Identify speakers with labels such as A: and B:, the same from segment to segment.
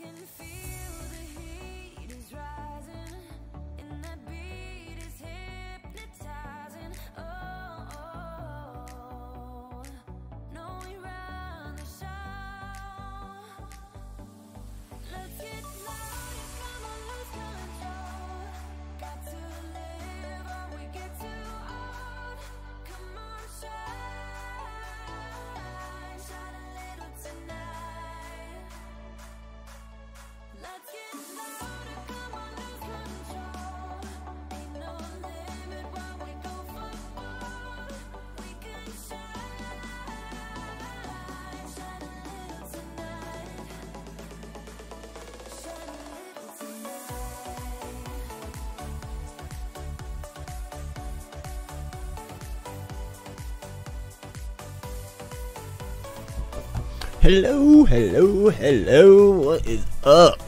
A: can feel
B: Hello, hello, hello. What is up?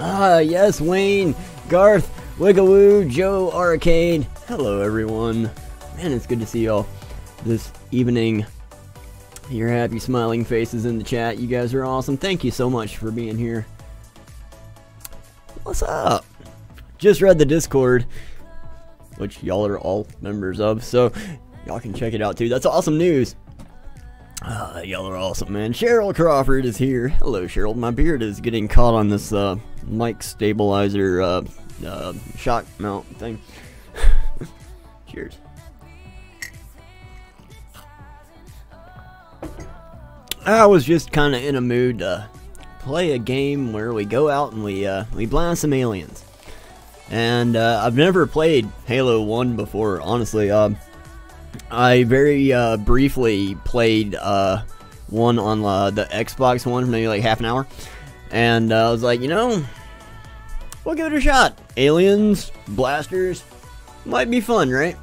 B: Ah, yes, Wayne, Garth, Wiggaloo, Joe, Arcade. Hello, everyone. Man, it's good to see y'all this evening. Your happy, smiling faces in the chat. You guys are awesome. Thank you so much for being here. What's up? Just read the Discord, which y'all are all members of, so y'all can check it out too. That's awesome news awesome, man. Cheryl Crawford is here. Hello, Cheryl. My beard is getting caught on this uh, mic stabilizer uh, uh, shock mount thing. Cheers. I was just kind of in a mood to play a game where we go out and we uh, we blast some aliens. And uh, I've never played Halo 1 before, honestly. Uh, I very uh, briefly played uh, one on uh, the Xbox One for maybe like half an hour, and uh, I was like, you know, we'll give it a shot. Aliens, blasters, might be fun, right?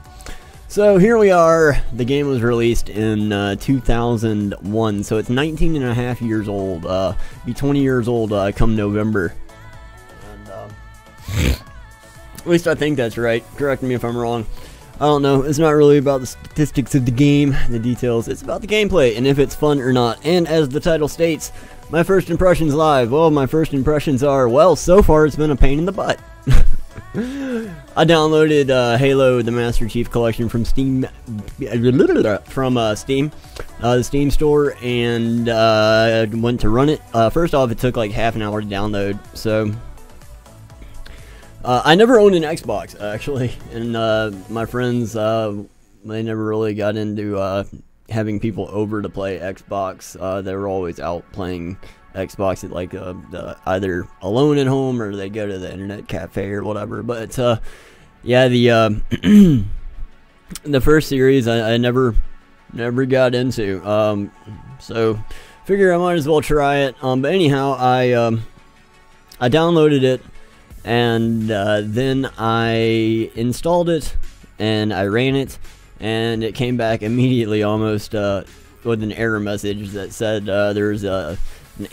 B: So here we are. The game was released in uh, 2001, so it's 19 and a half years old. Uh, be 20 years old uh, come November. And, um, at least I think that's right. Correct me if I'm wrong. I don't know, it's not really about the statistics of the game, the details, it's about the gameplay and if it's fun or not. And as the title states, my first impressions live. Well, my first impressions are, well, so far it's been a pain in the butt. I downloaded uh, Halo: The Master Chief Collection from Steam, from uh, Steam, uh, the Steam store, and uh, went to run it. Uh, first off, it took like half an hour to download, so uh, I never owned an Xbox actually, and uh, my friends uh, they never really got into uh, having people over to play Xbox. Uh, they were always out playing Xbox at like uh, the, either alone at home or they go to the internet cafe or whatever. But yeah, the the first series I, I, never never got into, um, so figure I might as well try it. Um, but anyhow, I um, I downloaded it and uh, then I installed it and I ran it and it came back immediately almost uh, with an error message that said uh, there's a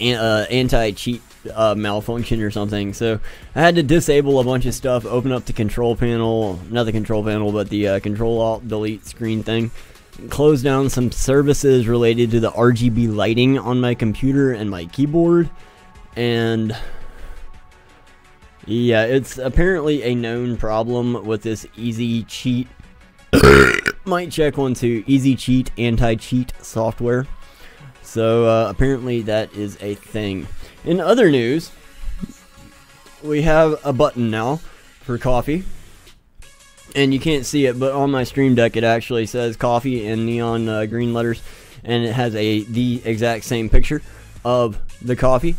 B: an uh, anti-cheat uh, malfunction or something. So I had to disable a bunch of stuff, open up the control panel, not the control panel, but the uh, control alt delete screen thing, close down some services related to the RGB lighting on my computer and my keyboard, and yeah, it's apparently a known problem with this easy cheat. Might check onto easy cheat, anti cheat software. So uh, apparently that is a thing. In other news, we have a button now for coffee. And you can't see it, but on my Stream Deck it actually says coffee in neon uh, green letters. And it has a the exact same picture of the coffee.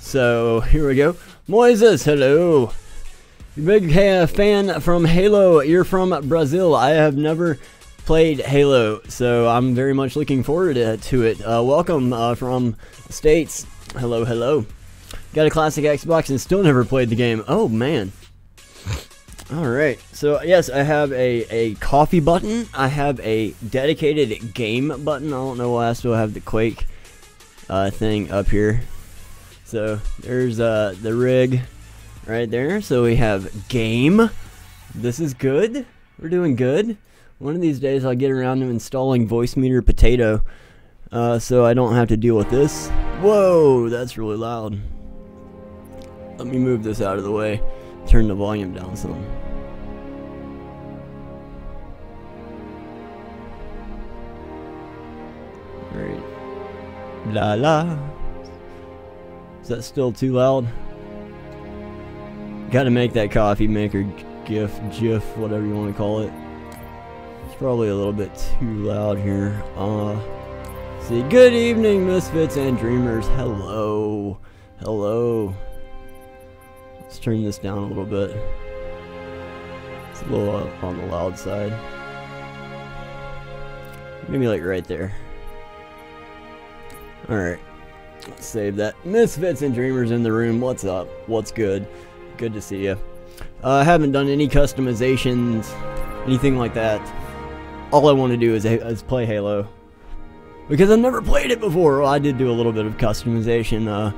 B: So here we go. Moises, hello. Big fan from Halo. You're from Brazil. I have never played Halo, so I'm very much looking forward to it. Uh, welcome uh, from States. Hello, hello. Got a classic Xbox and still never played the game. Oh, man. All right. So yes, I have a, a coffee button. I have a dedicated game button. I don't know why I still have the Quake uh, thing up here. So there's uh, the rig right there. So we have game. This is good. We're doing good. One of these days I'll get around to installing Voicemeeter Potato uh, so I don't have to deal with this. Whoa, that's really loud. Let me move this out of the way. Turn the volume down some. Alright. La la. Is that still too loud? Gotta make that coffee maker GIF, GIF, whatever you want to call it. It's probably a little bit too loud here. Uh, see, good evening, misfits and dreamers. Hello. Hello. Let's turn this down a little bit. It's a little on the loud side. Maybe like right there. Alright save that. Misfits and Dreamers in the room, what's up? What's good? Good to see you. Uh, I uh, haven't done any customizations, anything like that. All I want to do is, is play Halo. Because I've never played it before! Well, I did do a little bit of customization. Uh,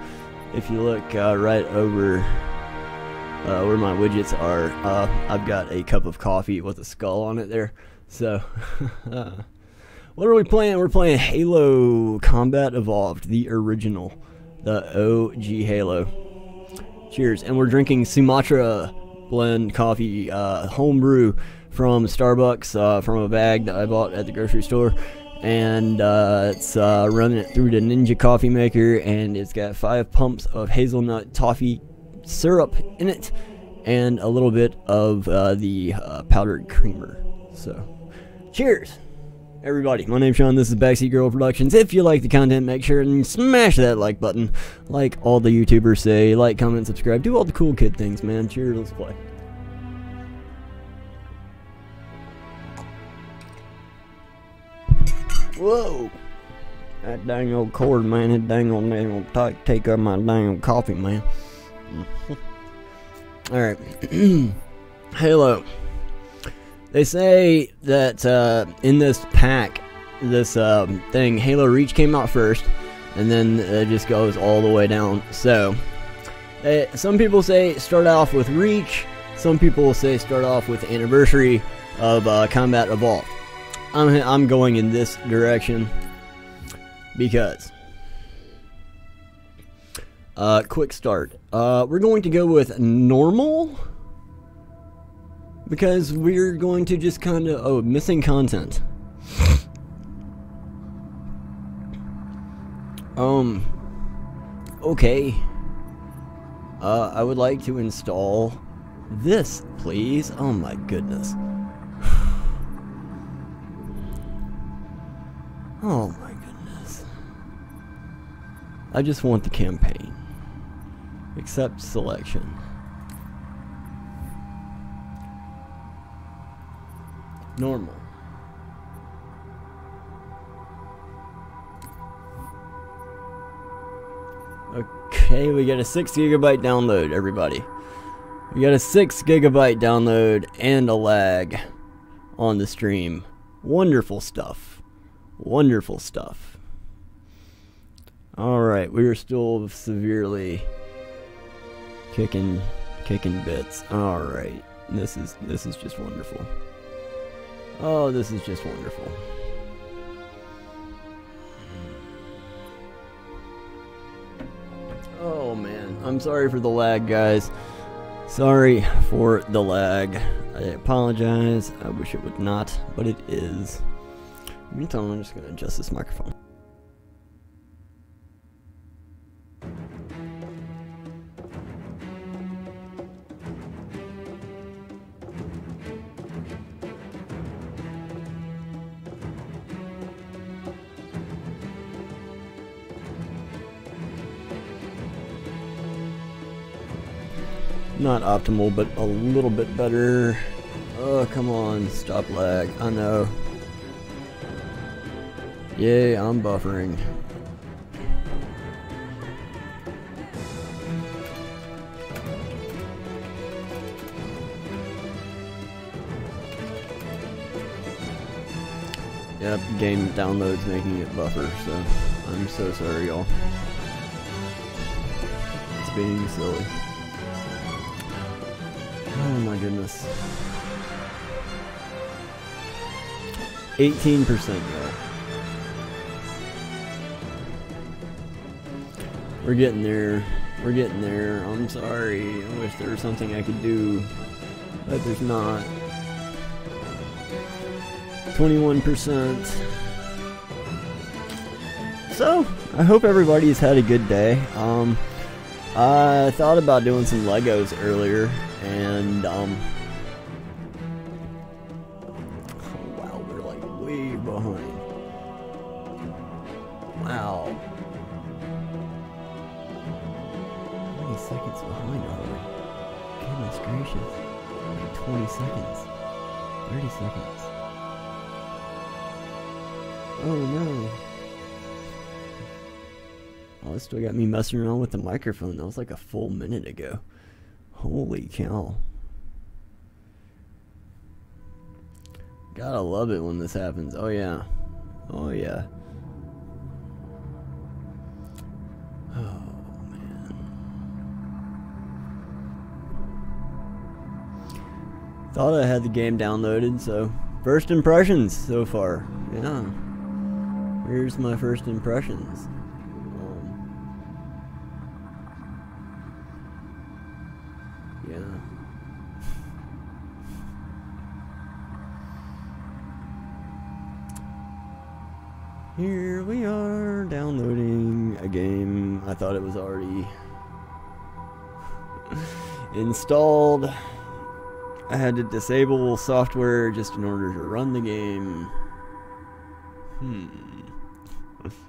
B: if you look uh, right over uh, where my widgets are, uh, I've got a cup of coffee with a skull on it there. So... What are we playing? We're playing Halo Combat Evolved, the original, the OG Halo. Cheers. And we're drinking Sumatra blend coffee, uh, homebrew from Starbucks, uh, from a bag that I bought at the grocery store. And uh, it's uh, running it through the Ninja coffee maker, and it's got five pumps of hazelnut toffee syrup in it, and a little bit of uh, the uh, powdered creamer. So, cheers! Everybody, my name's Sean, this is Backseat Girl Productions. If you like the content, make sure and smash that like button. Like all the YouTubers say, like, comment, subscribe, do all the cool kid things, man. Cheers, let's play. Whoa! That dang old cord, man, that dang old man will take up my dang old coffee, man. Alright. Halo. They say that uh, in this pack, this um, thing, Halo Reach came out first, and then it just goes all the way down. So, eh, some people say start off with Reach, some people say start off with Anniversary of uh, Combat Evolved. I'm, I'm going in this direction because. Uh, quick start. Uh, we're going to go with normal. Because we're going to just kind of... Oh, missing content. um... Okay. Uh, I would like to install this, please. Oh my goodness. oh my goodness. I just want the campaign. Accept selection. normal. Okay, we got a 6 gigabyte download, everybody. We got a 6 gigabyte download and a lag on the stream. Wonderful stuff. Wonderful stuff. Alright, we are still severely kicking kicking bits. Alright. This is this is just wonderful. Oh, this is just wonderful. Oh man, I'm sorry for the lag, guys. Sorry for the lag. I apologize. I wish it would not, but it is. In the meantime, I'm just going to adjust this microphone. Not optimal, but a little bit better. Oh, come on, stop lag. I know. Yay, I'm buffering. Yep, game downloads making it buffer, so I'm so sorry, y'all. It's being silly. Oh my goodness. 18%, percent We're getting there. We're getting there. I'm sorry. I wish there was something I could do, but there's not. 21%. So, I hope everybody's had a good day. Um, I thought about doing some Legos earlier, and, um... Oh, wow, we're like way behind. Wow. How many seconds behind are we? Goodness gracious. Like 20 seconds. 30 seconds. Oh no. Oh, it still got me messing around with the microphone. That was like a full minute ago. Holy cow. Gotta love it when this happens. Oh, yeah. Oh, yeah. Oh, man. Thought I had the game downloaded, so... First impressions so far. Yeah. Here's my first impressions. Here we are downloading a game. I thought it was already installed. I had to disable software just in order to run the game. Hmm.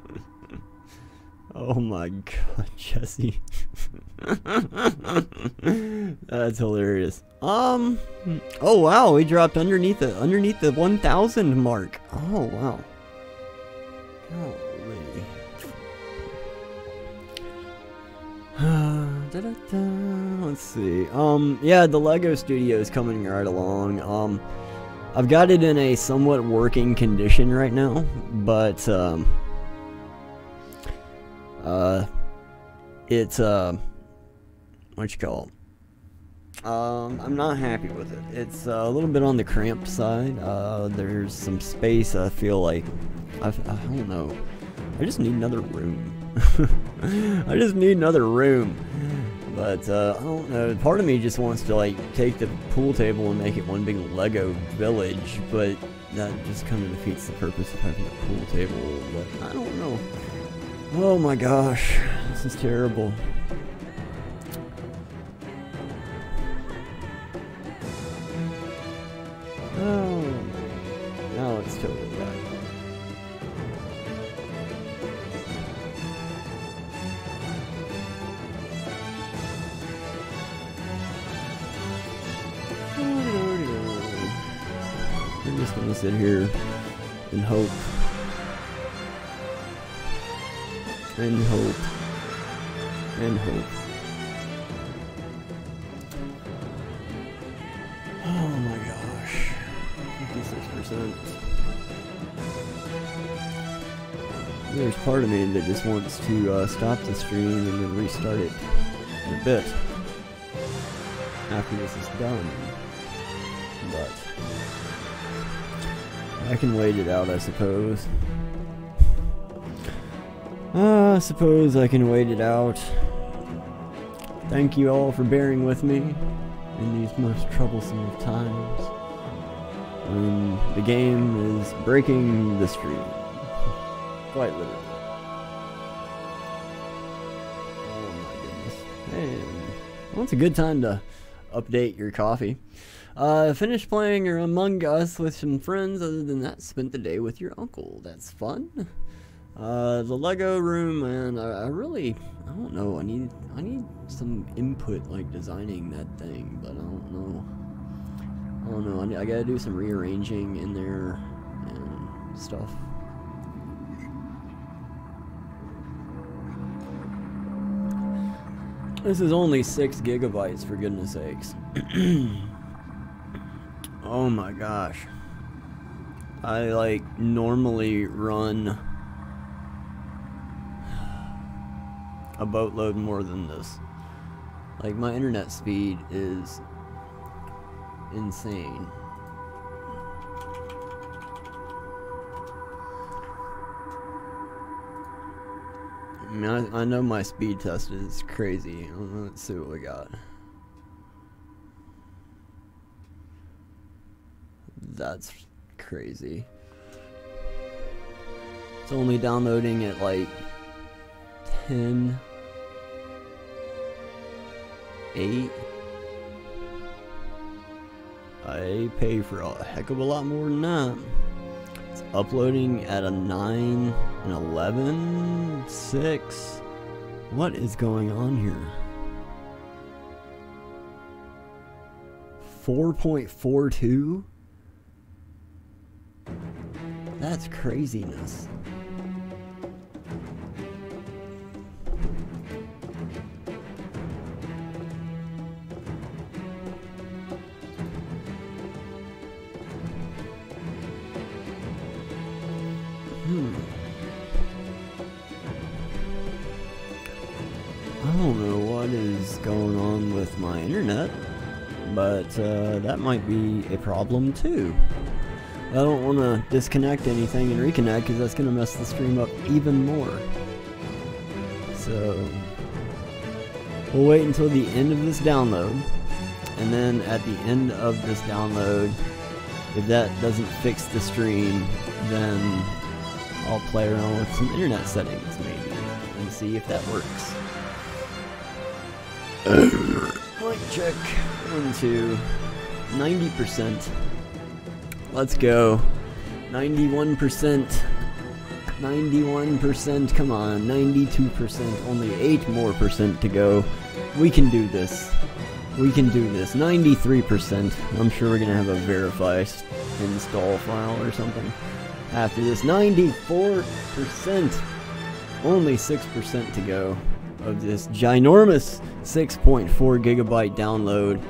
B: oh my god, Jesse. That's hilarious. Um. Oh wow, we dropped underneath the underneath the 1,000 mark. Oh wow da, da, da. Let's see. Um, yeah, the Lego Studio is coming right along. Um, I've got it in a somewhat working condition right now, but um, uh, it's uh, what you call it? Um, I'm not happy with it. It's uh, a little bit on the cramped side. Uh, there's some space I feel like, I've, I do not know. I just need another room. I just need another room. But uh, I don't know. Part of me just wants to like take the pool table and make it one big Lego village, but that just kind of defeats the purpose of having a pool table. But I don't know. Oh my gosh, this is terrible. hope. And hope. And hope. Oh my gosh. 56%. There's part of me that just wants to uh, stop the stream and then restart it in a bit after this is done. I can wait it out, I suppose. Ah, I suppose I can wait it out. Thank you all for bearing with me in these most troublesome of times. When the game is breaking the stream. Quite literally. Oh my goodness. Man. Well, it's a good time to update your coffee. Uh, finished playing Among Us with some friends. Other than that, spent the day with your uncle. That's fun. Uh, the Lego room, and I, I, really, I don't know. I need, I need some input like designing that thing, but I don't know. I don't know. I, need, I gotta do some rearranging in there and stuff. This is only six gigabytes, for goodness sakes. Oh my gosh. I like normally run a boatload more than this. Like my internet speed is insane. I mean, I, I know my speed test is crazy. Let's see what we got. That's crazy. It's only downloading at like 10, 8. I pay for a heck of a lot more than that. It's uploading at a 9, an 11, 6. What is going on here? 4.42? That's craziness. Hmm. I don't know what is going on with my internet, but uh, that might be a problem too. I don't want to disconnect anything and reconnect because that's going to mess the stream up even more. So we'll wait until the end of this download and then at the end of this download if that doesn't fix the stream then I'll play around with some internet settings maybe and see if that works. Mic check. One, two. 90%. Let's go. 91%. 91%. Come on. 92%. Only 8 more percent to go. We can do this. We can do this. 93%. I'm sure we're going to have a verify install file or something after this. 94%. Only 6% to go of this ginormous 6.4 gigabyte download.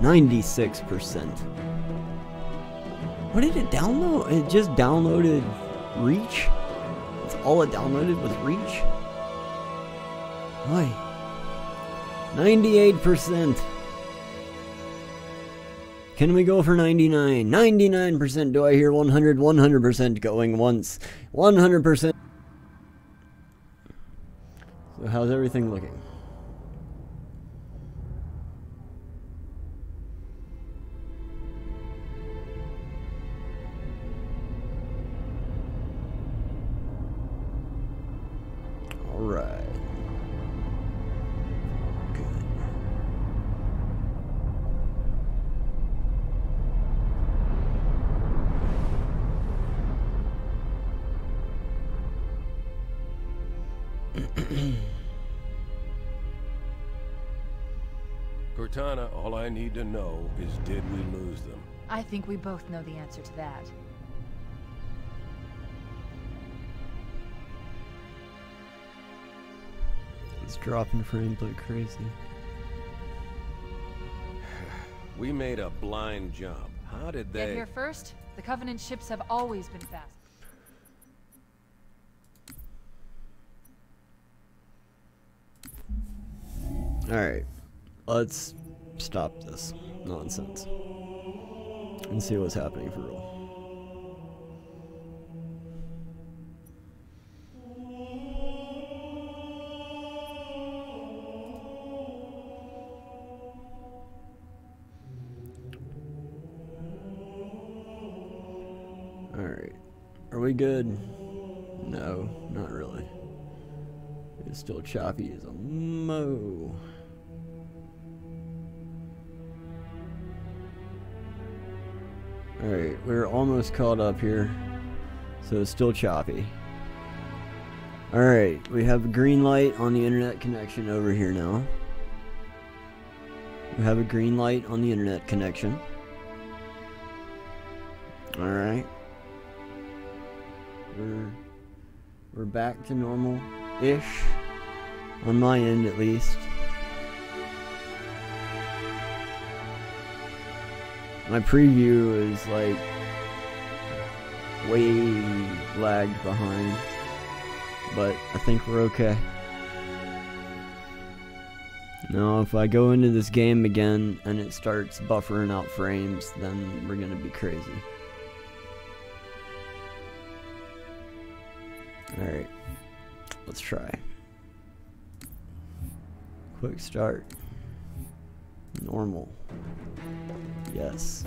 B: 96%. What did it download? It just downloaded Reach? That's all it downloaded was Reach? Why? 98%. Can we go for 99? 99%. Do I hear 100? 100% going once. 100%. So how's everything looking? Right. Good.
C: Cortana, all I need to know is did we lose them?
D: I think we both know the answer to that.
B: He's dropping frames like crazy.
C: We made a blind jump. How did they... Get here
D: first? The Covenant ships have always been fast.
B: Alright. Let's stop this nonsense. And see what's happening for real. Alright. Are we good? No, not really. It's still choppy as a mo. Alright, we're almost caught up here. So it's still choppy. Alright, we have a green light on the internet connection over here now. We have a green light on the internet connection. Alright we're we're back to normal ish on my end at least my preview is like way lagged behind but I think we're okay now if I go into this game again and it starts buffering out frames then we're gonna be crazy Alright. Let's try. Quick start. Normal. Yes.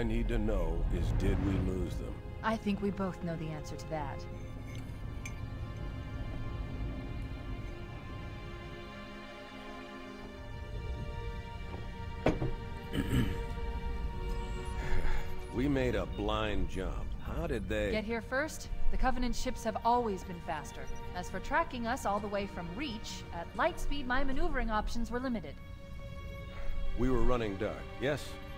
C: I need to know is did we lose them?
D: I think we both know the answer to that.
C: we made a blind jump. How did they... Get
D: here first? The Covenant ships have always been faster. As for tracking us all the way from Reach, at light speed my maneuvering options were limited.
C: We were running dark, yes?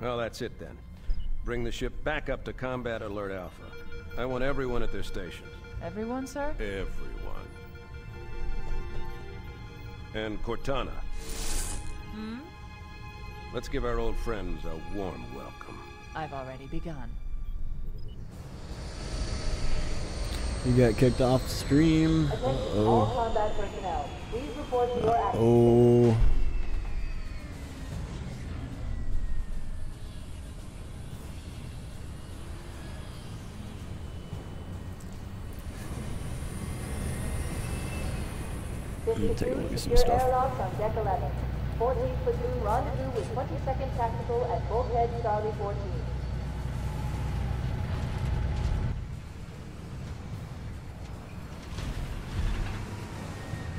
C: Well, that's it then. Bring the ship back up to Combat Alert Alpha. I want everyone at their stations.
D: Everyone, sir?
C: Everyone. And Cortana. Hmm? Let's give our old friends a warm welcome.
D: I've already begun.
B: You got kicked off stream. Uh
E: oh. Uh
B: oh. We'll take a look at some stuff.
D: Platoon rendezvous with 22nd Tactical at Bulkhead 14.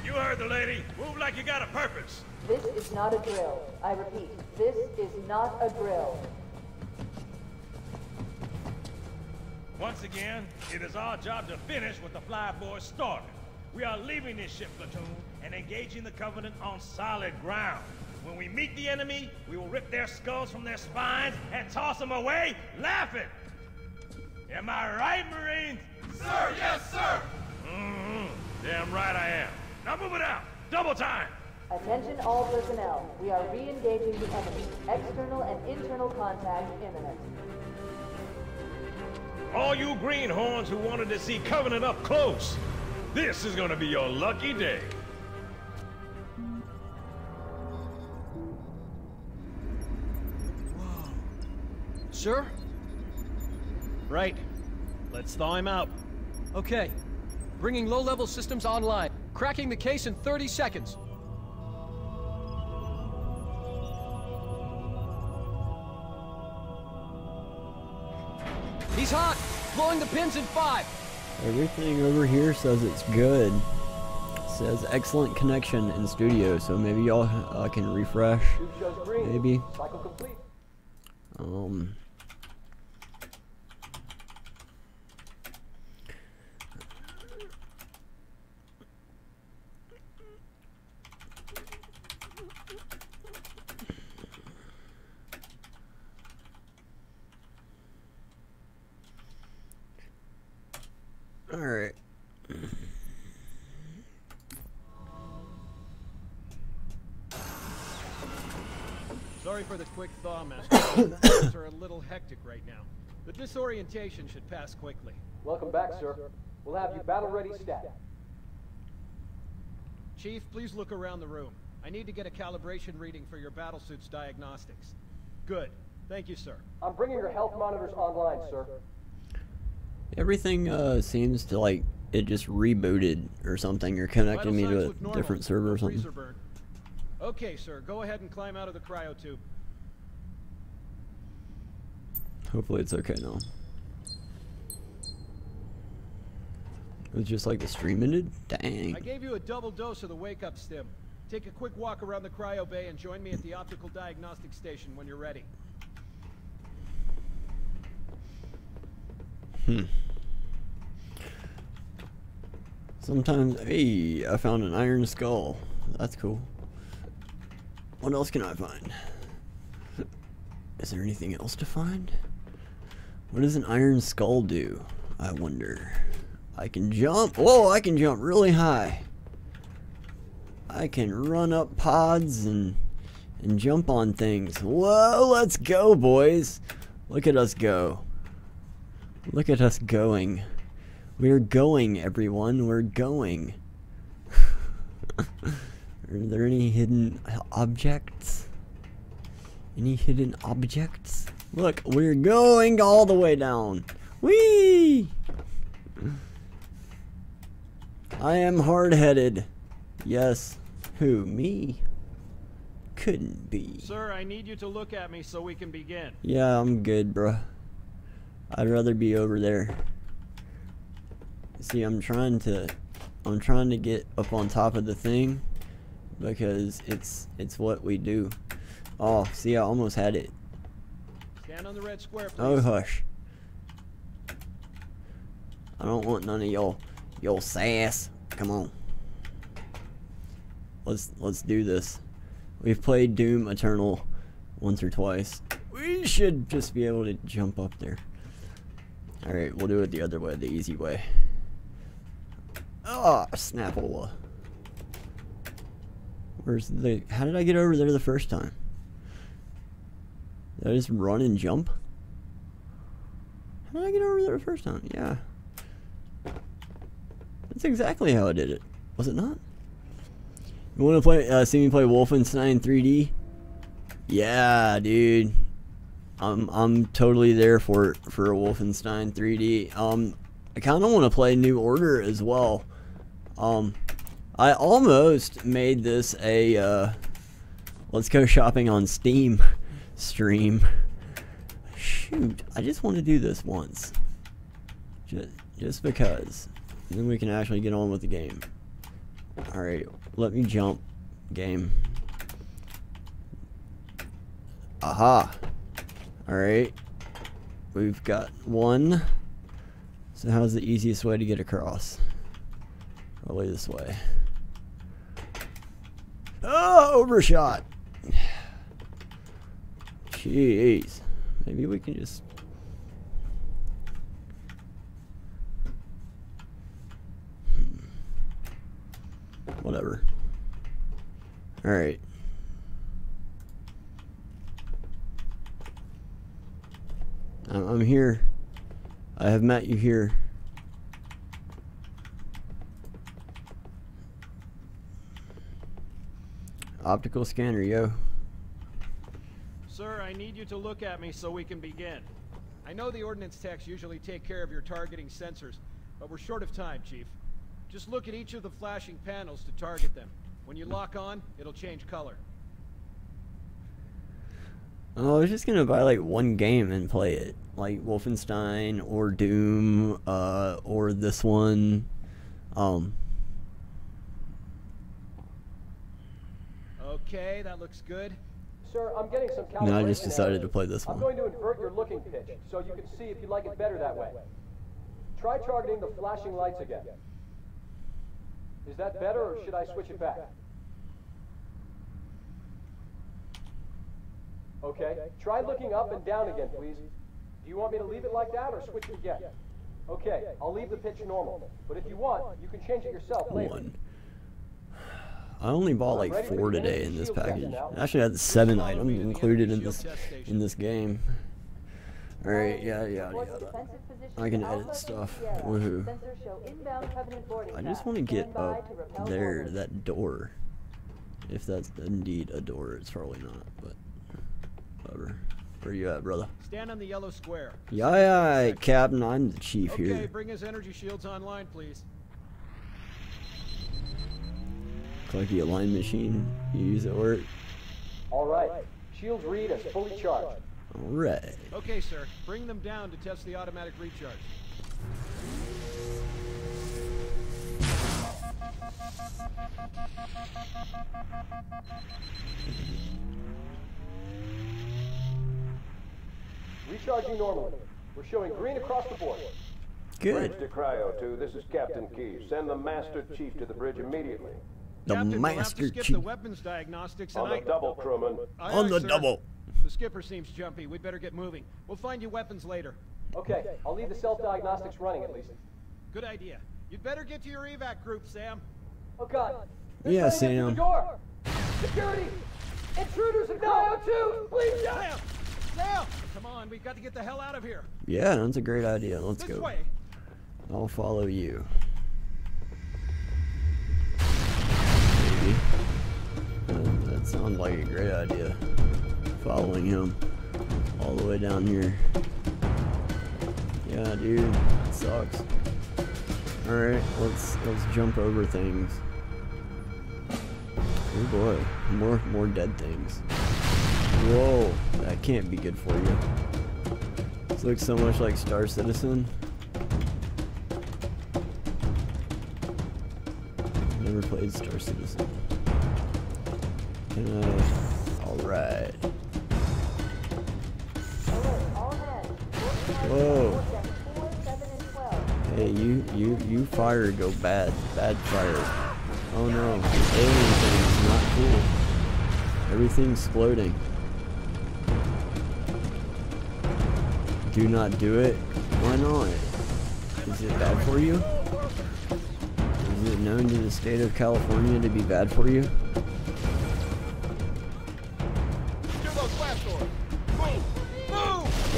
C: You heard the lady. Move like you got a purpose.
A: This is
D: not a drill. I repeat, this is not a drill.
C: Once again, it is our job to finish what the boys started. We are leaving this ship platoon and engaging the Covenant on solid ground. When we meet the enemy, we will rip their skulls from their spines and toss them away laughing! Am I right, Marines? Sir, yes, sir! Mm-hmm. Damn right I am. Now move it out! Double time!
E: Attention all personnel.
D: We are re-engaging the enemy. External and internal contact imminent.
C: All you greenhorns who wanted to see Covenant up close, this is gonna be your lucky day.
A: Sure?
F: Right. Let's thaw him out. Okay. Bringing low-level systems online. Cracking the case in 30 seconds. He's hot! Blowing the pins in five!
B: Everything over here says it's good. It says excellent connection in studio, so maybe y'all uh, can refresh. Maybe. Um. Alright.
F: Sorry for the quick thaw, Master. Things are a little hectic right now. The disorientation should pass quickly. Welcome back, sir. We'll have you battle-ready stat. Chief, please look around the room. I need to get a calibration reading for your battlesuit's diagnostics. Good. Thank you, sir. I'm bringing your health monitors online, sir.
B: Everything uh, seems to like it just rebooted or something, or connected me to a different server or something.
F: Okay, sir. Go ahead and climb out of the cryo tube.
B: Hopefully it's okay now. It was just like the stream ended? Dang. I
F: gave you a double dose of the wake-up stim. Take a quick walk around the cryo bay and join me at the optical diagnostic station when you're ready.
A: Hmm.
B: Sometimes, hey, I found an iron skull. That's cool. What else can I find? Is there anything else to find? What does an iron skull do? I wonder. I can jump. Whoa, I can jump really high. I can run up pods and and jump on things. Whoa, let's go, boys. Look at us go. Look at us going. We're going, everyone. We're going. Are there any hidden objects? Any hidden objects? Look, we're going all the way down. Whee! I am hard-headed. Yes. Who, me? Couldn't be.
F: Sir, I need you to look at me so we can begin.
B: Yeah, I'm good, bruh. I'd rather be over there. See, I'm trying to, I'm trying to get up on top of the thing because it's it's what we do. Oh, see, I almost had it.
F: Square, oh hush.
B: I don't want none of y'all, y'all sass. Come on. Let's let's do this. We've played Doom Eternal once or twice. We should just be able to jump up there. Alright, we'll do it the other way, the easy way. Oh, snapola! Where's the... How did I get over there the first time? Did I just run and jump? How did I get over there the first time? Yeah. That's exactly how I did it. Was it not? You want to play? Uh, see me play Wolfenstein 3D? Yeah, dude. I'm I'm totally there for for a Wolfenstein 3D. Um, I kind of want to play New Order as well. Um, I almost made this a uh, let's go shopping on Steam stream. Shoot, I just want to do this once. Just, just because. And then we can actually get on with the game. Alright, let me jump. Game. Aha! Alright. We've got one. So how's the easiest way to get across? Probably this way. Oh, overshot. Jeez. Maybe we can just... Hmm. Whatever. Alright. I'm here. I have met you here. Optical scanner, yo.
F: Sir, I need you to look at me so we can begin. I know the ordnance techs usually take care of your targeting sensors, but we're short of time, Chief. Just look at each of the flashing panels to target them. When you lock on, it'll change color.
B: Oh, I was just gonna buy like one game and play it, like Wolfenstein or Doom, uh, or this one. Um,
F: Okay, that looks good. Sir, I'm getting some calibration. No, I just decided to play this one. I'm going to invert your looking pitch so you can see if you like it better that way. Try targeting the flashing lights again. Is that better or should I switch it back? Okay, try looking up and down again, please. Do you want me to leave it like that or switch it again? Okay, I'll leave the pitch normal. But if you want, you can change it
B: yourself later. One. I only bought like four today in this package. I actually had seven items included in this in this game. All right, yeah, yeah, yeah. I can edit stuff. Woohoo! I just want to get up there, that door. If that's indeed a door, it's probably not, but whatever. Where you at, brother?
F: Stand on the yellow square.
B: Yeah, yeah, Captain. I'm the chief okay, here. Okay,
F: bring his energy shields online, please.
B: Like the align machine you use at work.
F: All right. Shields read as fully charged. All right. Okay, sir. Bring them down to test the automatic recharge. Recharging normally. We're showing green across the board.
C: Good. Bridge to Cryo 2, this is Captain Key. Send the Master Chief to the bridge immediately the Captain, master we'll chief. The weapons diagnostics on the I... double, crewman. Aye, on aye, the sir.
B: double.
F: The skipper seems jumpy. We would better get moving. We'll find you weapons later. Okay, I'll leave the self-diagnostics running at least. Good idea. You'd better get to your evac group, Sam. Oh God. They're yeah, Sam. The door. Security. Intruders in two. Please, Sam. Sam. Come on, we've got to get the hell out of here.
B: Yeah, that's a great idea. Let's this go. Way. I'll follow you. Uh, that sounds like a great idea. Following him all the way down here. Yeah, dude, that sucks. All right, let's let's jump over things. Oh boy, more more dead things. Whoa, that can't be good for you. This looks so much like Star Citizen. Never played Star Citizen. Uh, alright. Whoa. Hey, you, you, you fire go bad. Bad fire. Oh no. alien thing is not cool. Everything's floating. Do not do it. Why not? Is it bad for you? known to the state of California to be bad for you?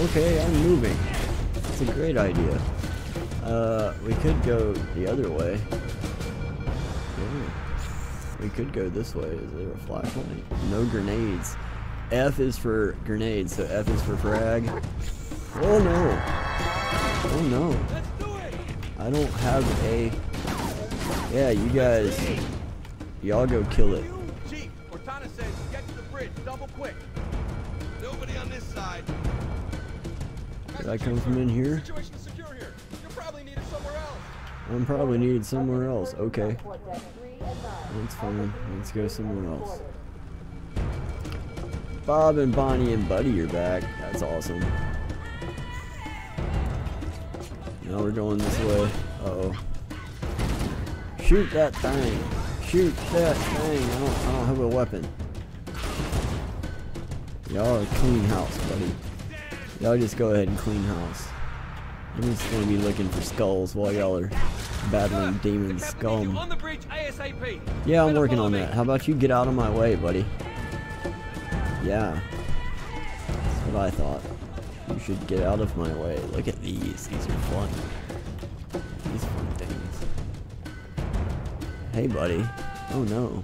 B: Okay, I'm moving. It's a great idea. Uh, we could go the other way. Yeah. We could go this way. Is there a flashlight? No grenades. F is for grenades, so F is for frag. Oh no! Oh no! I don't have a yeah, you guys, y'all go kill it. Chief, Cortana says get to the bridge, double quick. Nobody on this side. Did I come from in here? I'm probably needed somewhere else. Okay. That's fine. Let's go somewhere else. Bob and Bonnie and Buddy are back. That's awesome. Now we're going this way. Uh oh Shoot that thing. Shoot that thing. I don't, I don't have a weapon. Y'all are clean house, buddy. Y'all just go ahead and clean house. I'm just gonna be looking for skulls while y'all are battling demon scum. Yeah, I'm working on that. How about you get out of my way, buddy? Yeah. That's what I thought. You should get out of my way. Look at these. These are fun. These are fun. Hey, buddy. Oh, no.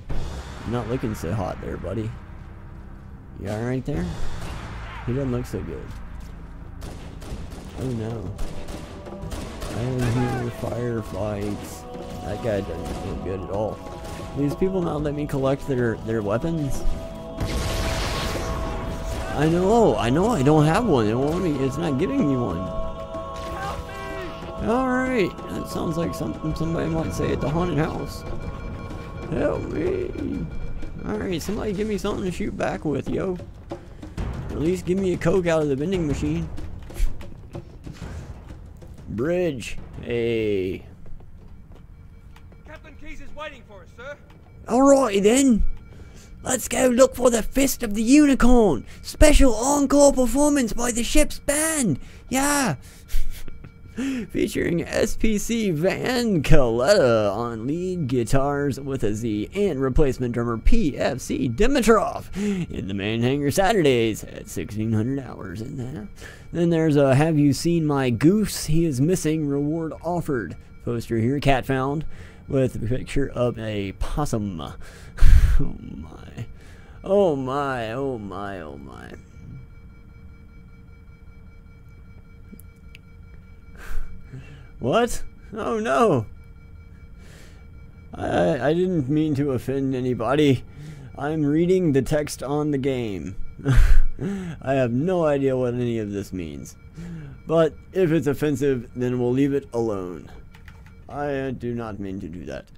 B: You're not looking so hot there, buddy. You alright there? He doesn't look so good. Oh, no. I am here firefights. That guy doesn't feel good at all. These people not let me collect their, their weapons? I know, I know I don't have one. It won't be, it's not giving me one. Alright, that sounds like something somebody might say at the haunted house. Help me! Alright, somebody give me something to shoot back with, yo. At least give me a coke out of the vending machine. Bridge. Hey. Captain Keyes is waiting for us, sir. Alrighty then. Let's go look for the Fist of the Unicorn. Special encore performance by the ship's band. Yeah featuring SPC Van Coletta on lead guitars with a Z and replacement drummer PFC Dimitrov in the Manhanger Saturdays at 1600 hours. And uh, then there's a Have You Seen My Goose? He is Missing Reward Offered poster here, Cat Found, with a picture of a possum. oh my. Oh my, oh my, oh my. What? Oh no! I, I didn't mean to offend anybody. I'm reading the text on the game. I have no idea what any of this means. But if it's offensive, then we'll leave it alone. I uh, do not mean to do that.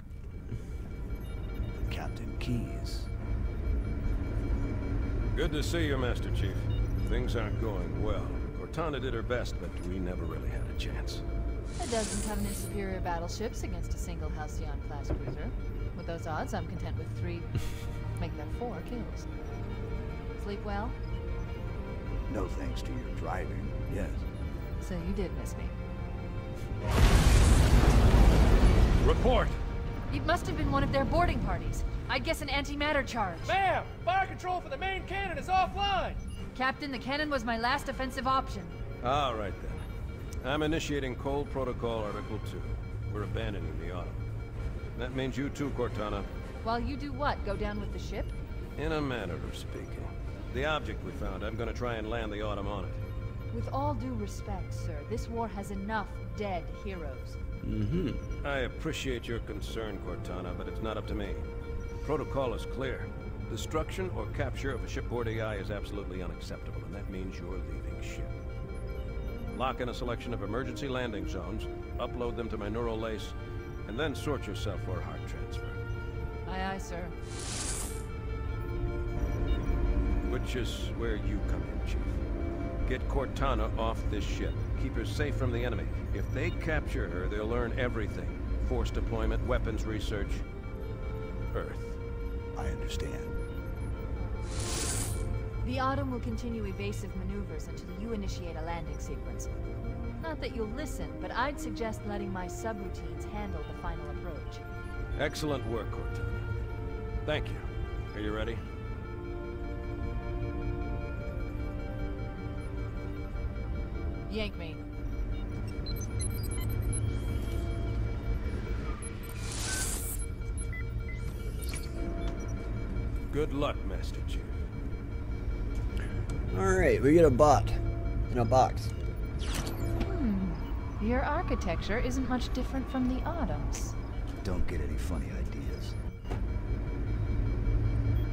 B: Captain Keyes.
C: Good to see you, Master Chief. Things aren't going well. Cortana did her best, but we never really had a chance.
D: A dozen Covenant have any superior battleships against a single Halcyon class cruiser. With those odds, I'm content with three, make that four kills. Sleep well?
C: No thanks to your driving, yes.
D: So you did miss me. Report! It must have been one of their boarding parties. I'd guess an antimatter charge. Ma'am! Fire control for the main cannon is offline! Captain, the cannon was my last offensive option.
C: All right then. I'm initiating Cole Protocol Article 2. We're abandoning the Autumn. That means you too, Cortana.
D: While you do what? Go down with the ship?
C: In a manner of speaking. The object we found, I'm gonna try and land the autumn on it.
D: With all due respect, sir, this war has enough dead heroes.
C: Mm-hmm. I appreciate your concern, Cortana, but it's not up to me. Protocol is clear. Destruction or capture of a shipboard AI is absolutely unacceptable, and that means you're leaving ship lock in a selection of emergency landing zones, upload them to my neural lace, and then sort yourself for a heart transfer. Aye, aye, sir. Which is where you come in, Chief. Get Cortana off this ship. Keep her safe from the enemy. If they capture her, they'll learn everything. Force deployment, weapons research, Earth. I understand.
D: The Autumn will continue evasive maneuvers until you initiate a landing sequence. Not that you'll listen, but I'd suggest letting my subroutines handle the final approach.
C: Excellent work, Cortana. Thank you. Are you ready? Yank me. Good luck, Master Chief.
B: Alright, we get a bot in a box.
D: Hmm. Your architecture isn't much different from the Autumn's.
B: Don't get any
C: funny ideas.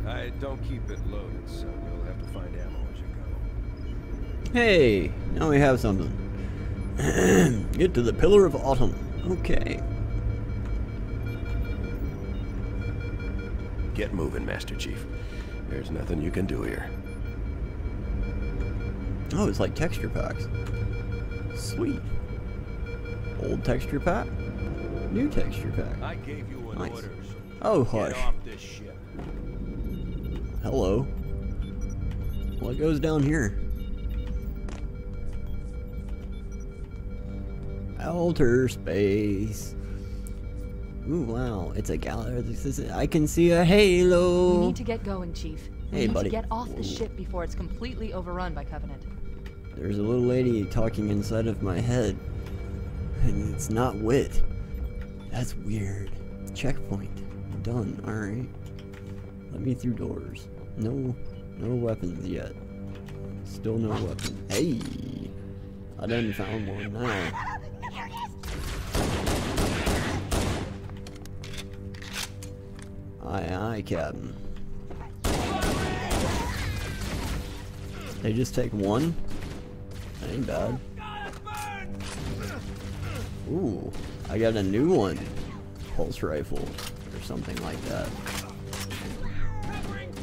C: I don't keep it loaded, so you'll have to find ammo as you go.
B: Hey, now we have something. get to the Pillar of Autumn. Okay.
C: Get moving, Master Chief. There's nothing you can do here.
B: Oh, it's like texture packs. Sweet. Old texture pack. New texture pack. I gave you an nice. order. Oh hush. Hello. What goes down here? Outer space. Ooh, wow. It's a gallery. I can see a halo. We need to
D: get going, Chief. We hey, need buddy. to get off the ship before it's completely overrun by Covenant.
B: There's a little lady talking inside of my head. And it's not wit. That's weird. Checkpoint. Done. Alright. Let me through doors. No, no weapons yet. Still no weapon. Hey! I done found one now. Aye, aye, Captain. They just take one? ain't bad. Ooh, I got a new one. Pulse rifle or something like that.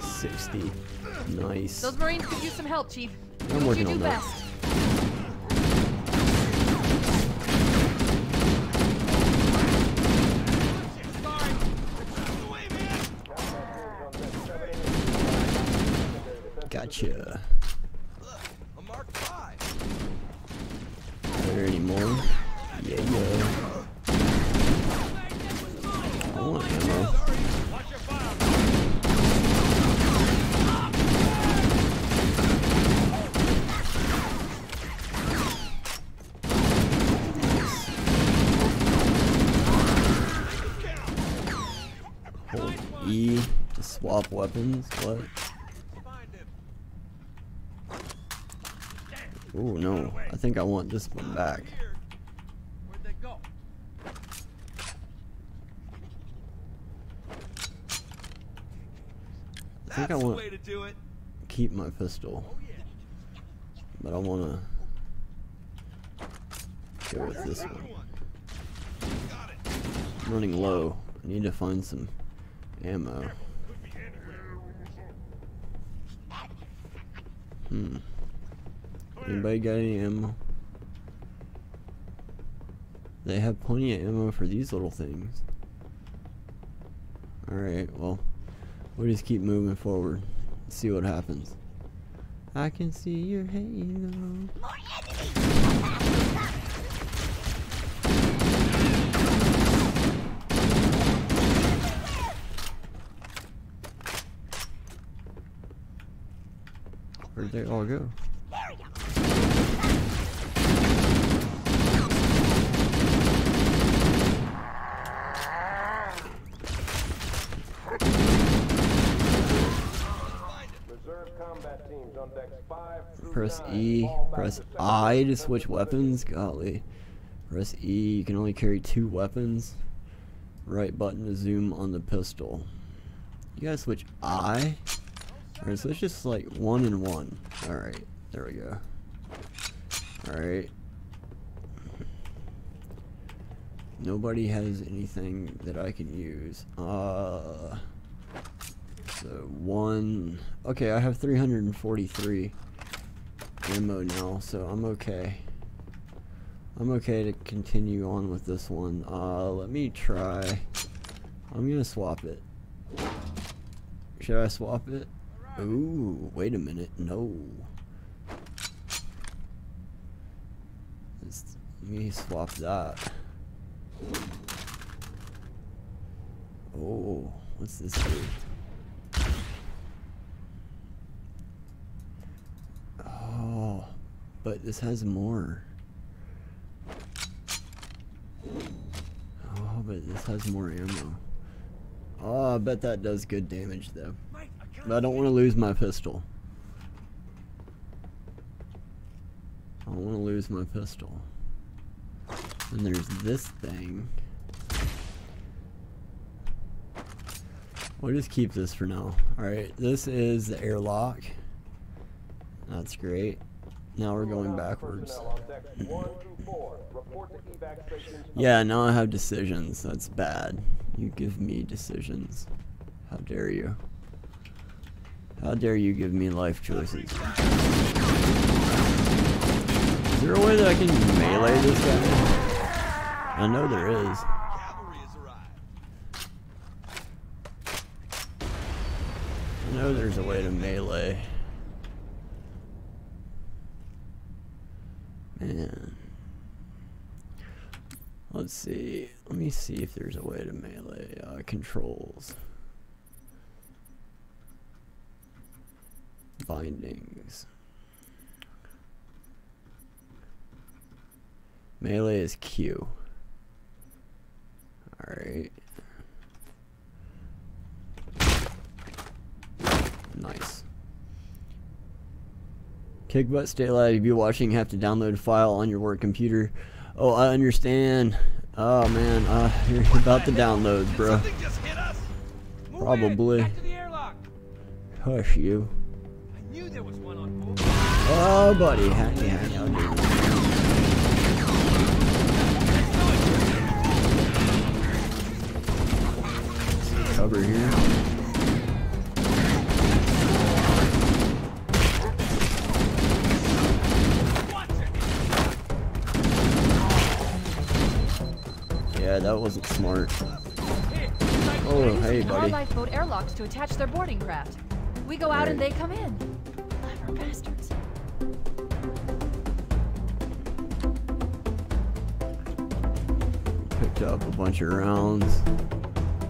B: 60. Nice.
D: Those Marines could use some help, Chief.
B: I'm what working on that. Best. Gotcha. This what? Oh no, I think I want this one back. I think I want to keep my pistol, oh, but I want to go with this one. I'm running low. I need to find some ammo. Hmm. Anybody got any ammo? They have plenty of ammo for these little things. Alright, well, we'll just keep moving forward. See what happens. I can see your halo. More enemies! where did they all go? Press E, press I to switch weapons? Golly. Press E, you can only carry two weapons. Right button to zoom on the pistol. You gotta switch I? Alright, so it's just like one and one. Alright, there we go. Alright. Nobody has anything that I can use. Uh, so one. Okay, I have 343 ammo now, so I'm okay. I'm okay to continue on with this one. Uh, let me try. I'm gonna swap it. Should I swap it? Ooh, wait a minute. No. let me swap that. Oh, what's this do? Oh, but this has more. Oh, but this has more ammo. Oh, I bet that does good damage though. But I don't want to lose my pistol. I don't want to lose my pistol. And there's this thing. We'll just keep this for now. Alright, this is the airlock. That's great. Now we're going backwards. yeah, now I have decisions. That's bad. You give me decisions. How dare you. How dare you give me life choices? Is there a way that I can melee this guy? I know there is. I know there's a way to melee. Man. Let's see. Let me see if there's a way to melee uh, controls. Bindings. Melee is Q. Alright. Nice. Kickbutt, stay alive. If you're watching, you have to download file on your work computer. Oh, I understand. Oh, man. Uh, you're about to download, bro. Probably. Hush you. Oh, buddy, hacky hack out here. Cover here. Yeah, that wasn't smart. Oh, hey, buddy. Carbide
D: boat airlocks to attach their boarding craft. We go out right. and they come in
A: bastards.
B: Picked up a bunch of rounds.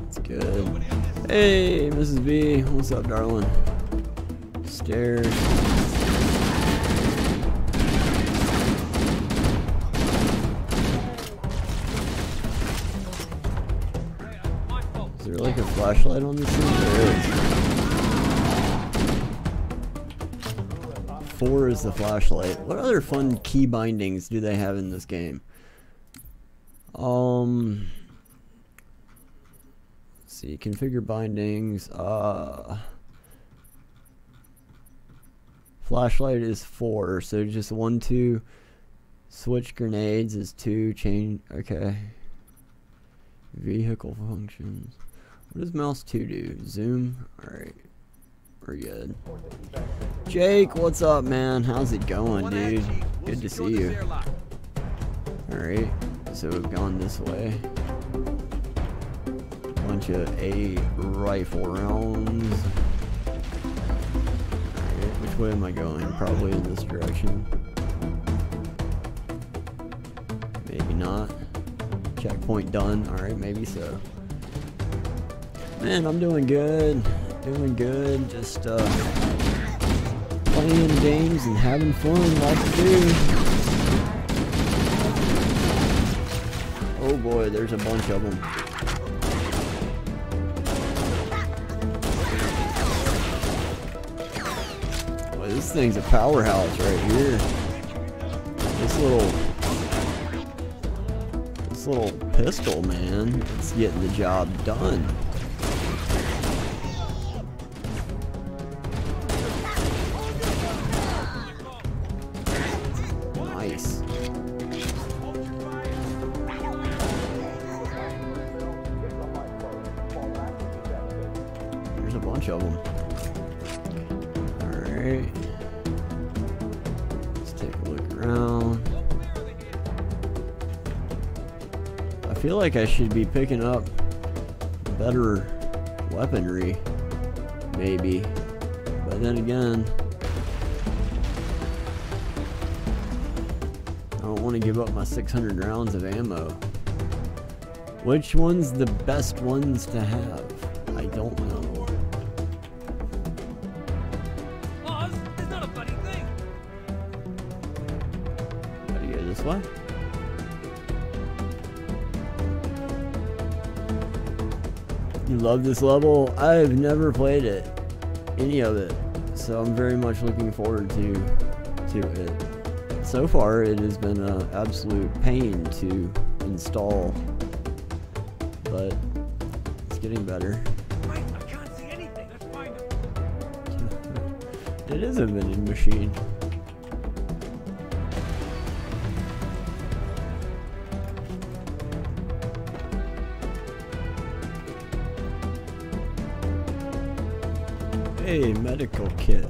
B: It's good. Hey, Mrs. B. What's up, darling? Stairs. Is there like a flashlight on this thing? There is. Four is the flashlight. What other fun key bindings do they have in this game? Um, see, configure bindings. Uh, flashlight is four, so just one, two. Switch grenades is two. Change. Okay. Vehicle functions. What does mouse two do? Zoom. All right. We're good. Jake, what's up, man? How's it going, dude? Good to see you. Alright, so we've gone this way. Bunch of A rifle rounds. which way am I going? Probably in this direction. Maybe not. Checkpoint done. Alright, maybe so. Man, I'm doing good doing good, just uh, playing games and having fun like to do. Oh boy, there's a bunch of them. Boy, this thing's a powerhouse right here. This little, this little pistol, man, it's getting the job done. like I should be picking up better weaponry, maybe. But then again, I don't want to give up my 600 rounds of ammo. Which one's the best ones to have? this level. I've never played it, any of it, so I'm very much looking forward to to it. So far, it has been an absolute pain to install, but it's getting better. it is a vending machine. kid.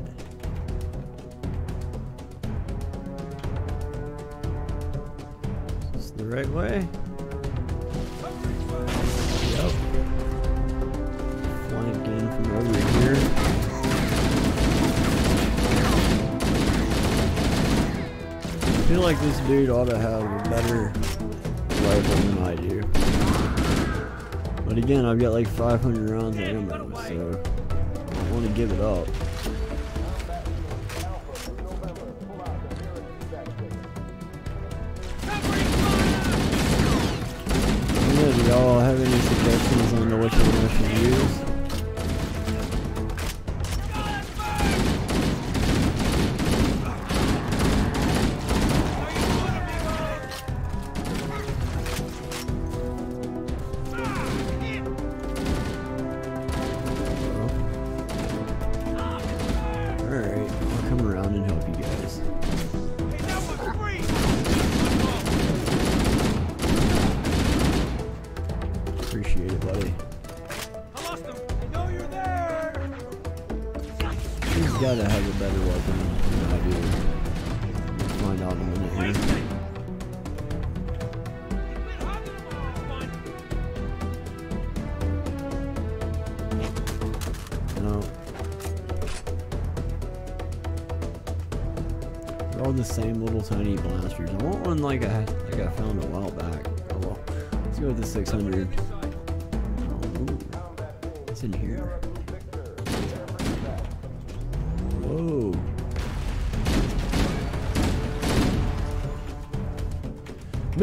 B: Is this the right way? Yep. Flank in from over here. I feel like this dude ought to have a better rifle than I do. But again, I've got like 500 rounds of ammo, so I don't want to give it up.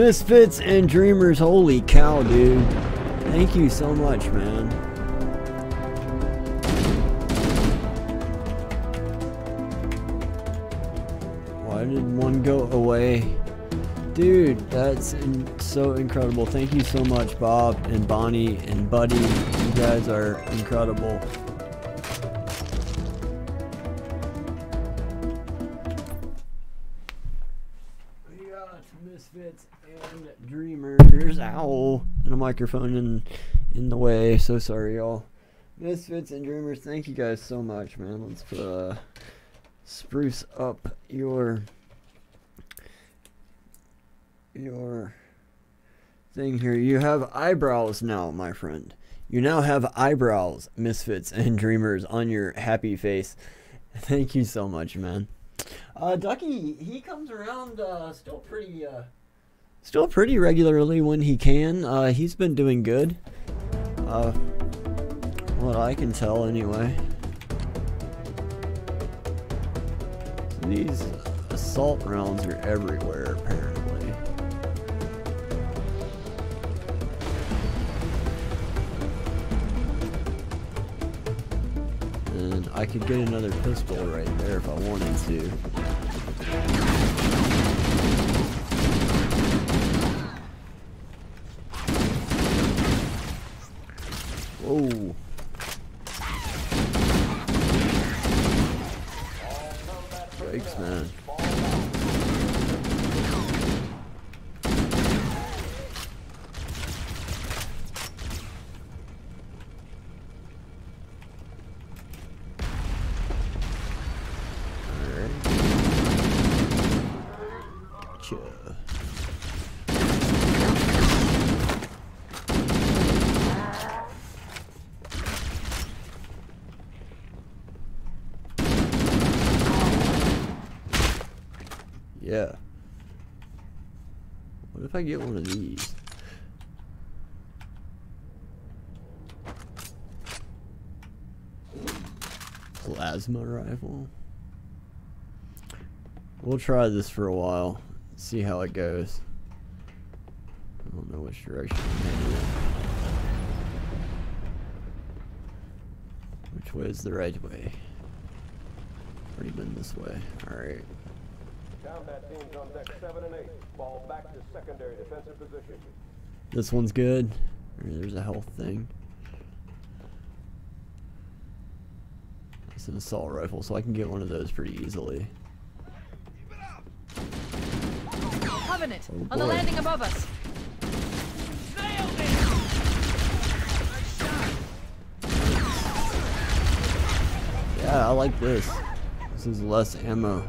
B: Misfits and Dreamers, holy cow, dude. Thank you so much, man. Why did one go away? Dude, that's in so incredible. Thank you so much, Bob and Bonnie and Buddy. You guys are incredible. microphone in in the way. So sorry, y'all. Misfits and dreamers, thank you guys so much, man. Let's uh, spruce up your your thing here. You have eyebrows now, my friend. You now have eyebrows, misfits and dreamers, on your happy face. Thank you so much, man. Uh, Ducky, he comes around uh, still pretty. Uh still pretty regularly when he can. Uh, he's been doing good. Uh, what I can tell anyway. So these assault rounds are everywhere apparently. And I could get another pistol right there if I wanted to. Oh. Yikes, man. I get one of these? Plasma rifle. We'll try this for a while. See how it goes. I don't know which direction Which way is the right way? Already been this way. Alright. Combat teams
C: on deck 7 and 8. Fall back to secondary defensive position.
B: This one's good. There's a health thing. It's an assault rifle, so I can get one of those pretty easily. Covenant, oh on the landing above us. Yeah, I like this. This is less ammo.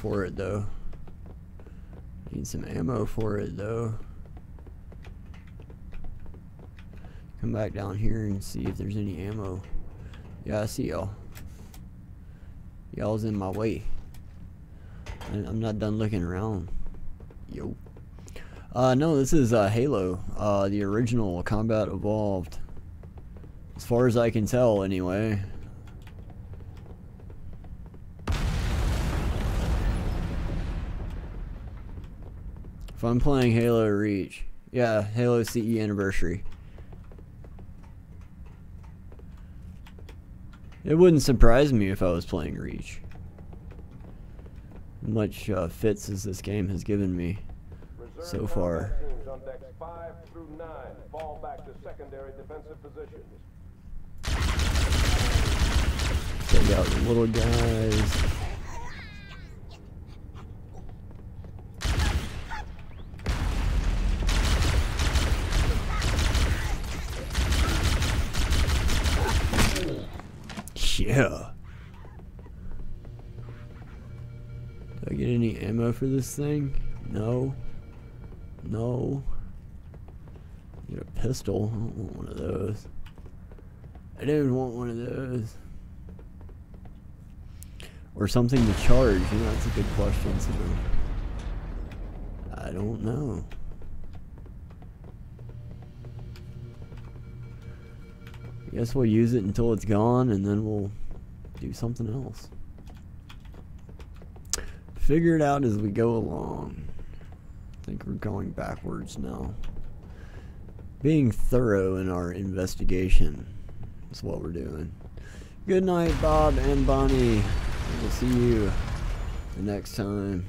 B: for it, though. Need some ammo for it, though. Come back down here and see if there's any ammo. Yeah, I see y'all. Y'all's in my way. I'm not done looking around. Yo. Uh, no, this is uh, Halo, uh, the original Combat Evolved. As far as I can tell, anyway. If I'm playing Halo Reach. Yeah, Halo CE Anniversary. It wouldn't surprise me if I was playing Reach. Much uh, fits as this game has given me Reserve so far. Take out the little guys. Yeah. Do I get any ammo for this thing? No. No. get a pistol. I don't want one of those. I don't want one of those. Or something to charge. You know, that's a good question, too. I don't know. I guess we'll use it until it's gone and then we'll do something else. Figure it out as we go along. I think we're going backwards now. Being thorough in our investigation is what we're doing. Good night, Bob and Bonnie. We'll see you the next time.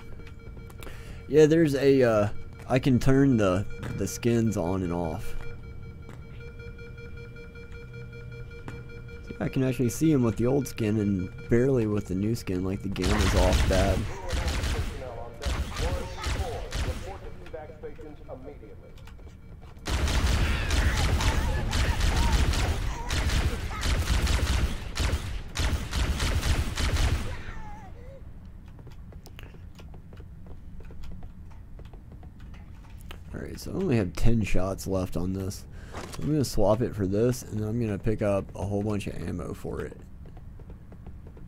B: Yeah, there's a, uh, I can turn the, the skins on and off. I can actually see him with the old skin and barely with the new skin, like the game is off bad. Alright, so I only have 10 shots left on this. I'm going to swap it for this, and then I'm going to pick up a whole bunch of ammo for it.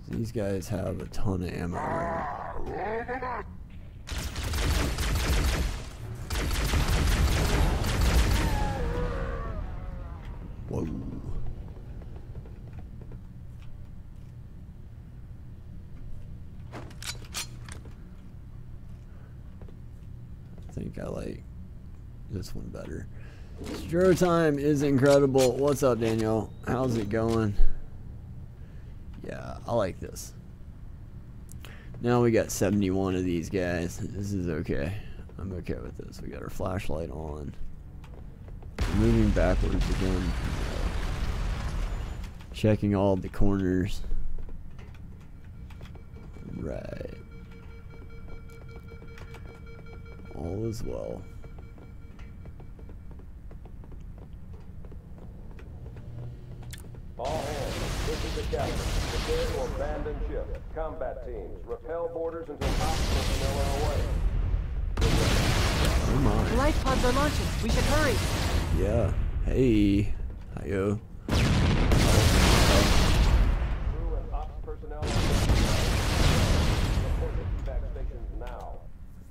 B: These guys have a ton of ammo. Whoa. I think I like this one better. Stro time is incredible. What's up, Daniel? How's it going? Yeah, I like this. Now we got 71 of these guys. This is okay. I'm okay with this. We got our flashlight on. We're moving backwards again. Checking all the corners. Right. All is well.
C: All hands, this is the captain. Prepare to abandon ship. Combat teams, repel boarders until hostiles know our way.
B: Oh my.
A: Life pods are launching. We should hurry.
B: Yeah. Hey. Hiyo. Crew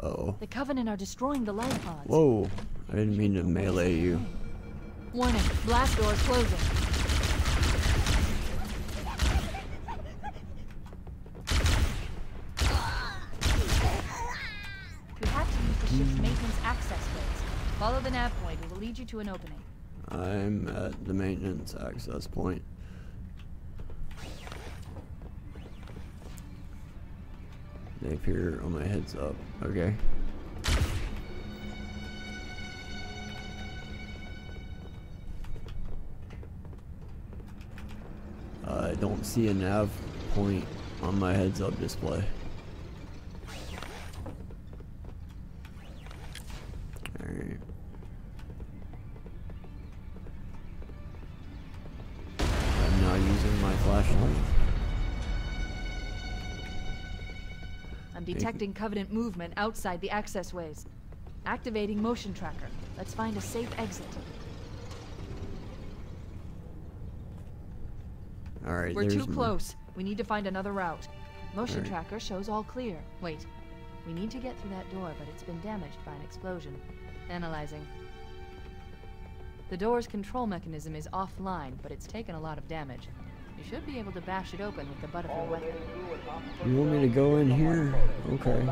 B: Uh oh.
A: The
D: Covenant are destroying the life pods.
B: Whoa. I didn't mean to melee you.
D: Warning. Blast doors closing. access ways. Follow the nav point. It will lead you to an opening.
B: I'm at the maintenance access point. They appear on my heads up. Okay. I don't see a nav point on my heads up display.
D: Covenant movement outside the access ways. Activating motion tracker. Let's find a safe exit.
A: All right, We're too close.
D: We need to find another route. Motion right. tracker shows all clear. Wait. We need to get through that door, but it's been damaged by an explosion. Analyzing. The door's control mechanism is offline, but it's taken a lot of damage. You should be able to bash it open with the butt of your weapon.
B: You want me to go in here? Okay.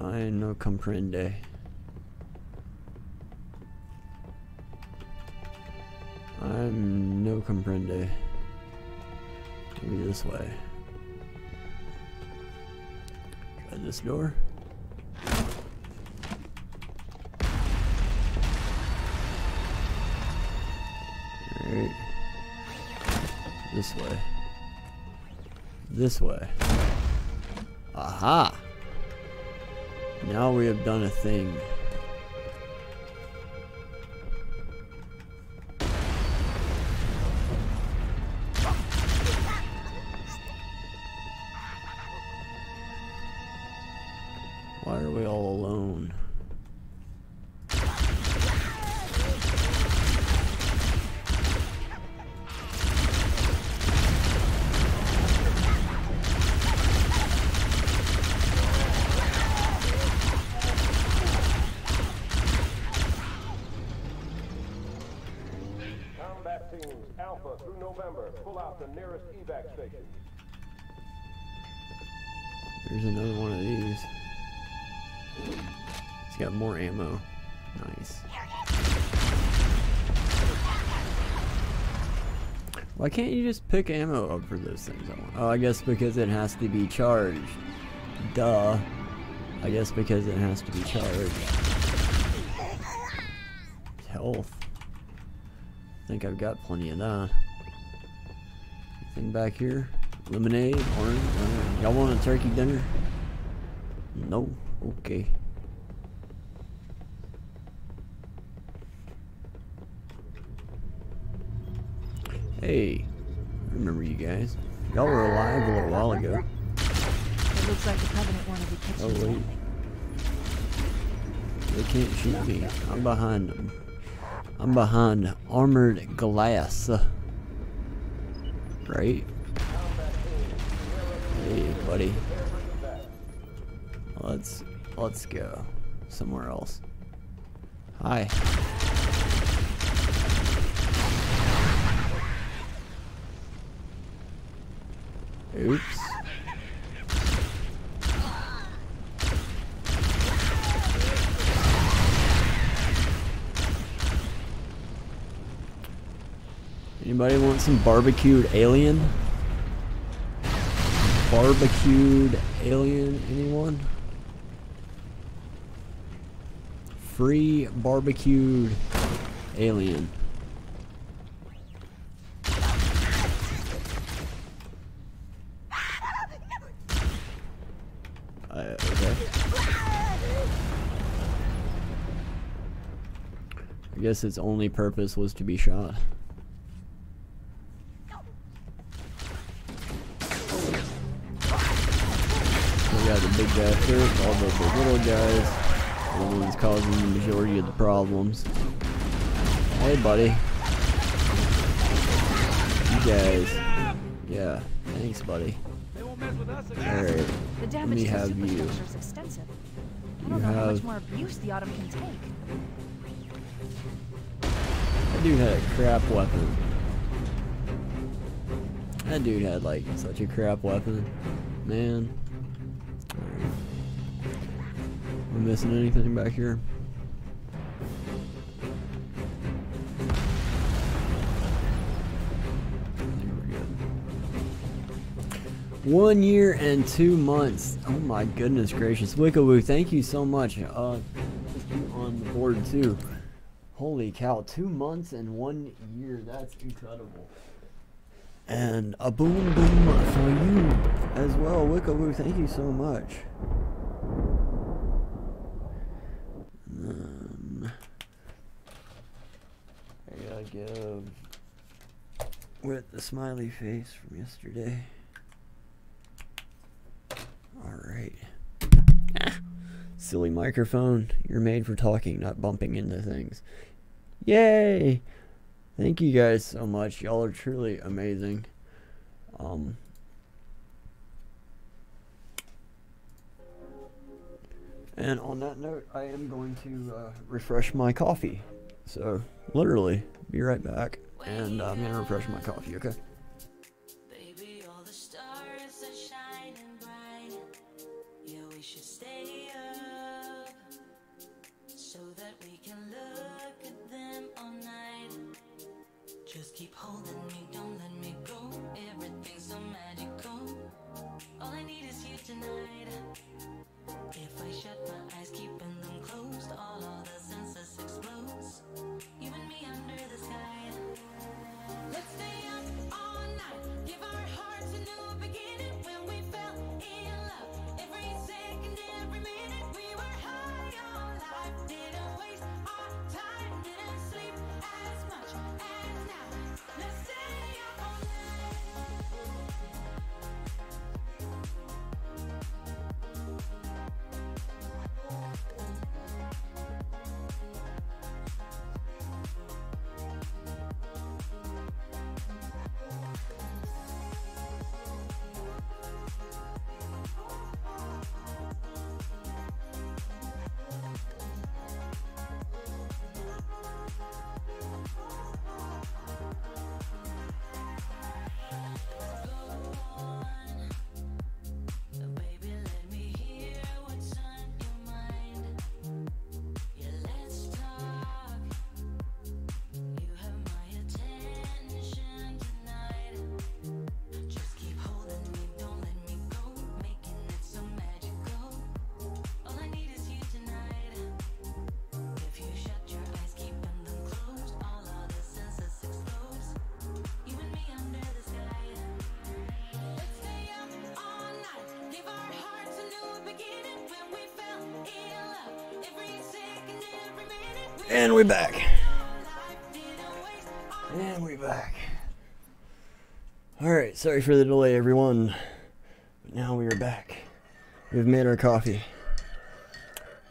B: I no comprende. I'm no comprende. Maybe this way. this door? Alright. This way. This way. Aha! Now we have done a thing. just pick ammo up for those things I want? Oh, I guess because it has to be charged. Duh. I guess because it has to be charged. Health. I think I've got plenty of that. Anything back here? Lemonade, orange, Y'all want a turkey dinner? No? Okay. Hey, remember you guys. Y'all were alive a little while ago.
D: It looks like the Covenant wanted to catch oh,
B: wait. They can't shoot me. I'm behind them. I'm behind armored glass. Right? Hey, buddy. Let's let's go somewhere else. Hi. Oops. Anybody want some barbecued alien? Barbecued alien, anyone? Free barbecued alien. guess its only purpose was to be shot. We got the big guy first, all but the little guys. The ones causing the majority of the problems. Hey, buddy. You guys. Yeah, thanks, buddy. Alright, let me have you.
A: Extensive. I you know much more
D: abuse the autumn can take.
B: That dude had a crap weapon. That dude had like such a crap weapon. Man. Am I missing anything back here? One year and two months. Oh my goodness gracious. Wickawoo, thank you so much. Uh, on the board too. Holy cow, two months and one year. That's incredible. And a boom boom for you as well, Wickaboo. Thank you so much. Um, I gotta give with the smiley face from yesterday. Alright. silly microphone. You're made for talking, not bumping into things. Yay! Thank you guys so much. Y'all are truly amazing. Um, and on that note, I am going to uh, refresh my coffee. So, literally, be right back. And uh, I'm going to refresh my coffee, okay? And we're back. And we're back. Alright, sorry for the delay, everyone. But now we are back. We've made our coffee.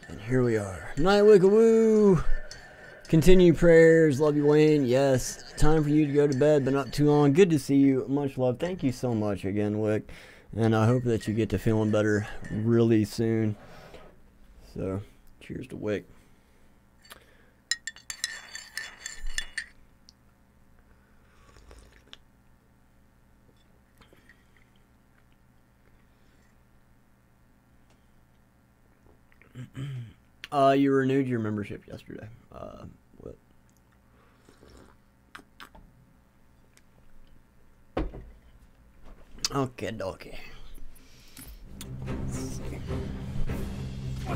B: And here we are. Night Woo! Continue prayers. Love you, Wayne. Yes. Time for you to go to bed, but not too long. Good to see you. Much love. Thank you so much again, Wick. And I hope that you get to feeling better really soon. So, cheers to Wick. you renewed your membership yesterday. Uh, what? Okay, dokie. I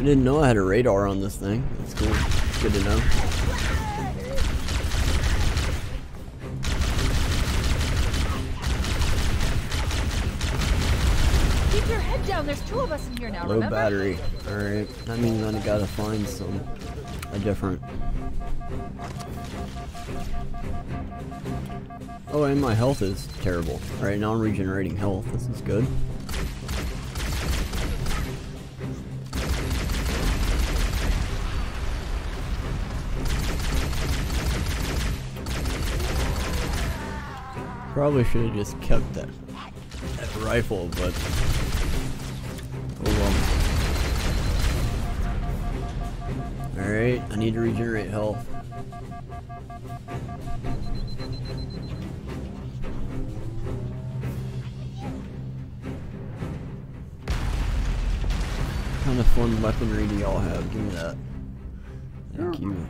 B: didn't know I had a radar on this thing. That's cool. good to know.
D: us in here now. Low remember?
B: battery. All right. That means I gotta find some a different. Oh, and my health is terrible. All right, now I'm regenerating health. This is good. Probably should have just kept that, that rifle, but Alright, I need to regenerate health. kind of fun weaponry do y'all have? Give me that. Thank you.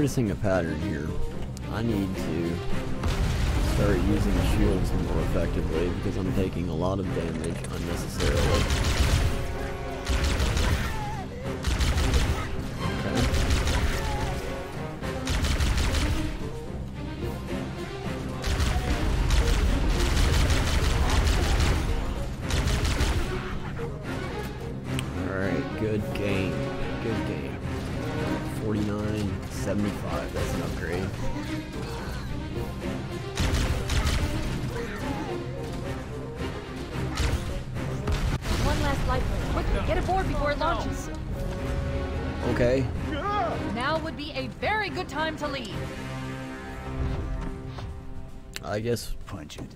B: noticing a pattern here. I need to start using shields more effectively because I'm taking a lot of damage unnecessarily.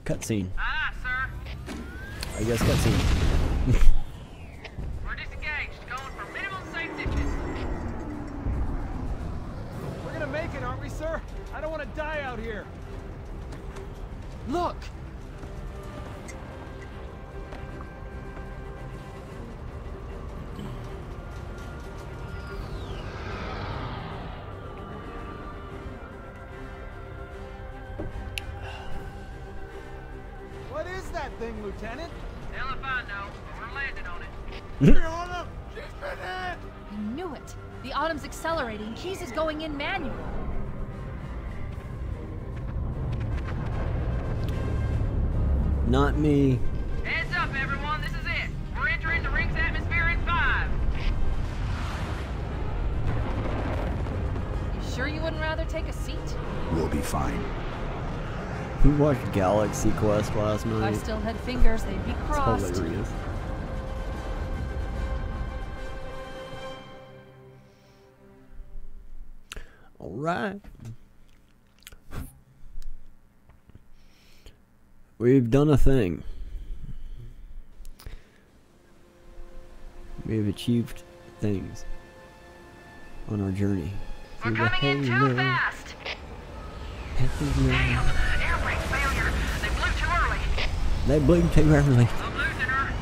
B: Cutscene.
E: Ah, sir.
B: I guess cutscene. watched Galaxy Quest last night. If I
D: still had fingers, they'd be crossed. It's hilarious.
B: All right. We've done a thing. We've achieved things on our journey. We're coming in too fast. Pisses me off. They blew too early. I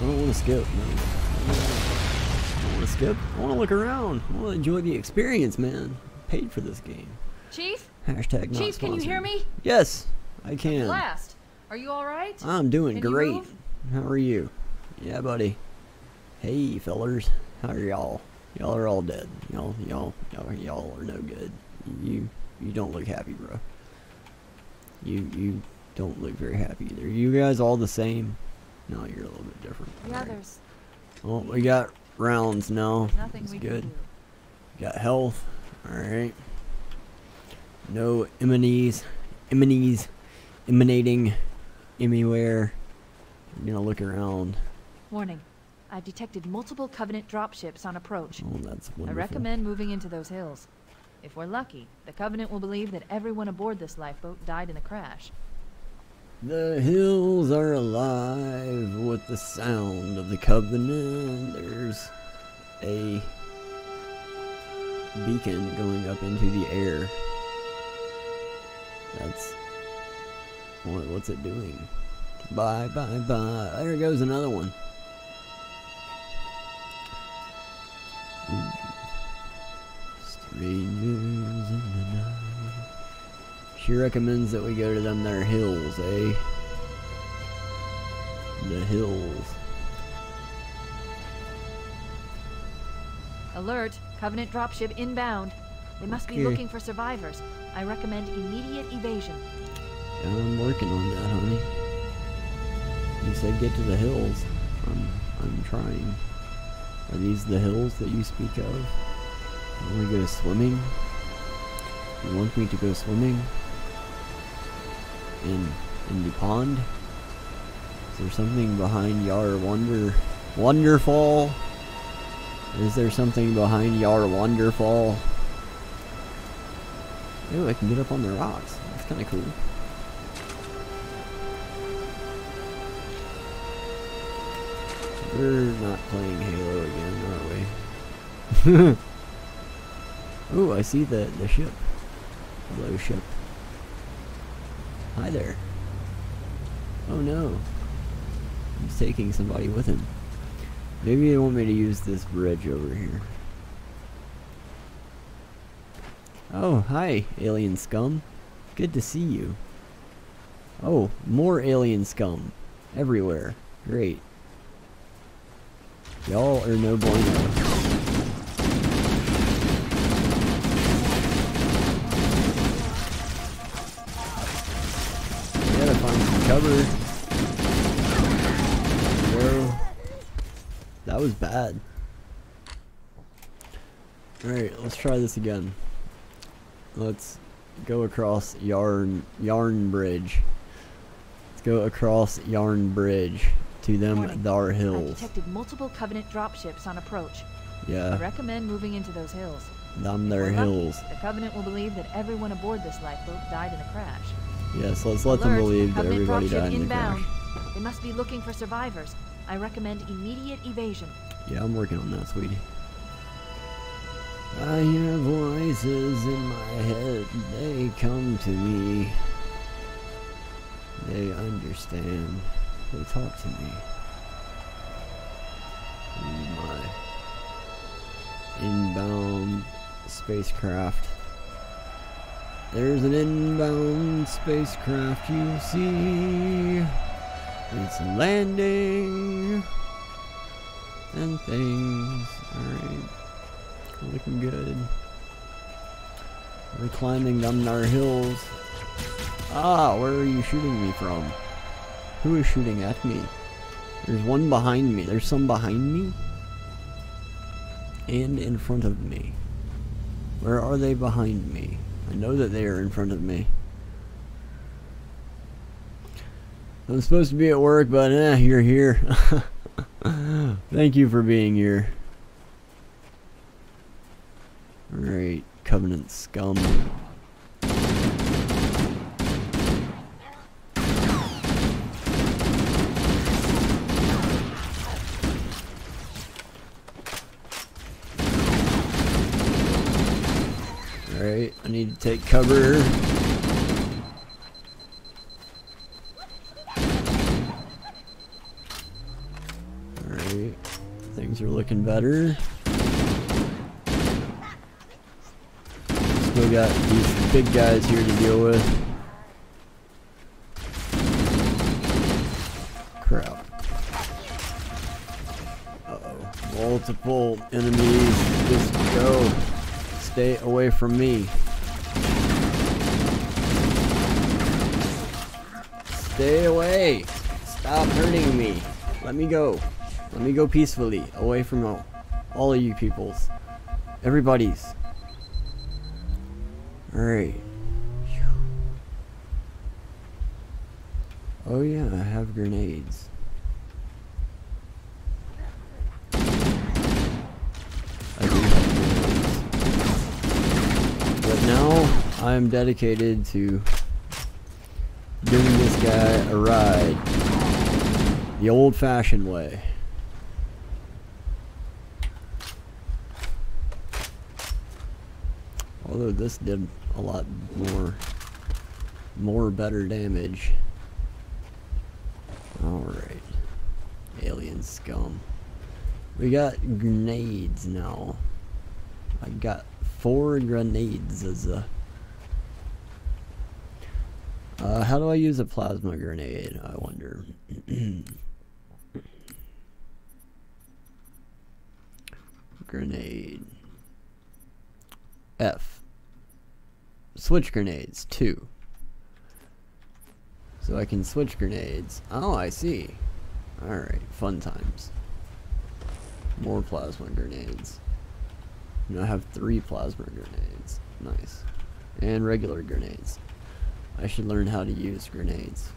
B: don't want to skip. Man. I don't want to skip. I want to look around. I want to enjoy the experience, man. I paid for this game. Chief? Hashtag Chief, can you hear me? Yes, I can. At
D: last. Are you alright? I'm doing
B: can great. How are you? Yeah, buddy. Hey, fellers. How are y'all? Y'all are all dead. Y'all, y'all, y'all, y'all are no good. You, you don't look happy, bro. You, you don't look very happy either. You guys all the same? No, you're a little bit different. Yeah, right. there's. Well, we got rounds now. Nothing That's we good. Can do. got health. All right. No emanies, emanies, emanating anywhere. I'm gonna look around.
D: Warning. I've detected multiple Covenant dropships on approach.
B: Oh, that's wonderful. I recommend
D: moving into those hills. If we're lucky, the Covenant will believe that everyone aboard this lifeboat died in the crash.
B: The hills are alive with the sound of the Covenant. There's a beacon going up into the air. That's... What's it doing? Bye, bye, bye. There goes another one. in the night. She recommends that we go to them there hills, eh? The hills.
D: Alert! Covenant dropship inbound. They must okay. be looking for survivors. I recommend immediate evasion.
B: Yeah, I'm working on that, honey. You said get to the hills. I'm, I'm trying. Are these the hills that you speak of? We want to go swimming. You want me to go swimming? In in the pond? Is there something behind Yar wonder wonderful? Is there something behind Yar wonderful? Oh, I can get up on the rocks. That's kind of cool. We're not playing Halo again, are we? Ooh, I see the, the ship. Hello, ship. Hi there. Oh no. He's taking somebody with him. Maybe they want me to use this bridge over here. Oh, hi, alien scum. Good to see you. Oh, more alien scum. Everywhere. Great. Y'all are no bueno. cover. Bro. That was bad. Alright, let's try this again. Let's go across Yarn Yarn Bridge. Let's go across Yarn Bridge to them thar hills. I detected
D: multiple Covenant dropships on approach. Yeah. I recommend moving into those hills.
B: Them their hills. Lucky,
D: the Covenant will believe that everyone aboard this lifeboat died in a crash.
B: Yes, let's let Alert. them believe that everybody died in inbound. the
D: crash. They must be looking for survivors. I recommend immediate evasion.
B: Yeah, I'm working on that, sweetie. I hear voices in my head. They come to me. They understand. They talk to me. In my inbound spacecraft. There's an inbound spacecraft you see. It's landing. And things. Alright. Looking good. We're climbing down our hills. Ah, where are you shooting me from? Who is shooting at me? There's one behind me. There's some behind me. And in front of me. Where are they behind me? I know that they are in front of me. I'm supposed to be at work, but eh, you're here. Thank you for being here. Alright, Covenant scum. need to take cover. Alright, things are looking better. Still got these big guys here to deal with. Crap. oh Multiple enemies. Just go. Stay away from me. Stay away. Stop hurting me. Let me go. Let me go peacefully. Away from all, all of you peoples. Everybody's. Alright. Oh yeah, I have grenades. I do But now I'm dedicated to giving this guy a ride the old-fashioned way. Although this did a lot more, more better damage. Alright. Alien scum. We got grenades now. I got four grenades as a uh, how do I use a plasma grenade, I wonder? grenade. F. Switch grenades, two. So I can switch grenades. Oh, I see. Alright, fun times. More plasma grenades. Now I have three plasma grenades. Nice. And regular grenades. I should learn how to use grenades.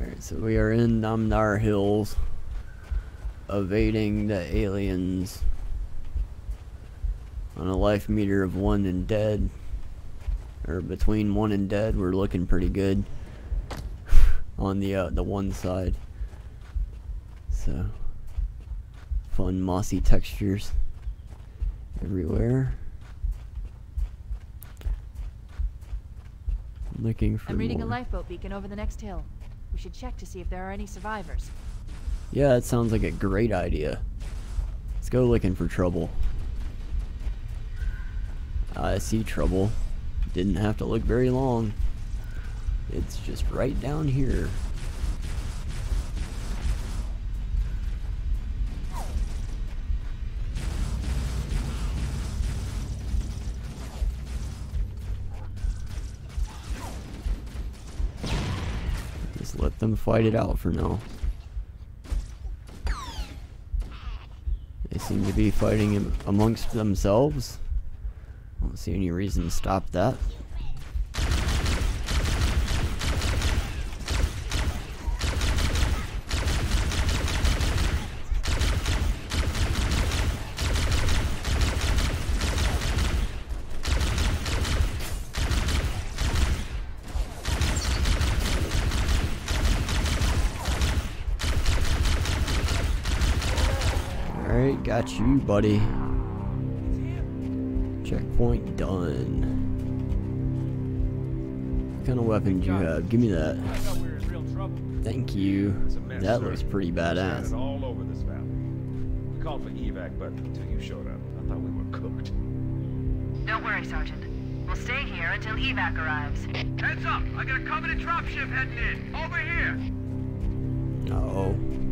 B: Alright, so we are in Namnar Hills, evading the aliens on a life meter of 1 and dead, or between 1 and dead, we're looking pretty good on the, uh, the one side. So, fun mossy textures everywhere. I'm looking for. I'm reading more. a
D: lifeboat beacon over the next hill. We should check to see if there are any survivors.
B: Yeah, that sounds like a great idea. Let's go looking for trouble. I see trouble. Didn't have to look very long. It's just right down here. fight it out for now. They seem to be fighting amongst themselves. I don't see any reason to stop that. Got you, buddy. Checkpoint done. What kind of weapon do you have? Give me that. Thank you. That looks pretty badass.
C: All over this valley. We called for evac, but until you showed up, I thought we were cooked.
E: Don't worry, Sergeant. We'll stay here until evac arrives. Heads up! I got a Covenant dropship heading in. Over
B: here! Uh oh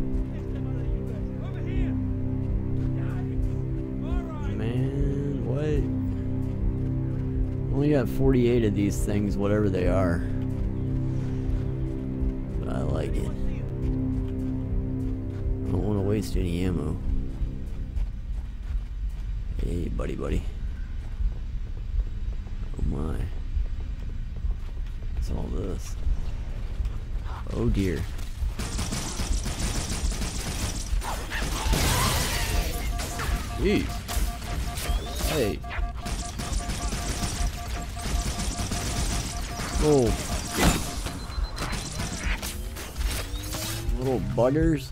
B: only got 48 of these things, whatever they are. But I like it. I don't want to waste any ammo. Hey, buddy, buddy. Oh my. What's all this? Oh dear. Jeez. Hey. Oh, Little buggers.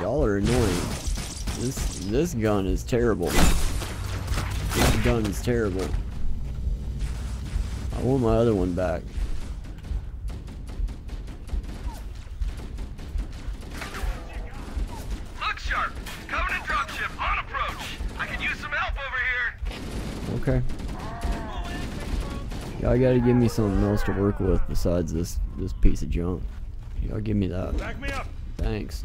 B: Y'all are annoying. This this gun is terrible. This gun is terrible. I want my other one back. Okay. Y'all gotta give me something else to work with besides this this piece of junk. Y'all give me that. Back me up. Thanks.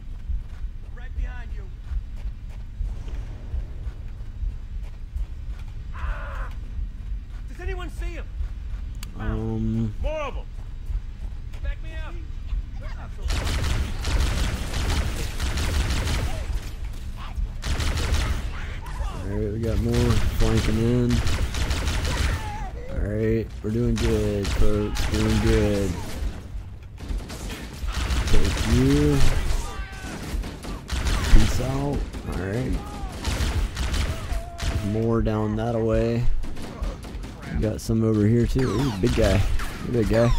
B: some over here too. Ooh, big guy. Big guy.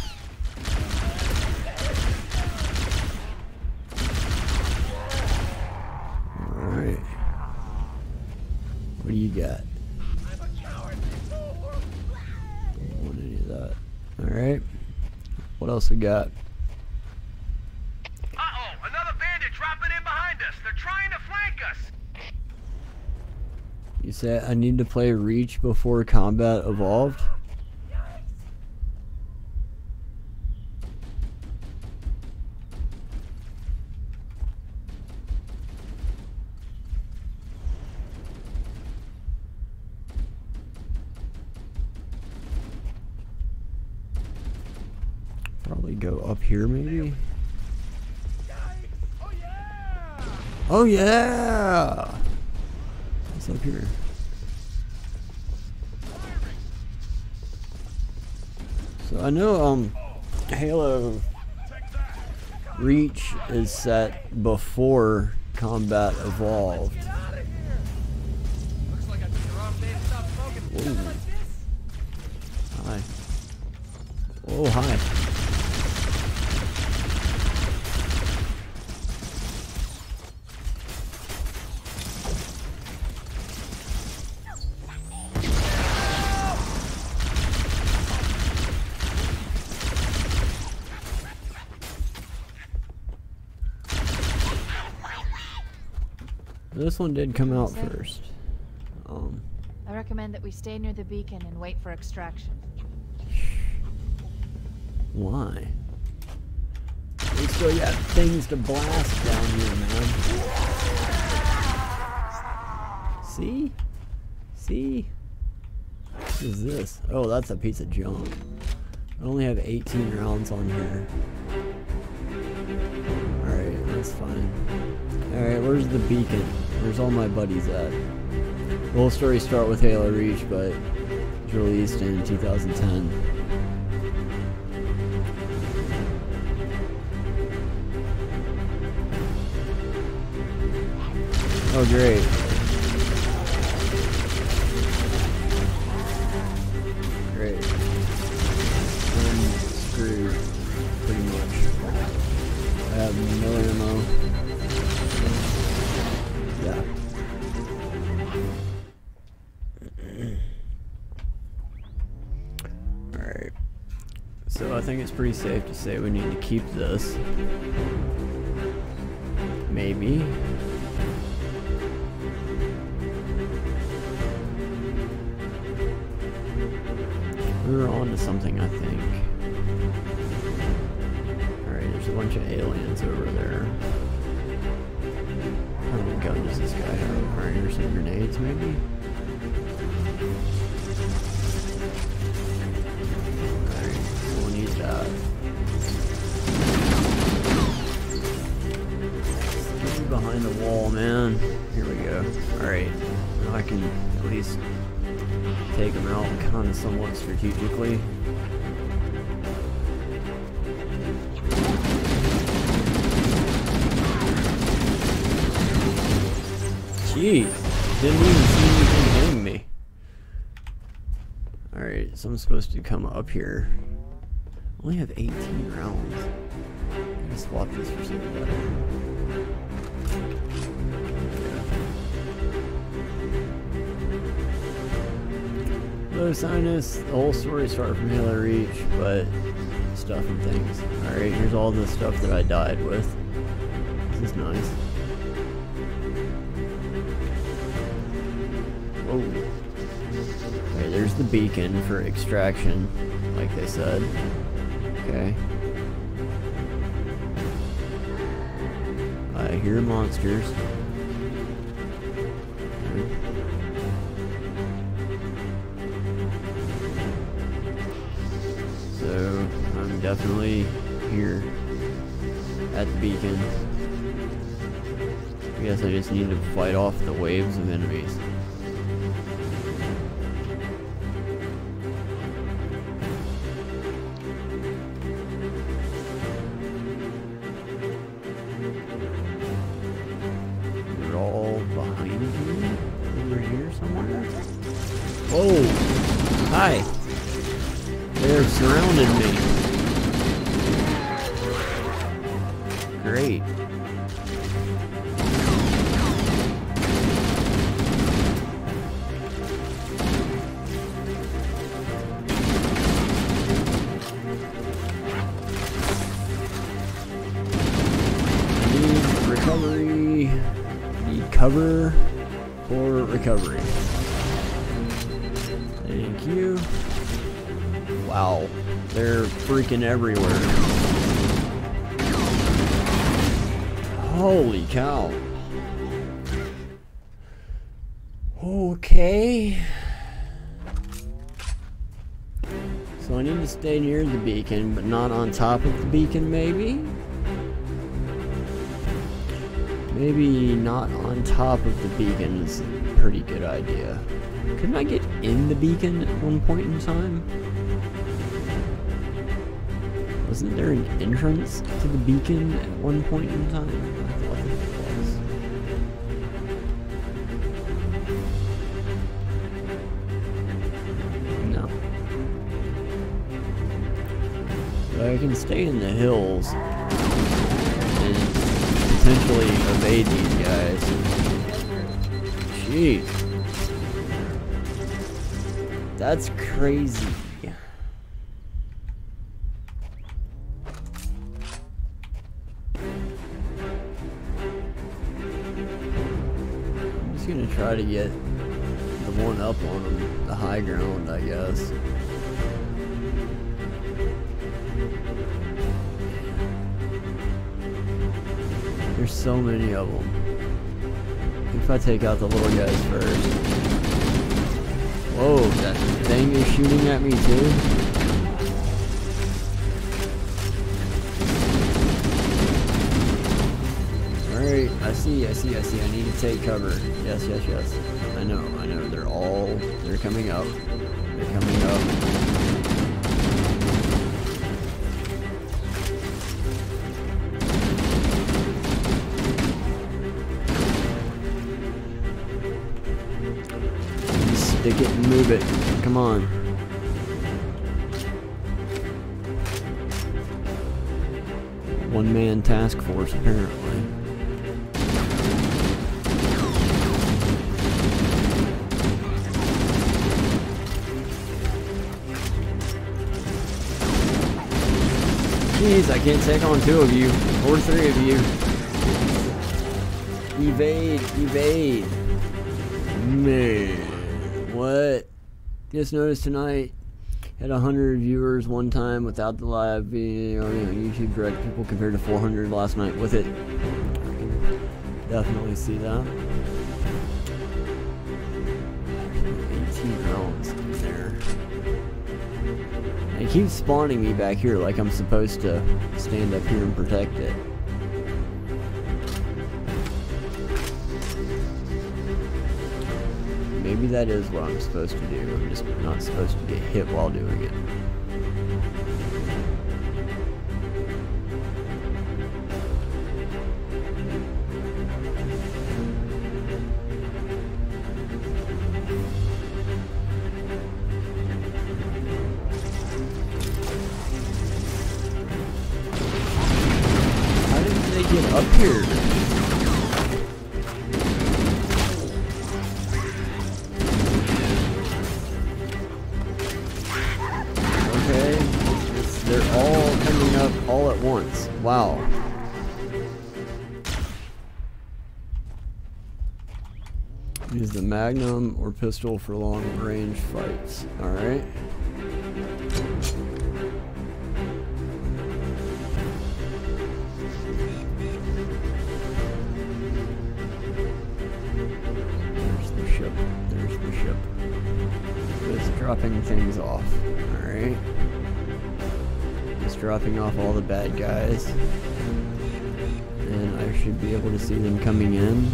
B: Alright. What do you got? What is that? Alright. What else we got? You said I need to play Reach before Combat Evolved? go up here maybe. Oh yeah! What's up here? So I know um Halo Reach is set before Combat Evolved. Hi. Oh hi. This one did come out first. Um,
D: I recommend that we stay near the beacon and wait for extraction.
B: Why? We still got things to blast down here, man. See? See? What is this? Oh, that's a piece of junk. I only have 18 rounds on here. Alright, that's fine. Alright, where's the beacon? Where's all my buddies at? The whole story start with Halo Reach, but it was released in 2010. Oh great. pretty safe to say we need to keep this. Maybe. on of somewhat strategically. Jeez, didn't even see anything hitting me. Alright, so I'm supposed to come up here. I only have 18 rounds. I can swap this for something better. Tyler Sinus. The whole story far from Halo Reach, but stuff and things. Alright, here's all the stuff that I died with. This is nice.
A: Oh. Okay, there's
B: the beacon for extraction, like they said. Okay. I hear monsters. here at the beacon. I guess I just need to fight off the wave. everywhere. Holy cow. Okay. So I need to stay near the beacon, but not on top of the beacon, maybe? Maybe not on top of the beacon is a pretty good idea. Couldn't I get in the beacon at one point in time? Wasn't there an entrance to the beacon at one point in time? I thought was. No. But I can stay in the hills and potentially evade these guys. Jeez. That's crazy. get the one up on them, the high ground, I guess. There's so many of them. If I take out the little guys first. Whoa, that thing is shooting at me too? I see, I see, I see. I need to take cover. Yes, yes, yes. I know, I know. They're all... They're coming up. They're coming up. Stick it and move it. Come on. One-man task force, apparently. I can't take on two of you or three of you. Evade, evade. Man, what? Just noticed tonight had 100 viewers one time without the live video on you know, YouTube direct people compared to 400 last night with it. Definitely see that. keeps spawning me back here like I'm supposed to stand up here and protect it. Maybe that is what I'm supposed to do. I'm just not supposed to get hit while doing it. magnum or pistol for long range fights. Alright. There's the ship. There's the ship. Just dropping things off. Alright. Just dropping off all the bad guys. And I should be able to see them coming in.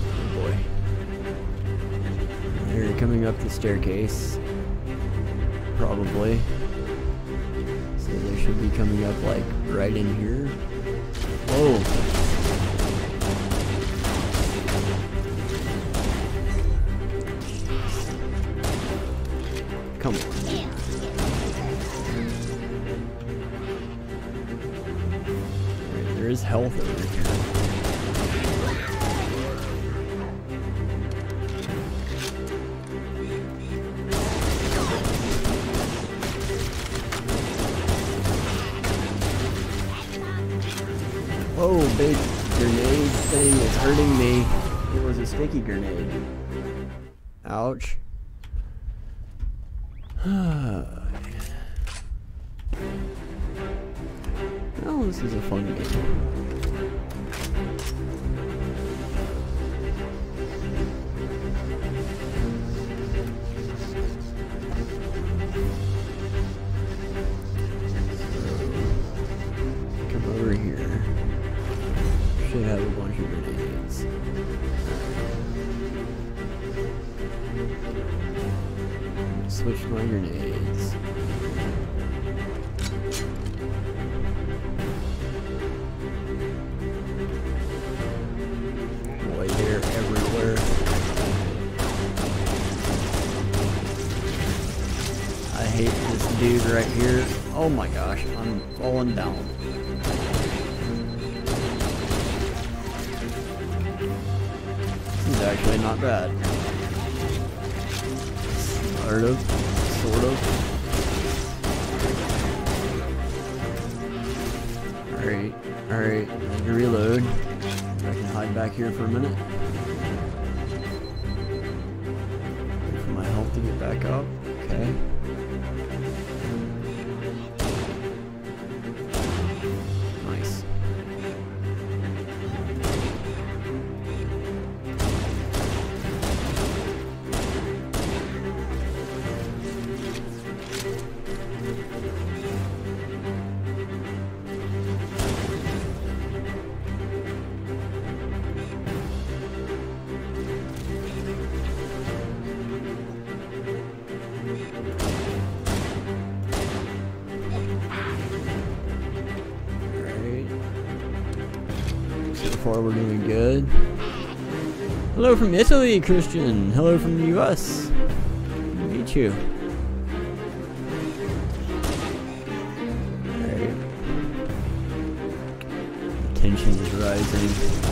B: up the staircase. Probably. So they should be coming up like right in here. far we're doing good. Hello from Italy, Christian. Hello from the US. meet you. Right. Tensions is rising.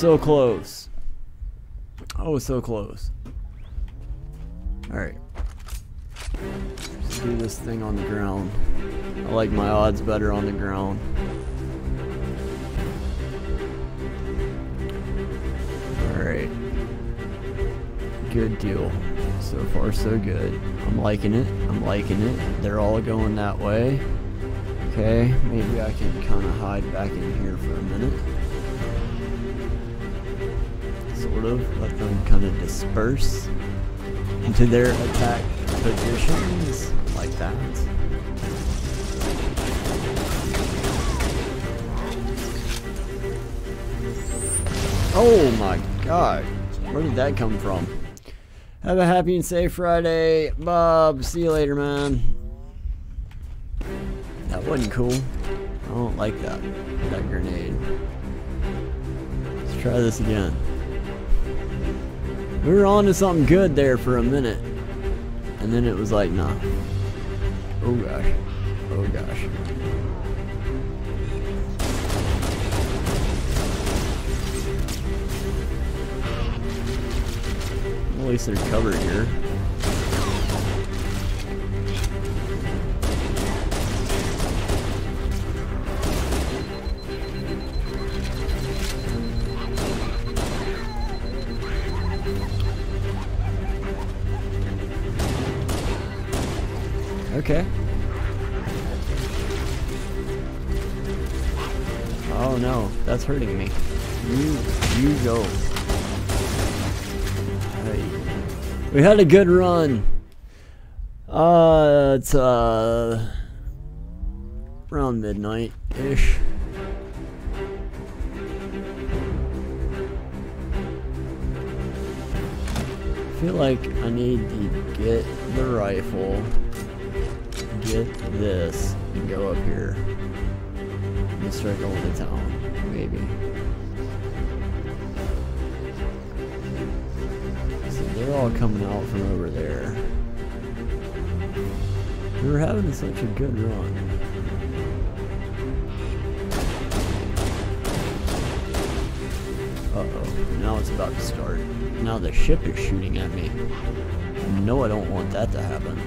B: so close. Oh, so close. Alright. do this thing on the ground. I like my odds better on the ground. Alright. Good deal. So far, so good. I'm liking it. I'm liking it. They're all going that way. Okay, maybe I can kind of hide back in here for a minute sort of, let them kind of disperse into their attack positions, like that. Oh my god, where did that come from? Have a happy and safe Friday, Bob, see you later, man. That wasn't cool. I don't like that, that grenade. Let's try this again. We were on to something good there for a minute. And then it was like, nah. Oh gosh. Oh gosh. At least they're covered here. hurting me. You, you go. Hey, We had a good run. Uh, it's, uh, around midnight-ish. I feel like I need to get the rifle, get this, and go up here and circle the town. So they're all coming out from over there. We were having such a good run. Uh-oh, now it's about to start. Now the ship is shooting at me. No, I don't want that to happen.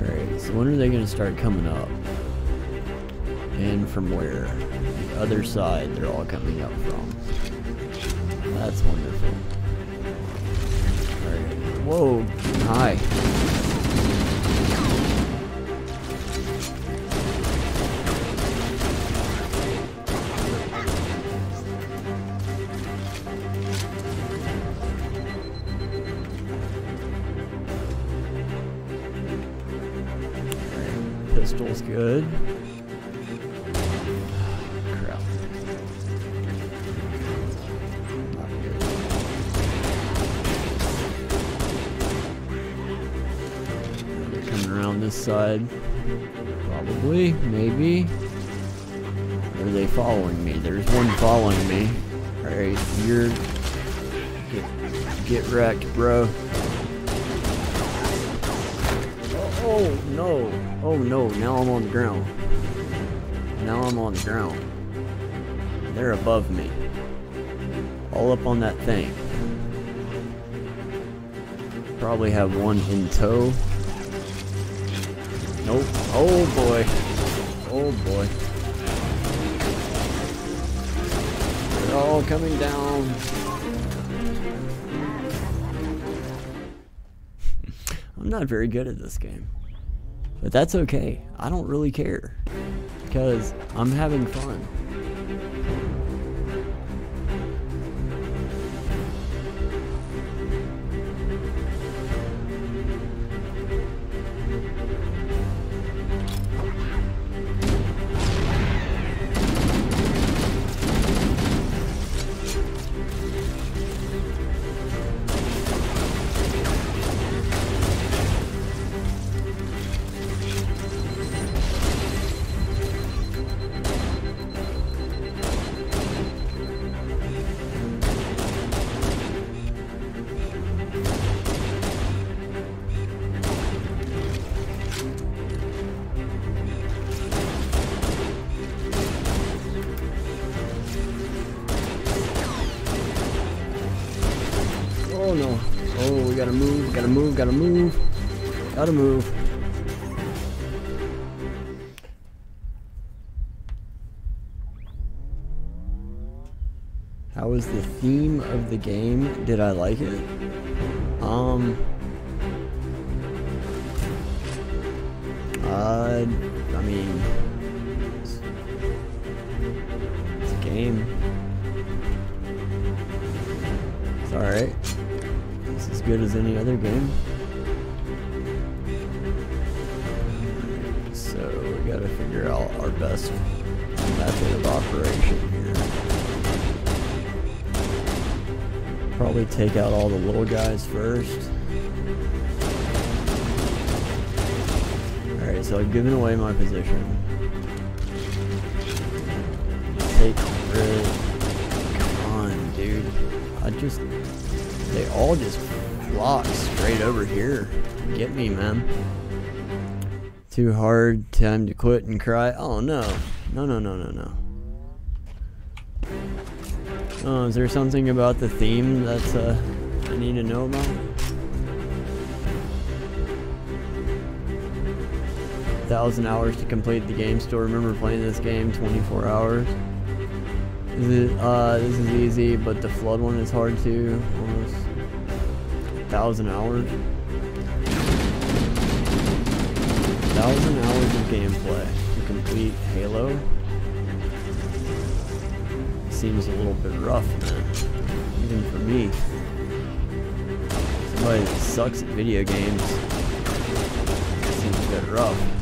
B: Alright, so when are they going to start coming up? And from where? The other side they're all coming up from. That's wonderful. Alright. Whoa! Hi. me. Alright, you're... Get, get wrecked, bro. Oh, oh, no. Oh, no. Now I'm on the ground. Now I'm on the ground. They're above me. All up on that thing. Probably have one in tow. Nope. Oh, boy. Oh, boy. all coming down. I'm not very good at this game. But that's okay. I don't really care. Because I'm having fun. the game, did I like it? Um, uh, I mean,
A: it's, it's a
B: game. It's alright. It's as good as any other game. So we gotta figure out our best method of operation. Probably take out all the little guys first. Alright, so I've given away my position. Take rid. Come on, dude. I just... They all just flock straight over here. Get me, man. Too hard, time to quit and cry. Oh, no. No, no, no, no, no. Oh, is there something about the theme that uh, I need to know about? Thousand hours to complete the game. Still remember playing this game 24 hours. This is, uh, this is easy, but the flood one is hard too. Almost thousand hours. Thousand hours of gameplay to complete Halo seems a little bit rough, man. Even for me. Somebody that sucks at video games. seems a bit rough.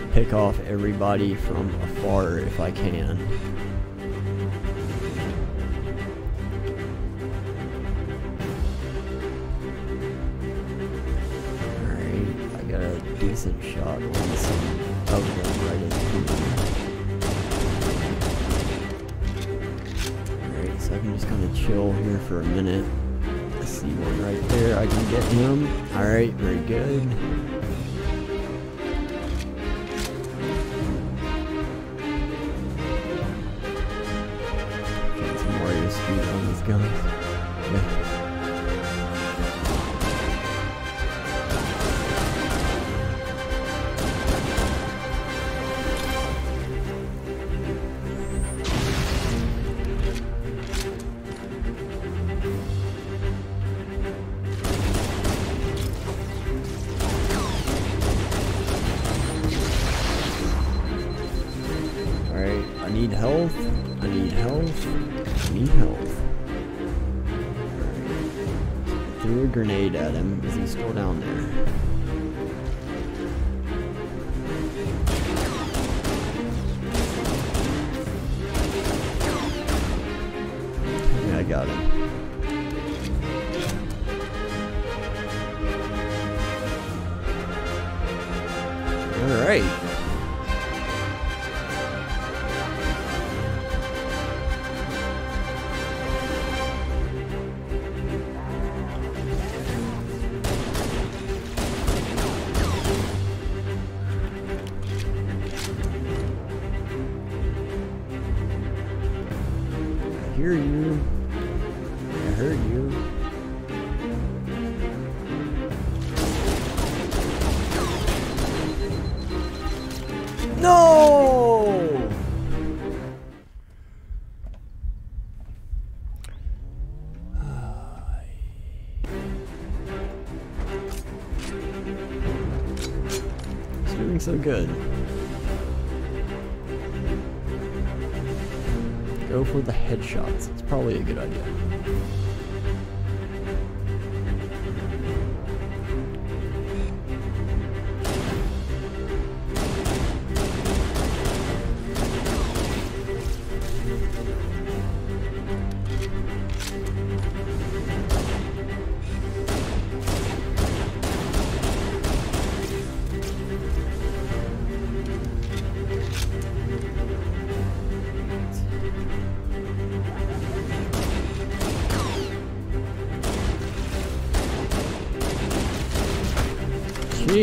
B: is pick off everybody from afar if I can. Alright, I got a decent shot on some of them right in the Alright, so I can just kind of chill here for a minute. I see one right there, I can get him. Alright, very good.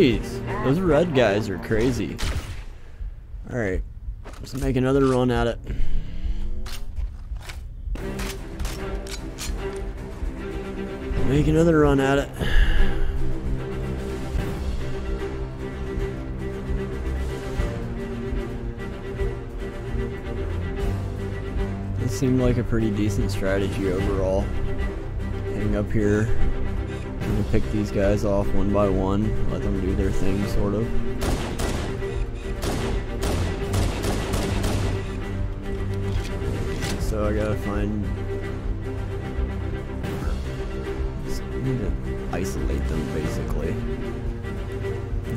B: Jeez, those red guys are crazy. Alright, let's make another run at it. Make another run at it. This seemed like a pretty decent strategy overall. Hang up here pick these guys off one by one, let them do their thing, sort of. So I gotta find... need to isolate them, basically.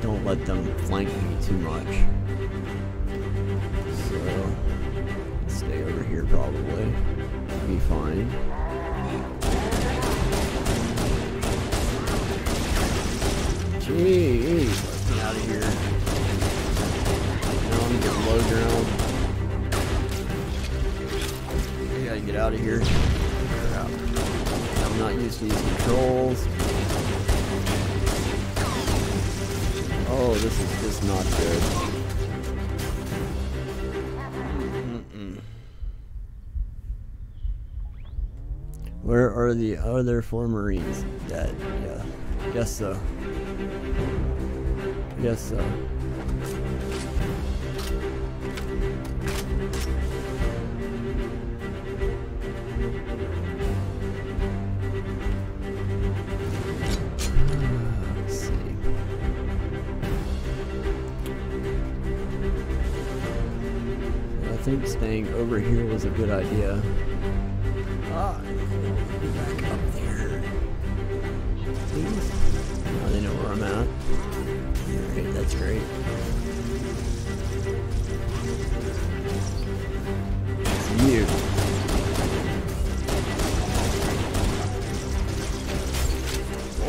B: Don't let them flank me too much. So... Stay over here, probably. Be fine. here. I'm not used to these controls. Oh, this is just not good. Where are the other four Marines? Dead? yeah. Guess so. Guess so. think over here was a good idea.
A: Ah, back up there.
B: Please? Oh, they know where I'm at. Alright, that's great. you.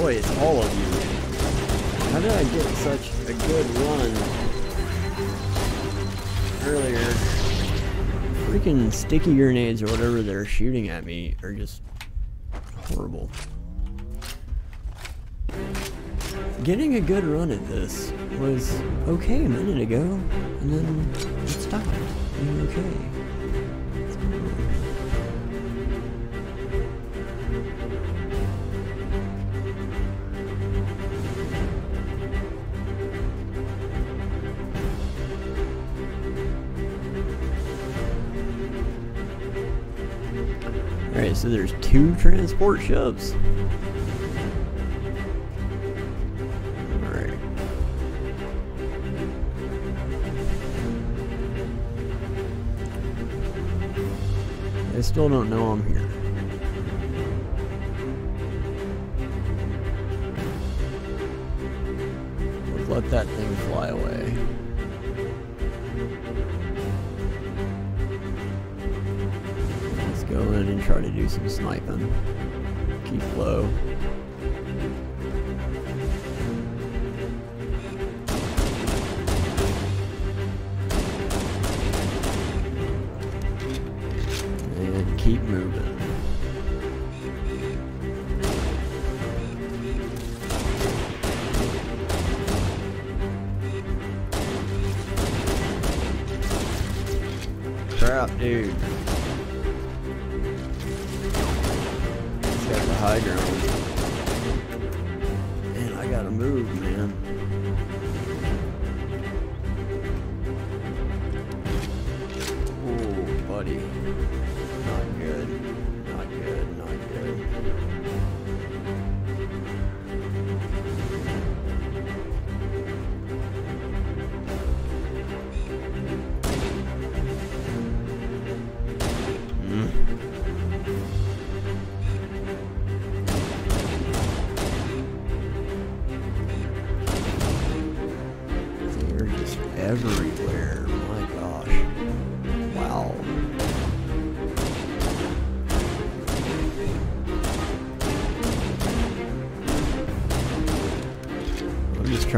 B: Boy, it's all of you. How did I get such a good run fucking sticky grenades or whatever they're shooting at me are just horrible. Getting a good run at this was okay a minute ago, and then it stopped okay. So there's two transport ships. Alright. I still don't know I'm here. some sniping. Keep low.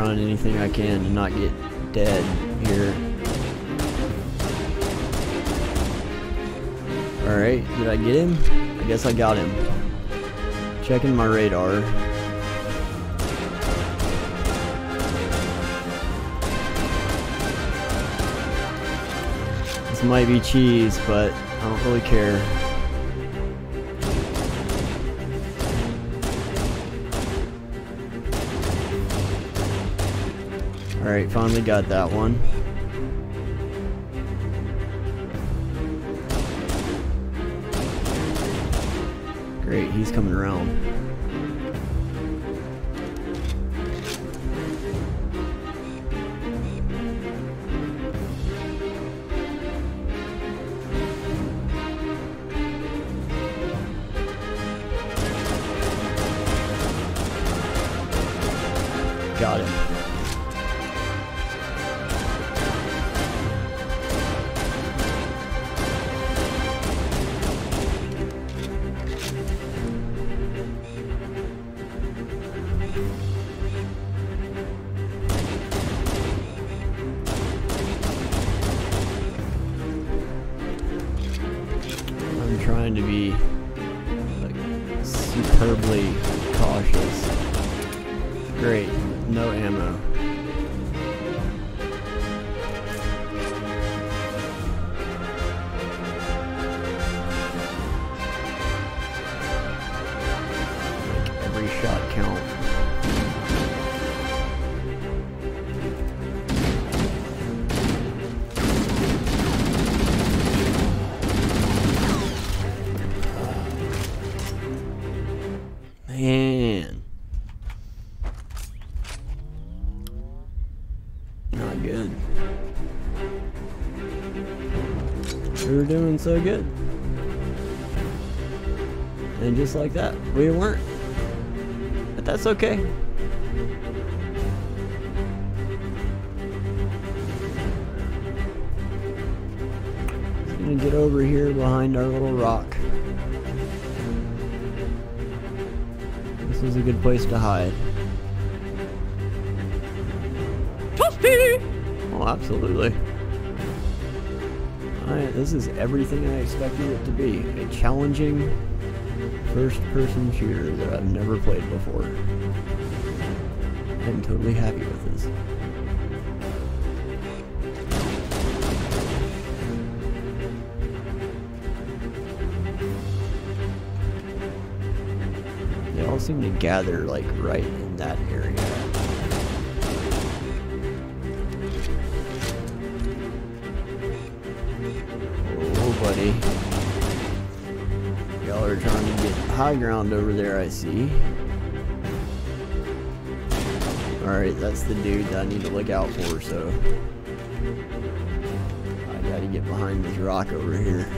B: on anything I can to not get dead here. Alright, did I get him? I guess I got him. Checking my radar. This might be cheese, but I don't really care. Alright, finally got that one. Great, he's coming around. so good. And just like that, we weren't. But that's okay. I'm gonna get over here behind our little rock. This is a good place to hide. Toasty! Oh, absolutely this is everything I expected it to be. A challenging first-person shooter that I've never played before. I'm totally happy with this. They all seem to gather, like, right high ground over there, I see. Alright, that's the dude that I need to look out for, so... I gotta get behind this rock over here.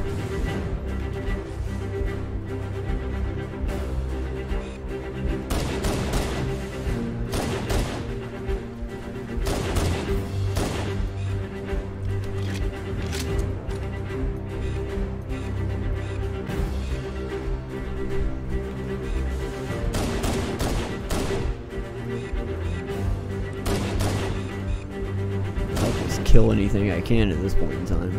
B: I can at this point in time.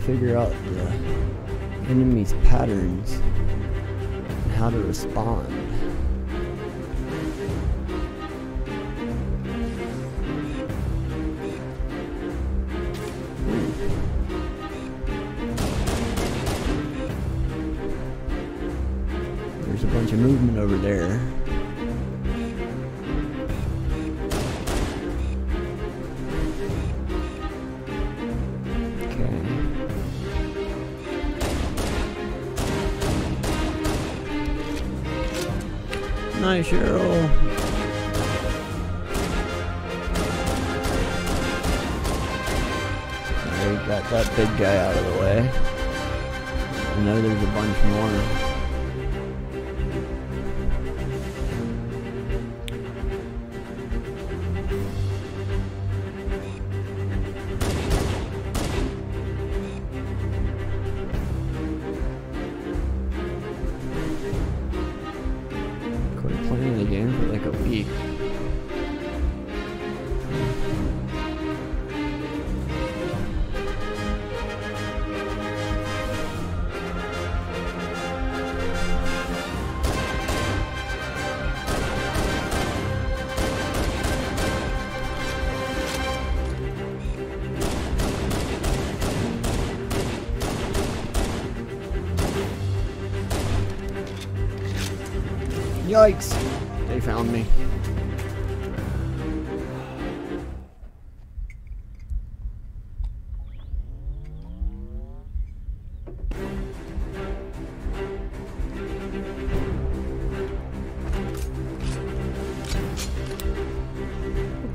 B: figure out the enemy's patterns and how to respond. Hi, got that big guy out of the way. I know there's a bunch more. Yikes! They found me.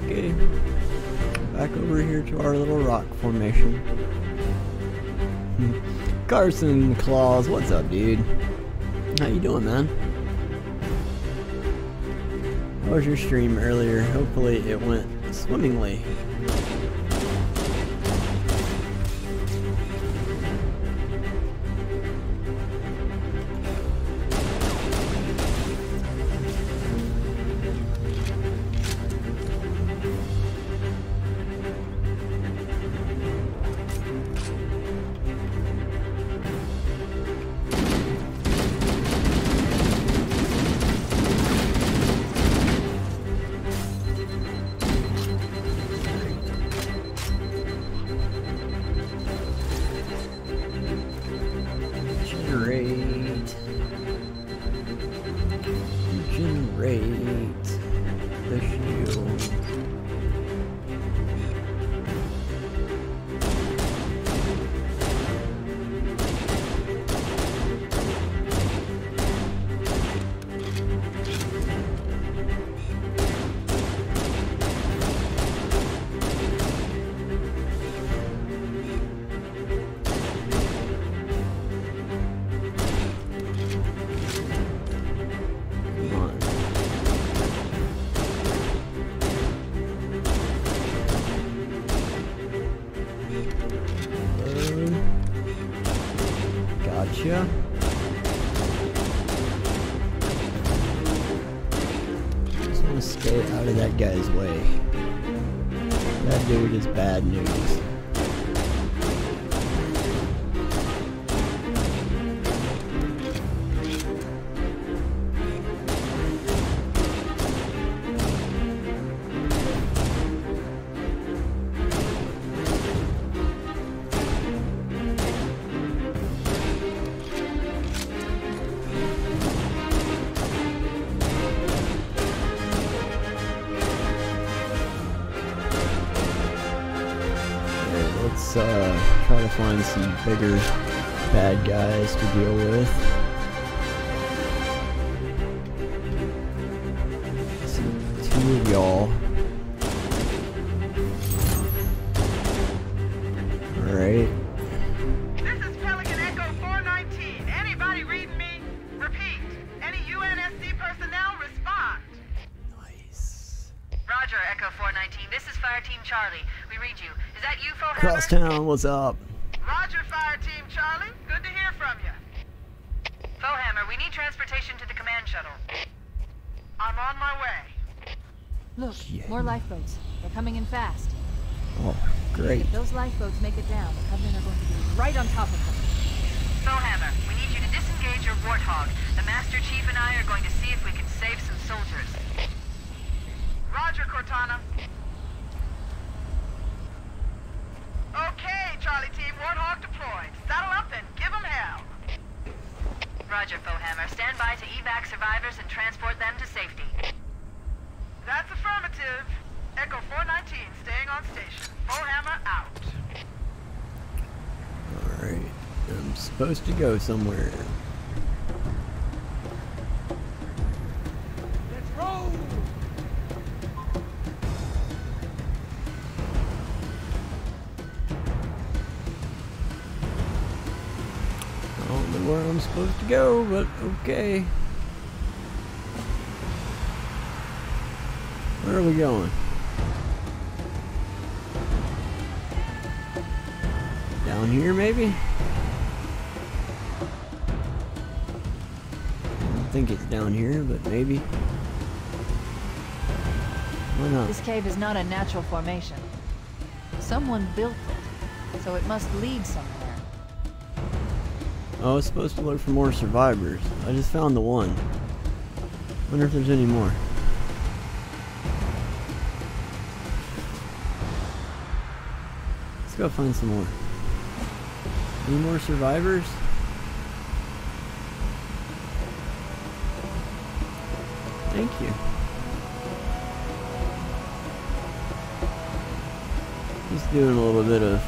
B: Okay. Back over here to our little rock formation. Hmm. Carson claws. what's up, dude? stream earlier. Hopefully it went swimmingly. Find some bigger bad guys to deal with. see, two of y'all. Alright.
E: This is Pelican Echo 419. Anybody reading me? Repeat. Any UNSC personnel respond.
B: Nice.
E: Roger, Echo 419. This is Fire Team Charlie. We read you.
B: Is that you, Crosstown, what's up? go somewhere. I don't know where I'm supposed to go, but okay. Where are we going? down here, but maybe. Why not? This
D: cave is not a natural formation. Someone built it, so it must lead somewhere.
B: Oh, I was supposed to look for more survivors. I just found the one. Wonder if there's any more. Let's go find some more. Any more survivors? you. He's doing a little bit of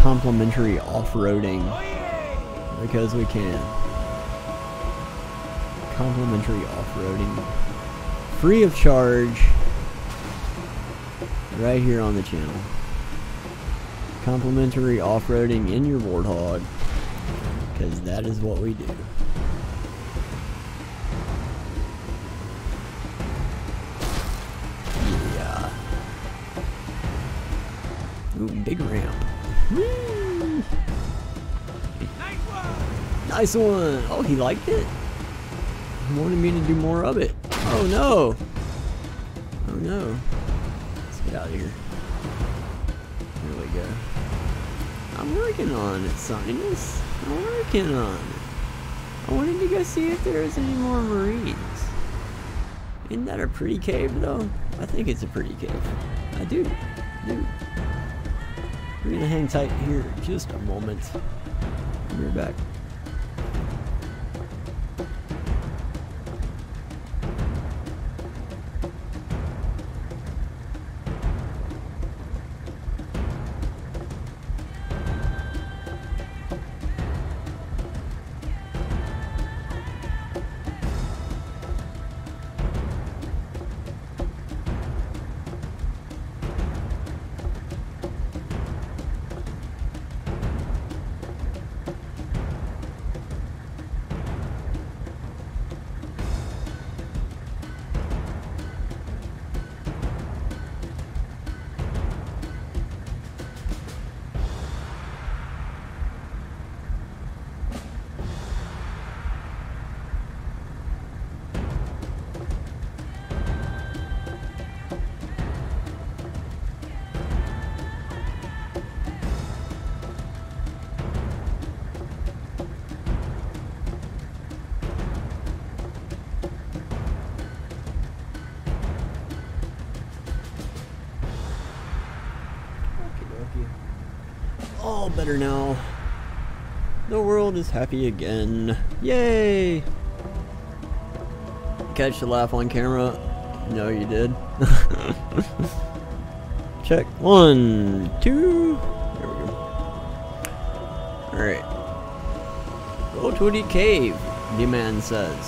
B: complimentary off-roading because we can. Complimentary off-roading. Free of charge. Right here on the channel. Complimentary off-roading in your Warthog. Because that is what we do. Nice one. Oh, he liked it? He wanted me to do more of it. Oh, no. Oh, no. Let's get out of here. There we go. I'm working on it, Sinus. I'm working on it. I wanted to go see if there was any more Marines. Isn't that a pretty cave, though? I think it's a pretty cave. I do. do. We're gonna hang tight here just a moment. We're back. better now. The world is happy again. Yay! Catch the laugh on camera? No, you did. Check. One, two. There we go. Alright. Go to the cave, the man says.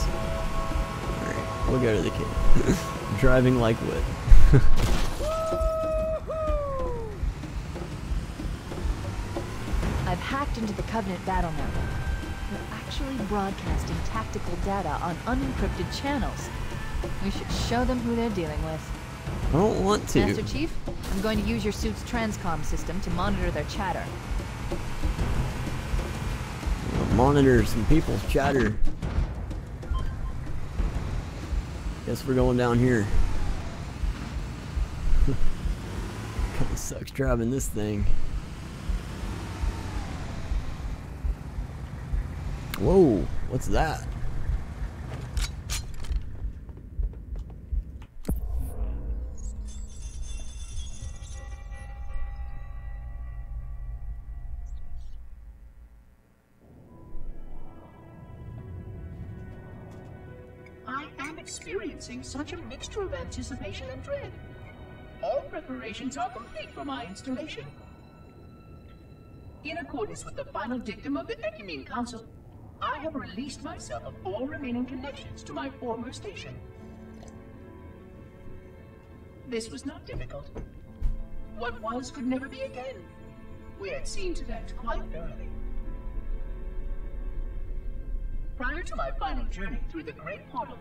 B: Alright, we'll go to the cave. Driving like wood.
D: Covenant battle map. We're actually broadcasting tactical data on unencrypted channels. We should show them who they're dealing with.
B: I don't want to. Master
D: Chief, I'm going to use your suit's transcom system to monitor their chatter.
B: monitor some people's chatter. Guess we're going down here. Kinda sucks driving this thing. What's that?
G: I am experiencing such a mixture of anticipation and dread. All preparations are complete for my installation. In accordance with the final dictum of the Ecumene Council, I have released myself of all remaining connections to my former station. This was not difficult. What was could never be again. We had seen to that quite thoroughly. Prior to my final journey through the Great Portal,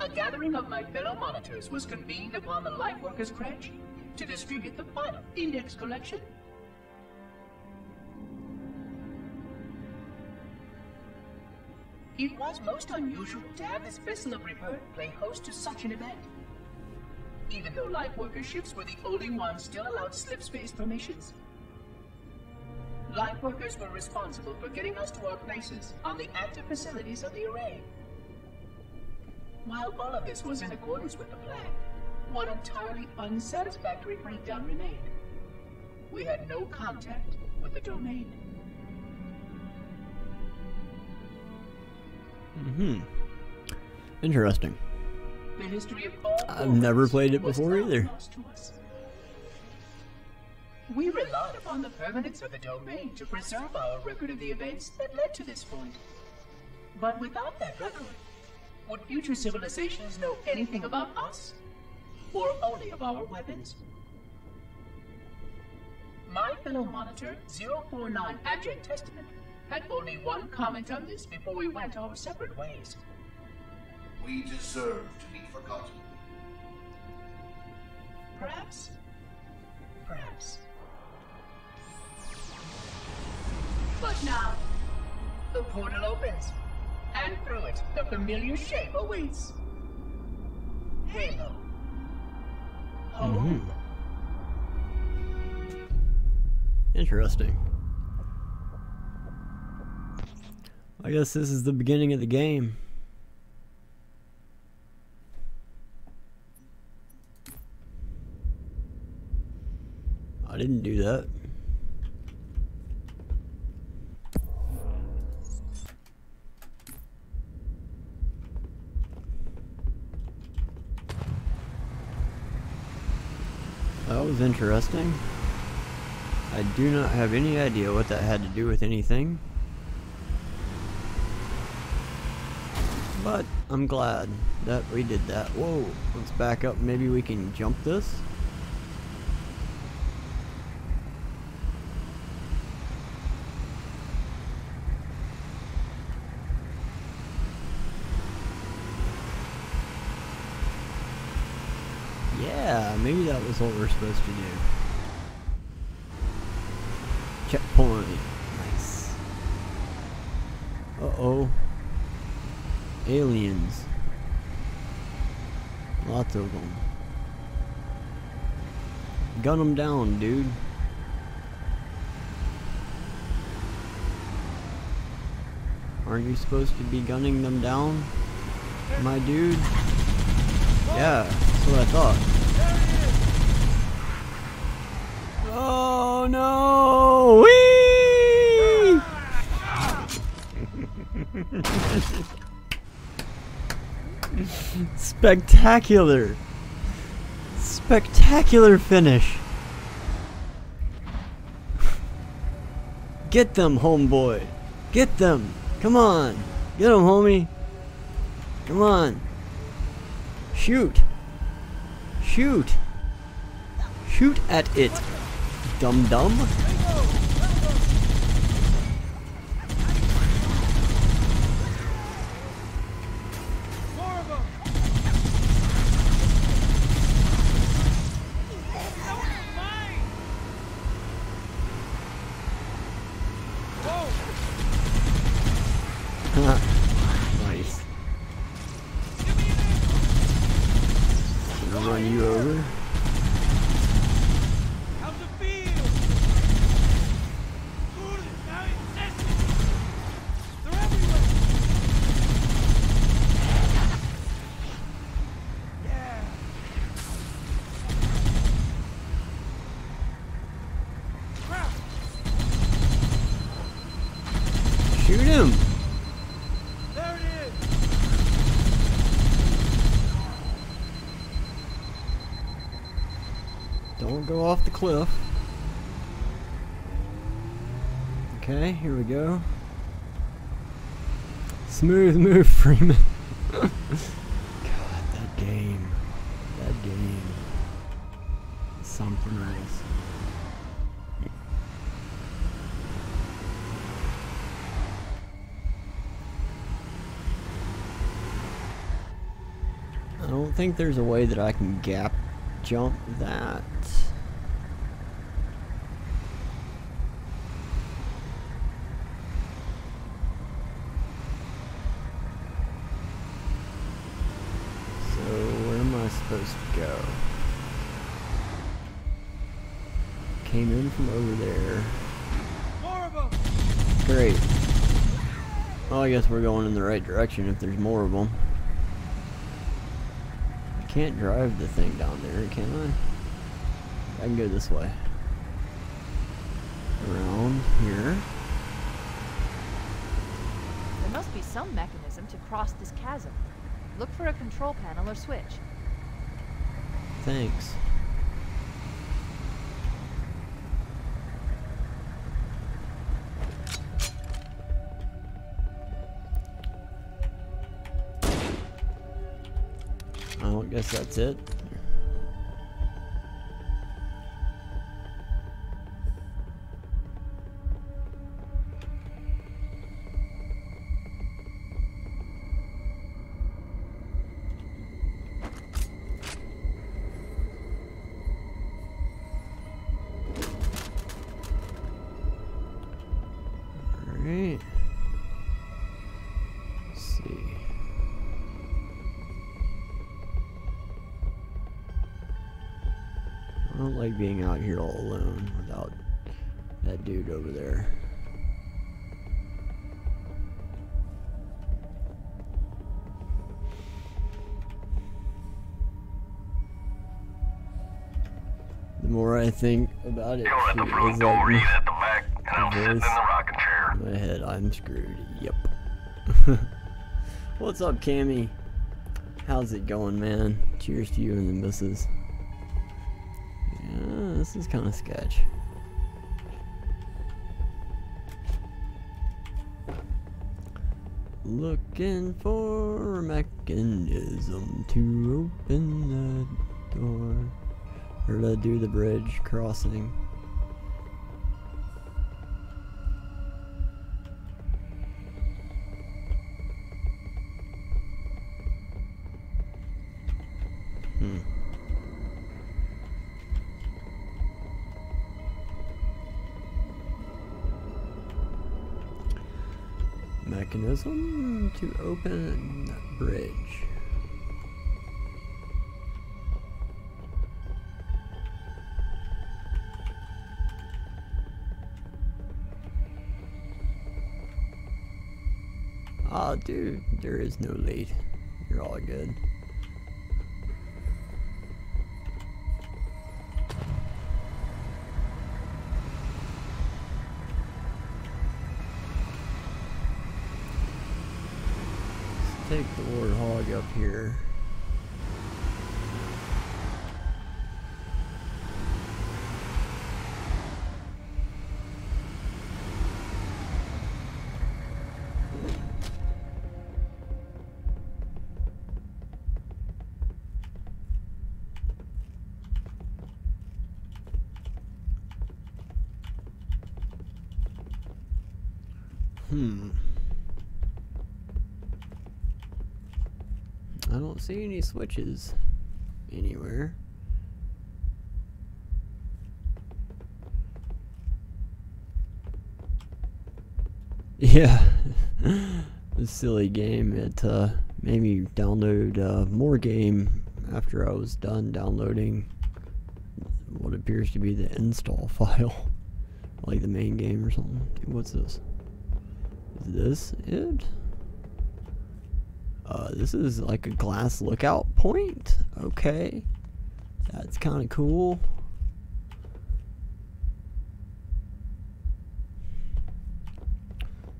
G: a gathering of my fellow monitors was convened upon the Lifeworkers' Cranch to distribute the final index collection It was most unusual to have this of bird play host to such an event. Even though light ships were the only ones still allowed slip space permissions. Lifeworkers workers were responsible for getting us to our places on the active facilities of the array. While all of this was in accordance with the plan, one entirely unsatisfactory breakdown remained. We had no contact with the domain.
B: hmm Interesting. I've never played it before either.
G: We relied upon the permanence of the domain to preserve our record of the events that led to this point. But without that record, would future civilizations know anything about us? Or only of our weapons? My fellow monitor 049 Abject Testament had only one comment on this before we went our separate ways. We deserve to be forgotten. Perhaps. Perhaps. But now, the portal opens, and through it, the familiar shape awaits. Halo.
B: Mm-hmm. Home. Mm -hmm. Interesting. I guess this is the beginning of the game. I didn't do that. That was interesting. I do not have any idea what that had to do with anything. But I'm glad that we did that. Whoa, let's back up. Maybe we can jump this? Yeah, maybe that was what we're supposed to do. Checkpoint. Nice. Uh-oh aliens. Lots of them. Gun them down, dude. Aren't you supposed to be gunning them down, my dude? Yeah, that's what I thought. Oh no! Whee! Spectacular! Spectacular finish! Get them, homeboy! Get them! Come on! Get them, homie! Come on! Shoot! Shoot! Shoot at it! Dum-dum! think there's a way that I can gap jump that. where am I supposed to go. Came in from over there. Great. Well, I guess we're going in the right direction if there's more of them can't drive the thing down there, can I? I can go this way. Around here.
D: There must be some mechanism to cross this chasm. Look for a control panel or switch.
B: Thanks. guess that's it. like being out here all alone without that dude over there. The more I think about it, the more do read at the back, and I'm sitting in the rocking chair. In my head, I'm screwed. Yep. What's up, Cammy? How's it going, man? Cheers to you and the missus this is kind of sketch. Looking for a mechanism to open the door. Or to do the bridge crossing. to open bridge. Ah, oh, dude, there is no lead. You're all good. the warthog up here. see any switches anywhere. Yeah, this silly game. It uh, made me download uh, more game after I was done downloading what appears to be the install file, like the main game or something. What's this? Is this it? Uh, this is like a glass lookout point. Okay. That's kind of cool.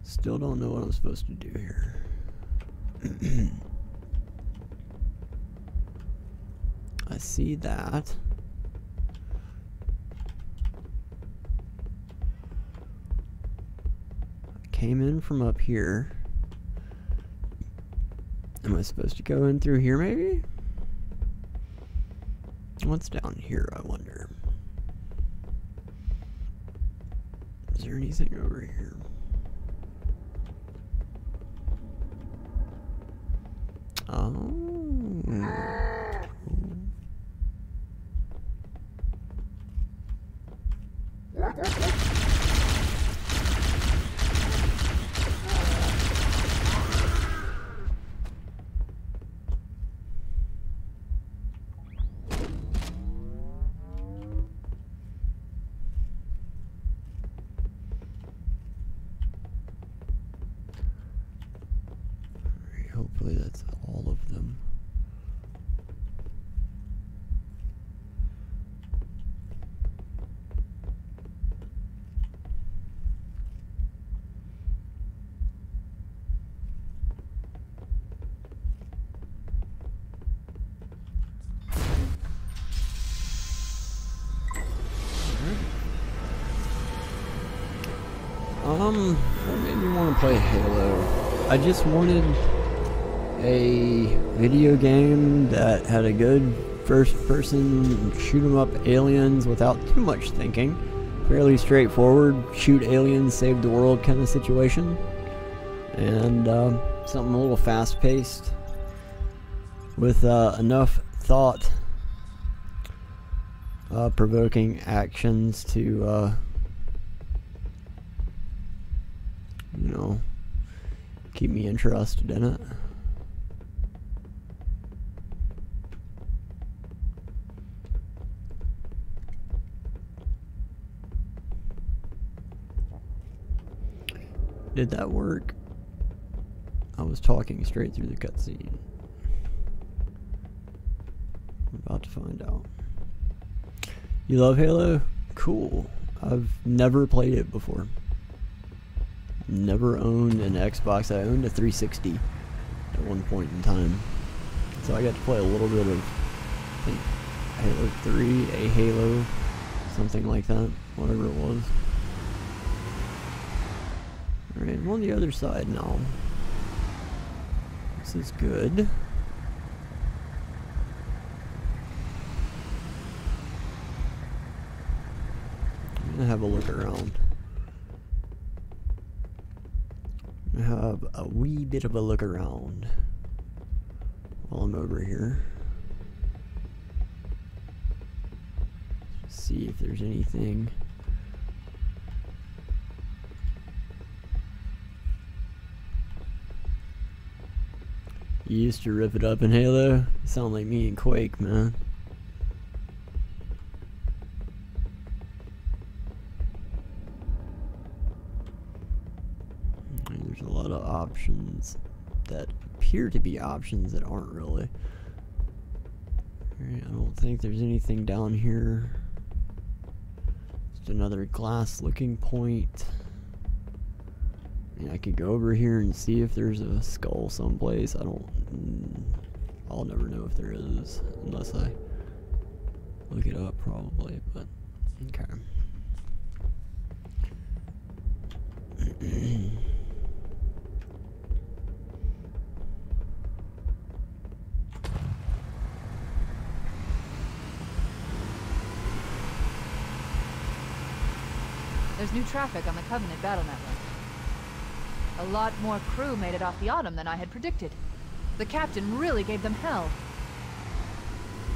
B: Still don't know what I'm supposed to do here. I see that. came in from up here. Am I supposed to go in through here, maybe? What's down here, I wonder? Is there anything over here? Oh. I just wanted a video game that had a good first person shoot 'em up aliens without too much thinking. Fairly straightforward, shoot aliens, save the world kind of situation. And uh, something a little fast paced with uh, enough thought uh, provoking actions to uh, Keep me interested in it. Did that work? I was talking straight through the cutscene. I'm about to find out. You love Halo? Cool. I've never played it before never owned an Xbox. I owned a 360 at one point in time. So I got to play a little bit of I think, Halo 3, a Halo, something like that, whatever it was. Alright, I'm on the other side now. This is good. I'm gonna have a look around. have a wee bit of a look around while I'm over here. See if there's anything. You used to rip it up in Halo? You sound like me and Quake, man. options that appear to be options that aren't really. Alright, I don't think there's anything down here. Just another glass looking point. I could go over here and see if there's a skull someplace. I don't... Mm, I'll never know if there is, unless I look it up probably, but... Okay.
D: There's new traffic on the Covenant battle network. A lot more crew made it off the Autumn than I had predicted. The captain really gave them hell.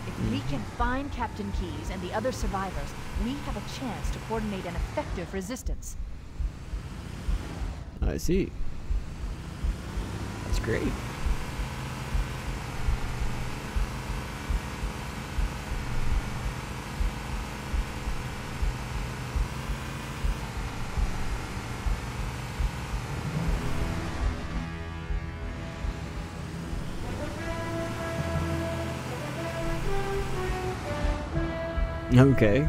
D: If we hmm. can find Captain Keyes and the other survivors, we have a chance to coordinate an effective resistance.
B: I see. That's great. Okay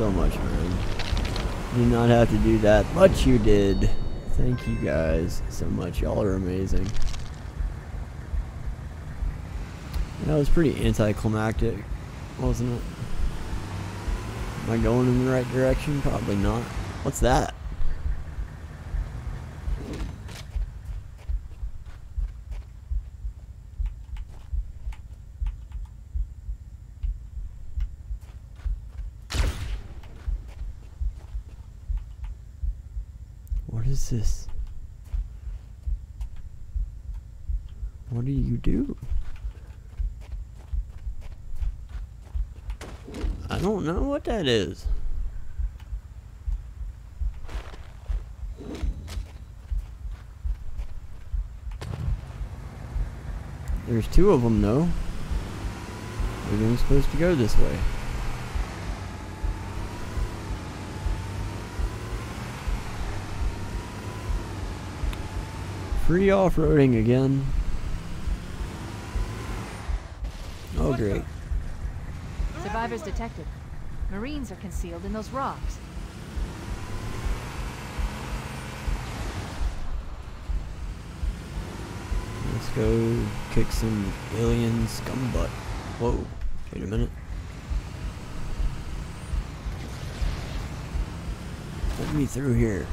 B: so much, man. You do not have to do that, but you did. Thank you guys so much. Y'all are amazing. That was pretty anticlimactic, wasn't it? Am I going in the right direction? Probably not. What's that? is this? What do you do? I don't know what that is. There's two of them though. We're supposed to go this way. Free off-roading again. Oh, great.
D: Survivors detected. Marines are concealed in those rocks.
B: Let's go kick some alien scum butt. Whoa, wait a minute. Let me through here.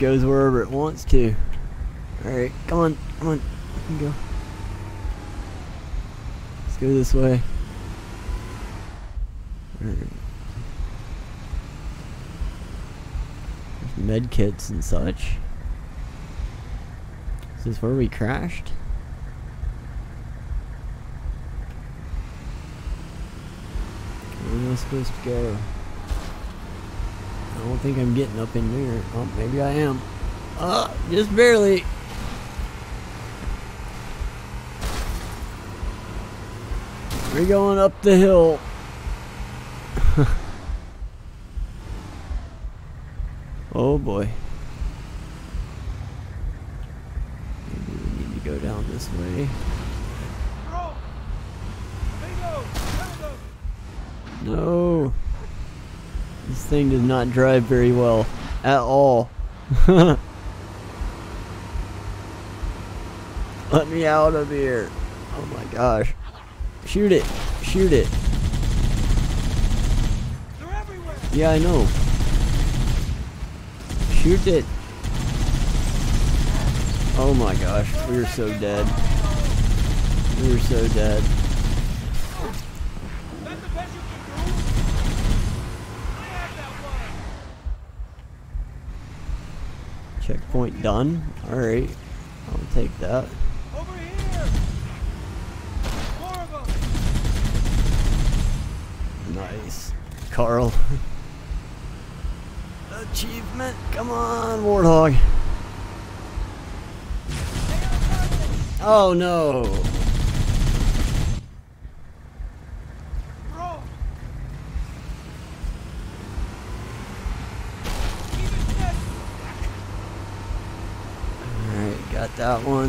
B: goes wherever it wants to. Alright, come on, come on, go. Let's go this way. There's med kits and such. Is this where we crashed? Where am I supposed to go? I don't think I'm getting up in there. Oh, maybe I am. Uh, just barely. We're going up the hill. oh boy. Maybe we need to go down this way. thing does not drive very well at all. Let me out of here. Oh my gosh. Shoot it. Shoot it. Yeah, I know. Shoot it. Oh my gosh. We are so dead. We are so dead. point done. Alright. I'll take that. Over here. More of them. Nice. Carl. Achievement. Come on, Warthog. Oh no.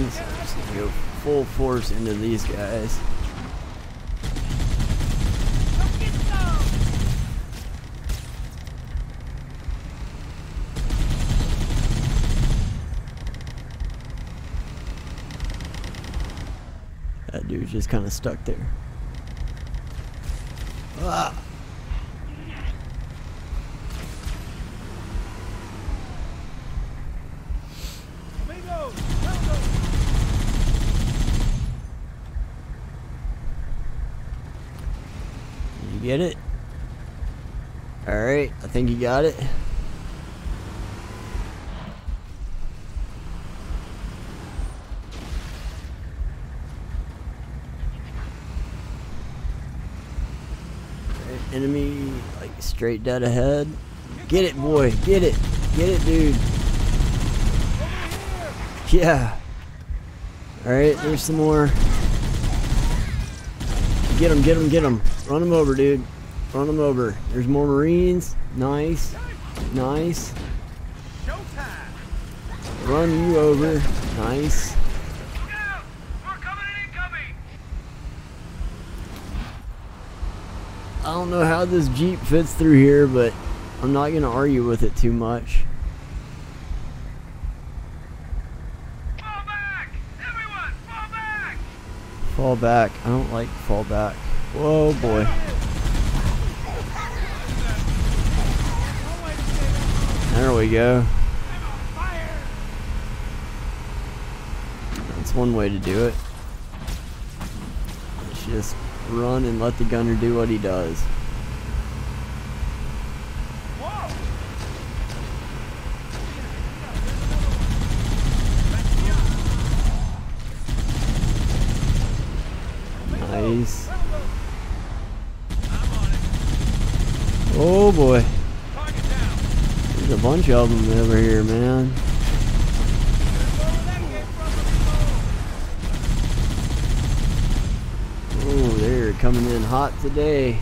B: just gonna go full force into these guys. That dude's just kind of stuck there. think you got it. Enemy, like, straight dead ahead. Get it, boy. Get it. Get it, dude. Yeah. Alright, there's some more. Get him, get him, get him. Run him over, dude. Run them over. There's more Marines. Nice. Nice. Run you over. Nice. I don't know how this Jeep fits through here, but I'm not going to argue with it too much. Fall back! Everyone, fall back! Fall back. I don't like fall back. Whoa, boy. we go. That's one way to do it. Just run and let the gunner do what he does. over here, man. Oh, they're coming in hot today.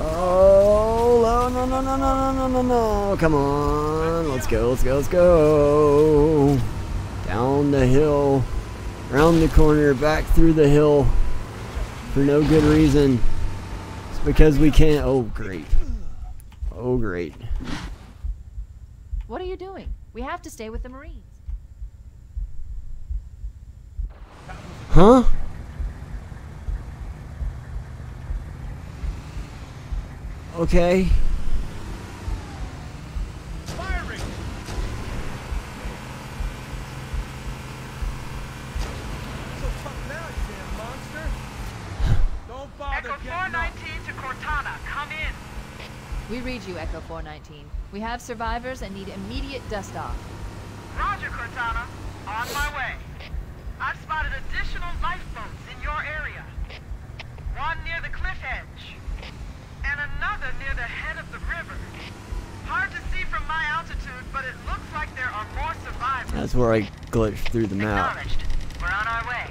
B: Oh, no, no, no, no, no, no, no, no. Come on. Let's go, let's go, let's go. Down the hill, around the corner, back through the hill for no good reason. It's because we can't. Oh, great. Oh, great.
D: stay with the Marines.
B: Huh? Okay.
E: Echo 419 to Cortana. Come in.
D: We read you, Echo 419. We have survivors and need immediate dust off.
E: Roger, Cortana. On my way. I've spotted additional lifeboats in your area. One near the cliff edge. And another near the head of the river. Hard to see from my altitude, but it looks like there are more survivors.
B: That's where I glitched through the map.
E: We're on our way.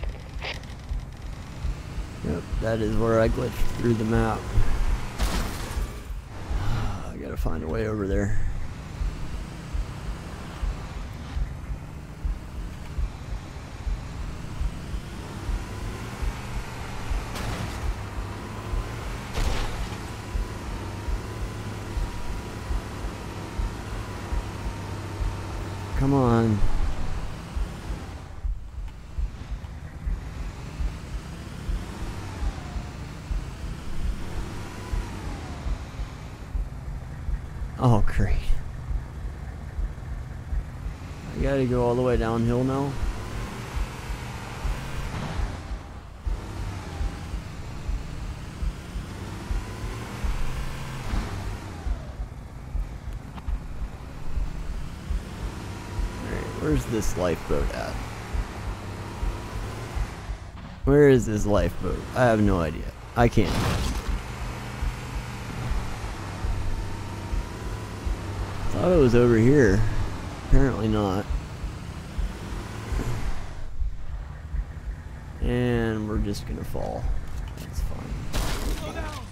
B: Yep, that is where I glitched through the map. I gotta find a way over there. to go all the way downhill now. Where's this lifeboat at? Where is this lifeboat? I have no idea. I can't. Thought it was over here. Apparently not. just gonna fall. That's fine.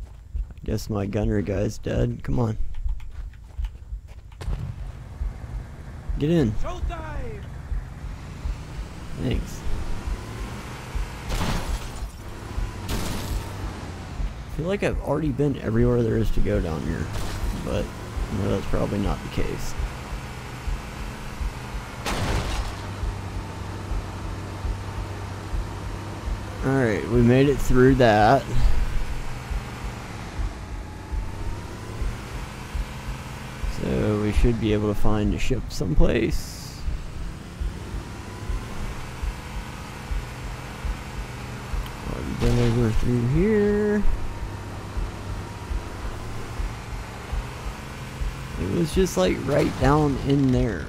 B: I guess my gunner guy's dead. Come on. Get in. Thanks. I feel like I've already been everywhere there is to go down here but that's probably not the case. Alright, we made it through that. So we should be able to find a ship someplace. Then over through here. it's just like right down in there.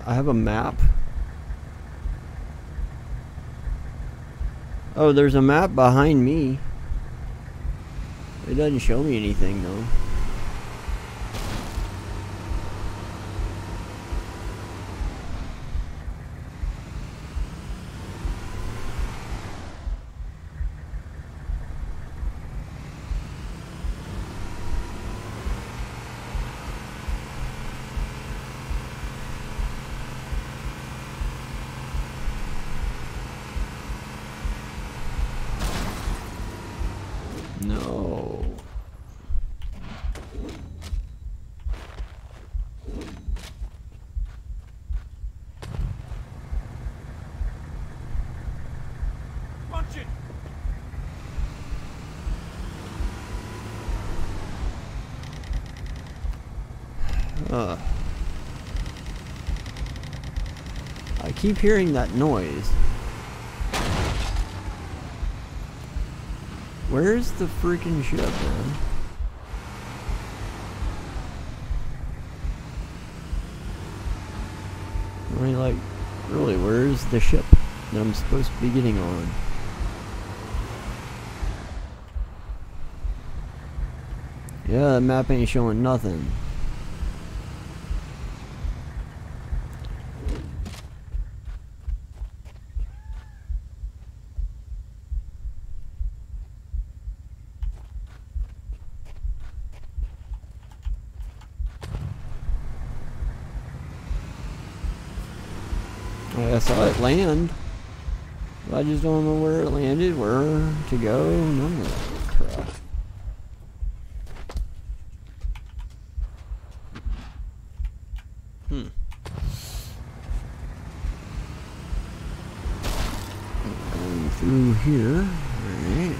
B: Um, I have a map. Oh, there's a map behind me. It doesn't show me anything though. keep hearing that noise. Where's the freaking ship, man? I mean, like, really, where's the ship that I'm supposed to be getting on? Yeah, the map ain't showing nothing. land. I just don't know where it landed, where to go, No, crap. Hmm. Going through here. Alright.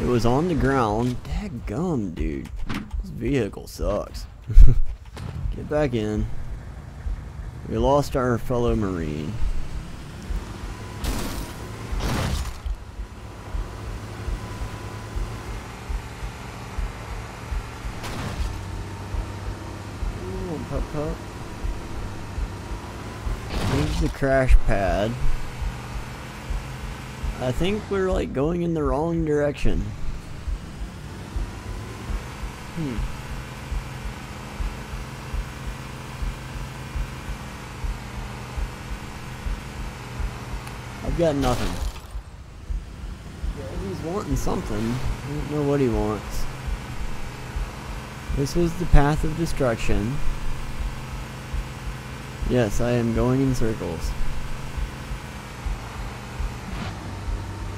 B: It was on the ground. That gum, dude. This vehicle sucks. back in. We lost our fellow Marine. Ooh, Here's the crash pad. I think we're like going in the wrong direction. Hmm. I've got nothing. Yeah, he's wanting something. I don't know what he wants. This was the path of destruction. Yes, I am going in circles.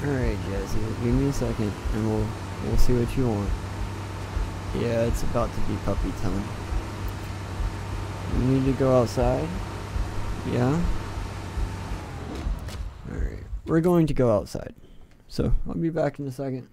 B: Alright, Jesse, give me a second and we'll we'll see what you want. Yeah, it's about to be puppy time. You need to go outside? Yeah? We're going to go outside. So I'll be back in a second.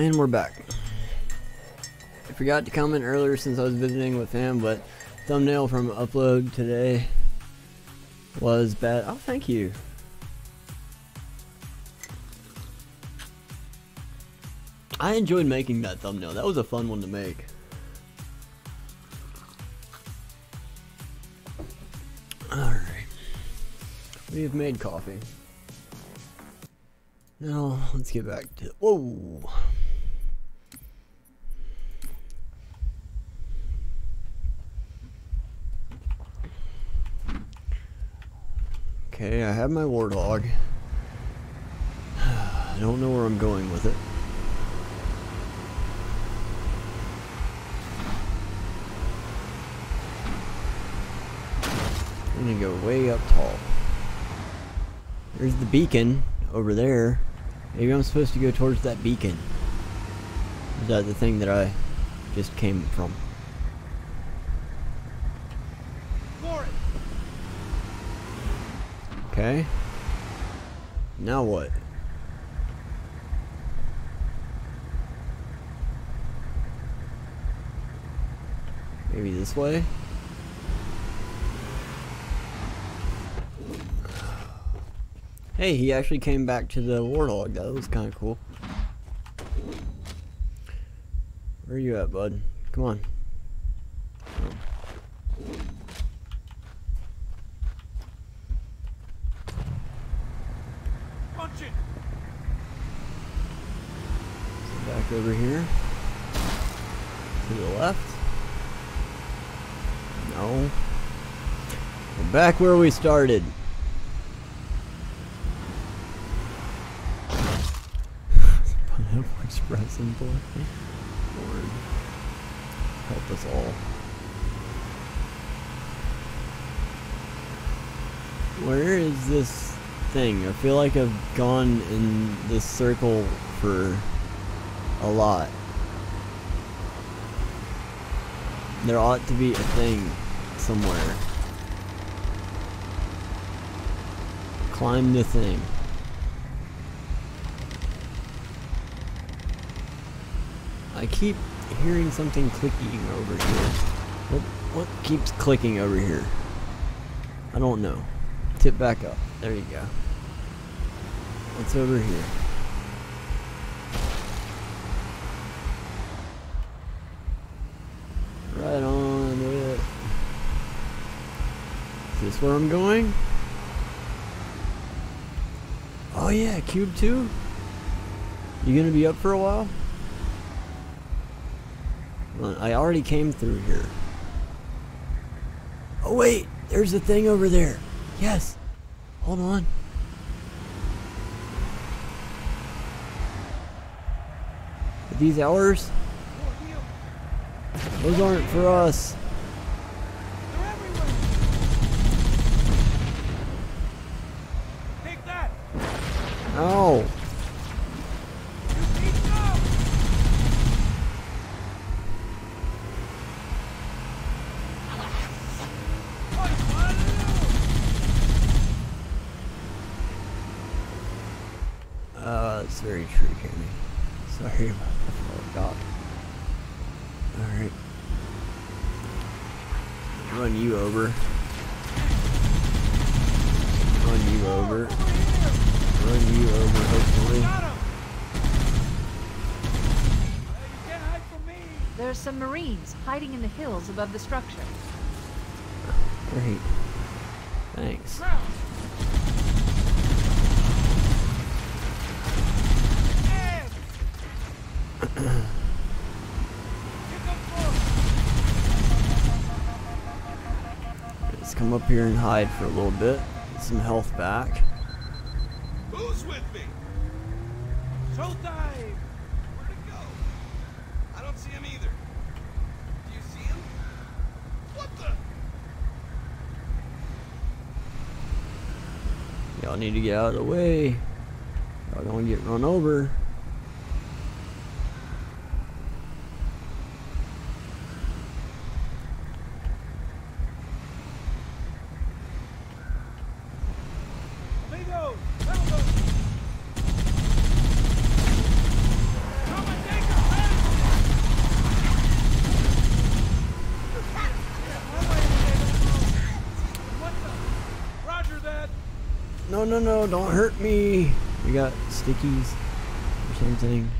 B: And we're back. I forgot to comment earlier since I was visiting with him, but thumbnail from upload today was bad. Oh, thank you. I enjoyed making that thumbnail. That was a fun one to make. Alright. We've made coffee. Now, let's get back to... Whoa! I have my warthog. I don't know where I'm going with it. I'm gonna go way up tall. There's the beacon over there. Maybe I'm supposed to go towards that beacon. Is that the thing that I just came from? Okay. Now what? Maybe this way? Hey, he actually came back to the warthog. That was kind of cool. Where are you at, bud? Come on. Back where we started. Express and Lord, help us all. Where is this thing? I feel like I've gone in this circle for a lot. There ought to be a thing somewhere. climb the thing. I keep hearing something clicking over here. What, what keeps clicking over here? I don't know. Tip back up. There you go. What's over here? Right on it. Is this where I'm going? Oh yeah, Cube 2? You gonna be up for a while? I already came through here. Oh wait, there's the thing over there. Yes. Hold on. these hours? Those aren't for us.
A: Ow.
D: above the structure. Great. Thanks.
B: Let's come up here and hide for a little bit. Get some health back.
A: Who's
C: with me? Showtime!
B: I need to get out of the way. I don't want to get run over. no, don't hurt me. We got stickies or something.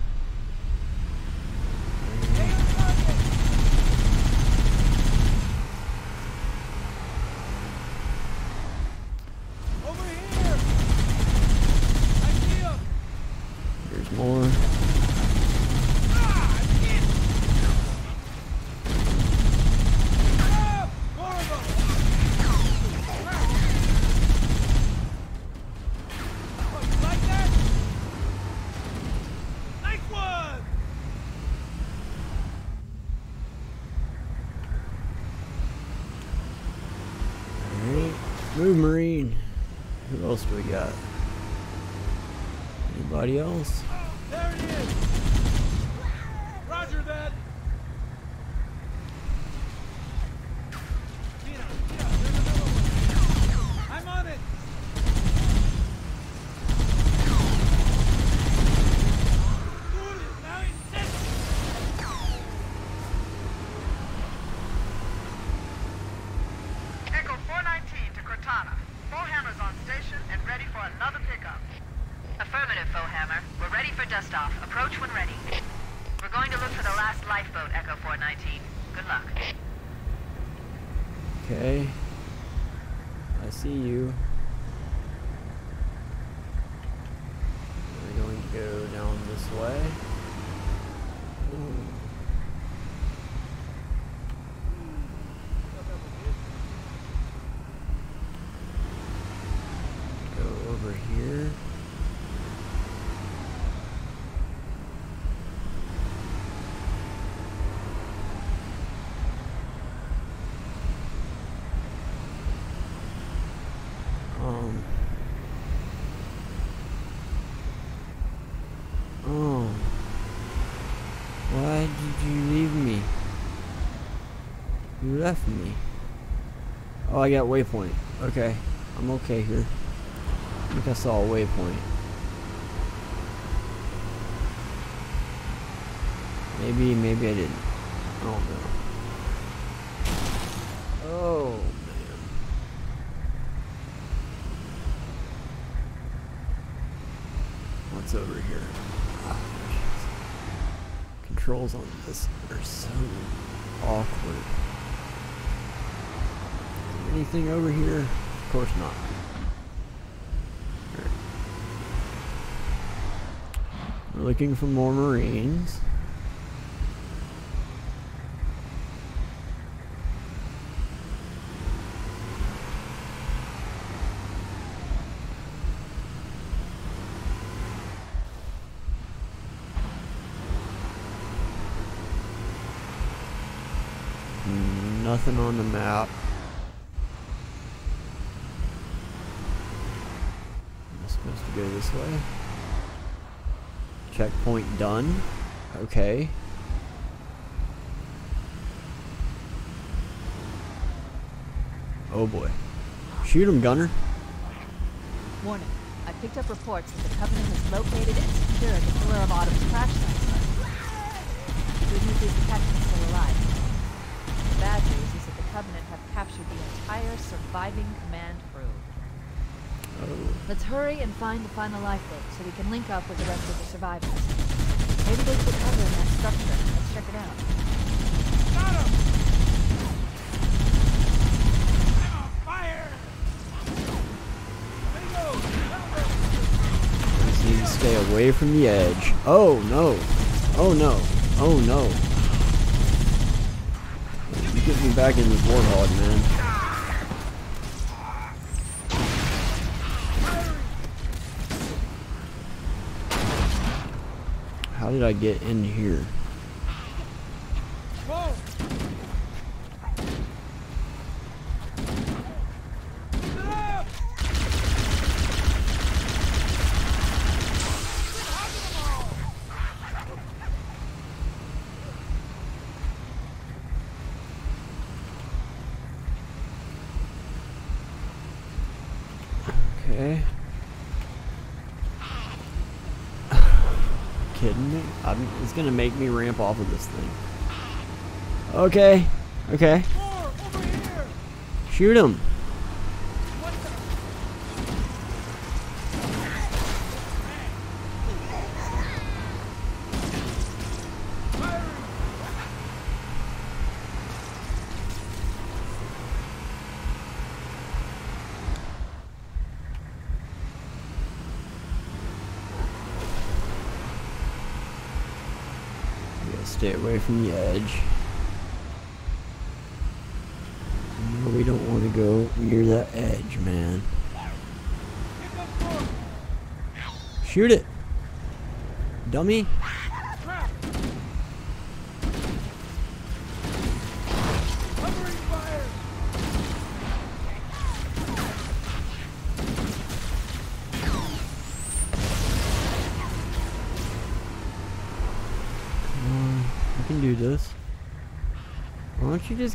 B: Oh, I got waypoint. Okay. I'm okay here. I think I saw a waypoint. Maybe, maybe I didn't. Oh
A: no. Oh man.
B: What's over here? Oh, Controls on this are so awkward anything over here? Of course not. We're looking for more Marines. Hmm, nothing on the map. this way. Checkpoint done. Okay. Oh boy. Shoot him, Gunner.
D: Warning. I picked up reports that the Covenant has located and secured the pillar of Autumn's crash site. The good news is the captain's still alive. The bad news is that the Covenant have captured the entire surviving command Let's hurry and find the final lifeboat so we can link up with the rest of the survivors. Maybe they the cover in that structure. Let's check it out.
A: Got him! I'm on fire!
B: Just need to stay away from the edge. Oh no! Oh no! Oh no! You get me back in this warthog, man. did I get in here? It's gonna make me ramp off of this thing. Okay. Okay. Shoot him. from the edge. No, we don't want to go near that edge, man. Shoot it! Dummy!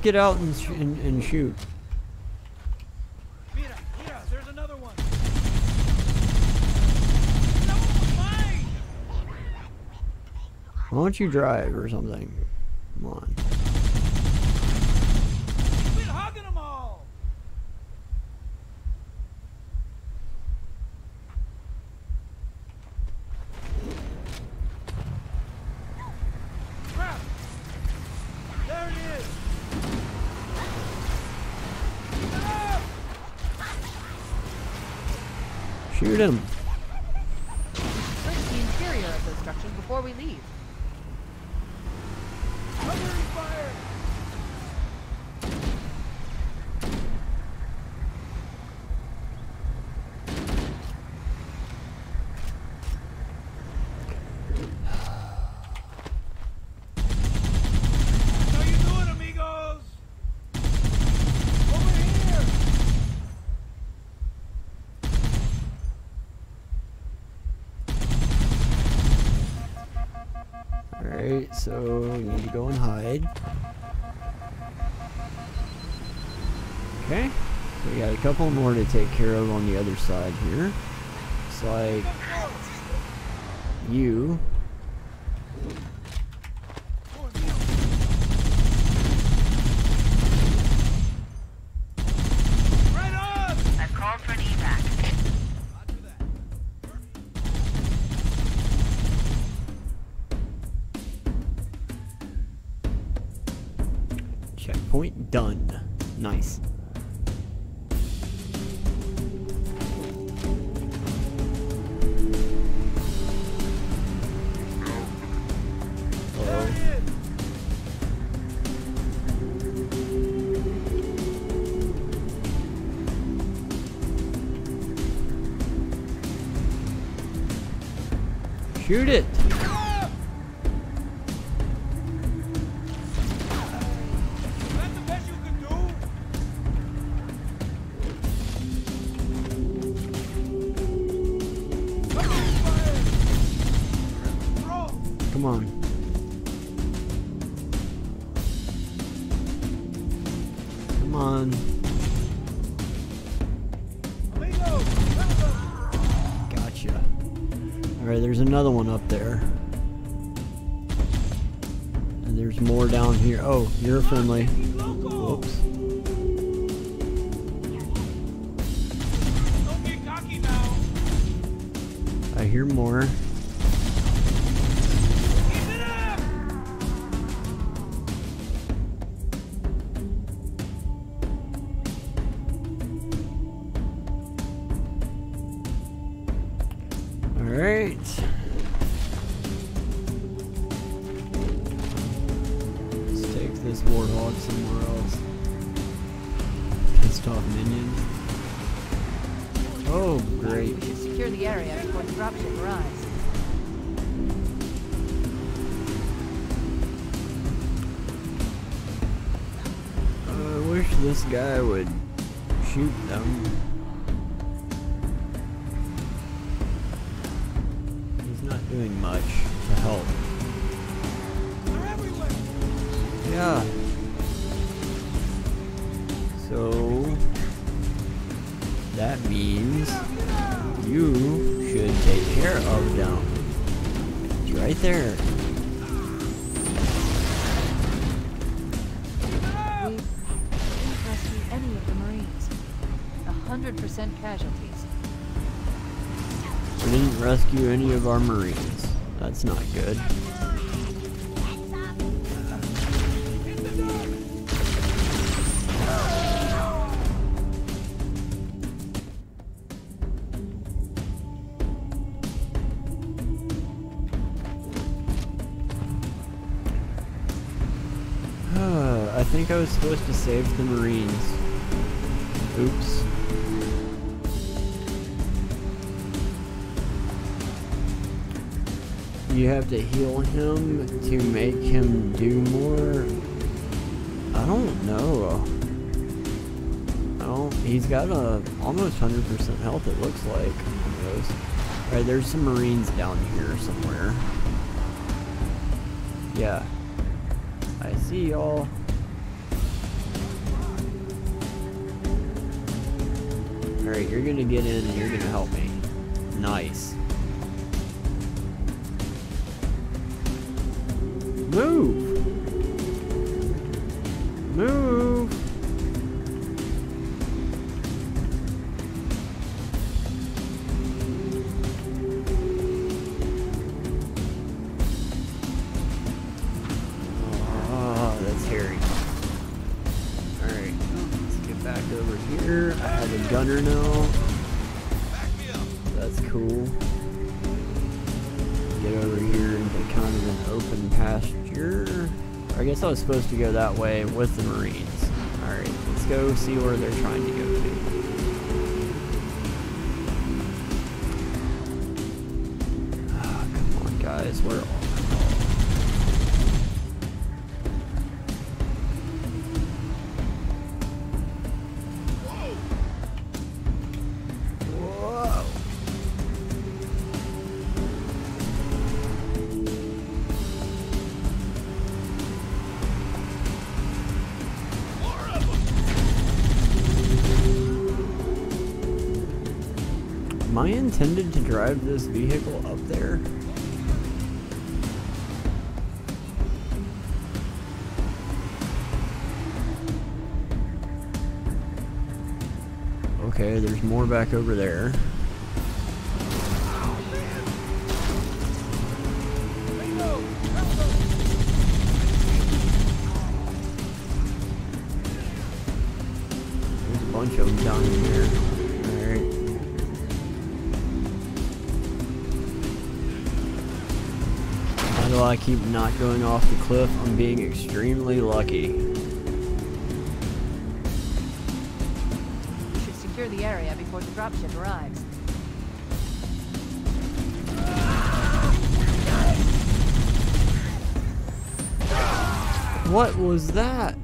B: get out and, sh and, and shoot. Mira, Mira, there's another one. Why don't you drive or something? Come on. more to take care of on the other side here. It's like you Only. rescue any of our Marines. That's not good. I think I was supposed to save the Marines. you have to heal him to make him do more. I don't know. Oh, he's got a almost 100% health it looks like. Alright, there's some marines down here somewhere. Yeah. I see y'all. Alright, you're gonna get in and you're gonna help me. Nice. move. supposed to go that way with the Marines. Alright, let's go see where they're trying to go. drive this vehicle up there? Okay, there's more back over there. I keep not going off the cliff, I'm being extremely lucky.
D: should secure the area before the dropship arrives.
B: What was that?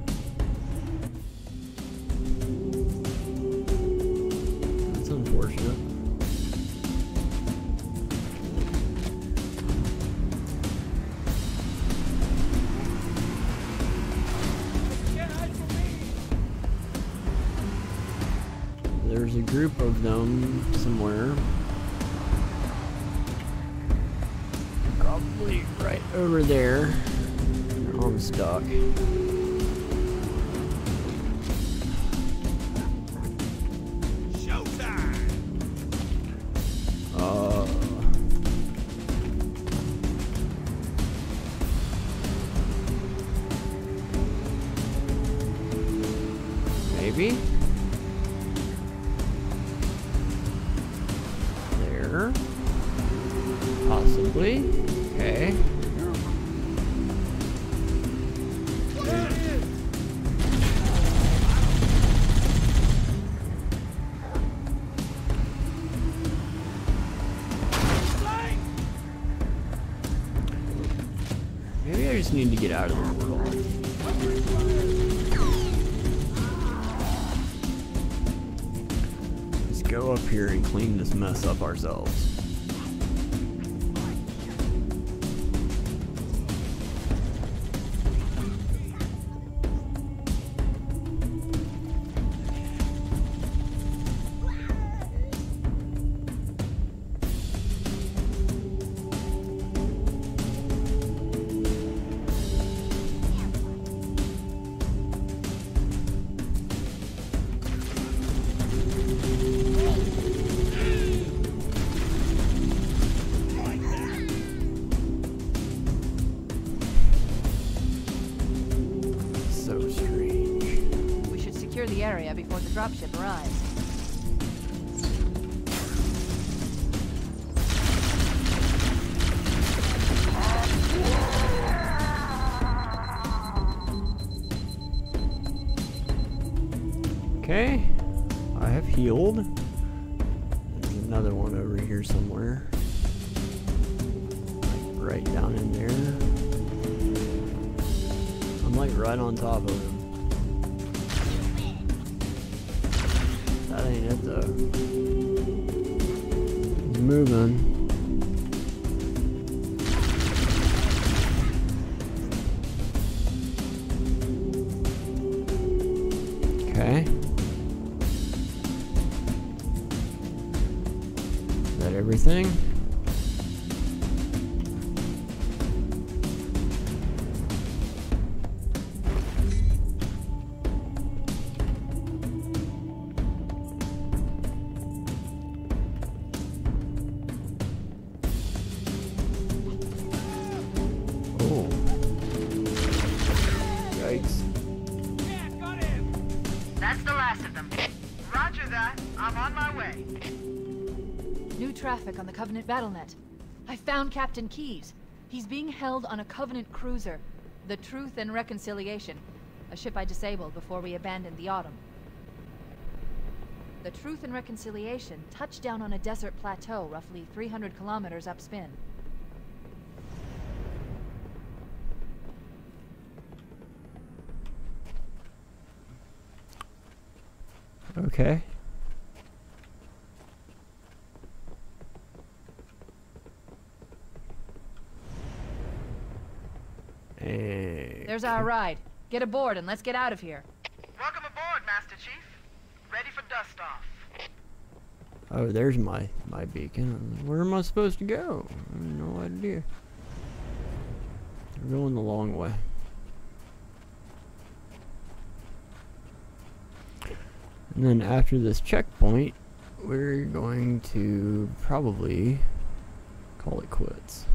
D: traffic on the Covenant Battlenet. I found Captain Keyes. He's being held on a Covenant cruiser, the Truth and Reconciliation, a ship I disabled before we abandoned the Autumn. The Truth and Reconciliation touched down on a desert plateau roughly 300 kilometers upspin. Okay. There's our ride. Get aboard and let's get out of here. Welcome aboard, Master Chief.
B: Ready for dust off. Oh, there's my, my beacon. Where am I supposed to go? I have no idea. We're going the long way. And then after this checkpoint, we're going to probably call it quits.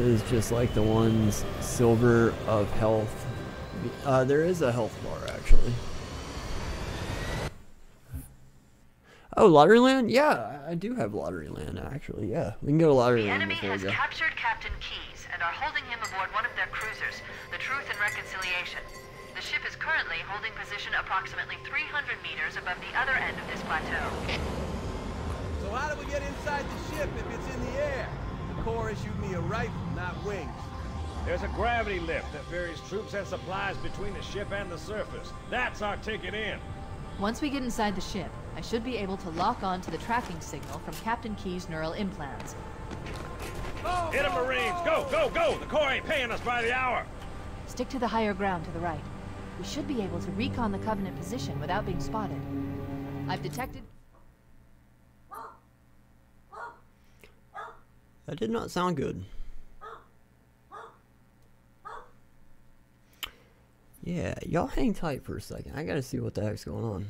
B: is just like the ones silver of health. Uh, there is a health bar actually. Oh, lottery land? Yeah, I do have lottery land actually. Yeah, we can go to lottery the land. The enemy has captured Captain Keyes and are holding him aboard one of
D: their cruisers, the Truth and Reconciliation. The ship is currently holding position approximately 300 meters above the other end of this plateau.
C: So how do we get inside the ship if it's in the air? The Corps issued me a rifle not wings. There's a gravity lift that ferries troops and supplies between the ship and the surface. That's our ticket in.
D: Once we get inside the ship, I should be able to lock on to the tracking signal from Captain Keyes' neural implants.
C: Oh, Hit him, Marines! Go, go, go! The Corps ain't paying us by the hour!
D: Stick to the higher ground to the right. We should be able to recon the Covenant position without being spotted. I've detected...
B: That did not sound good. Yeah, y'all hang tight for a second. I gotta see what the heck's going on.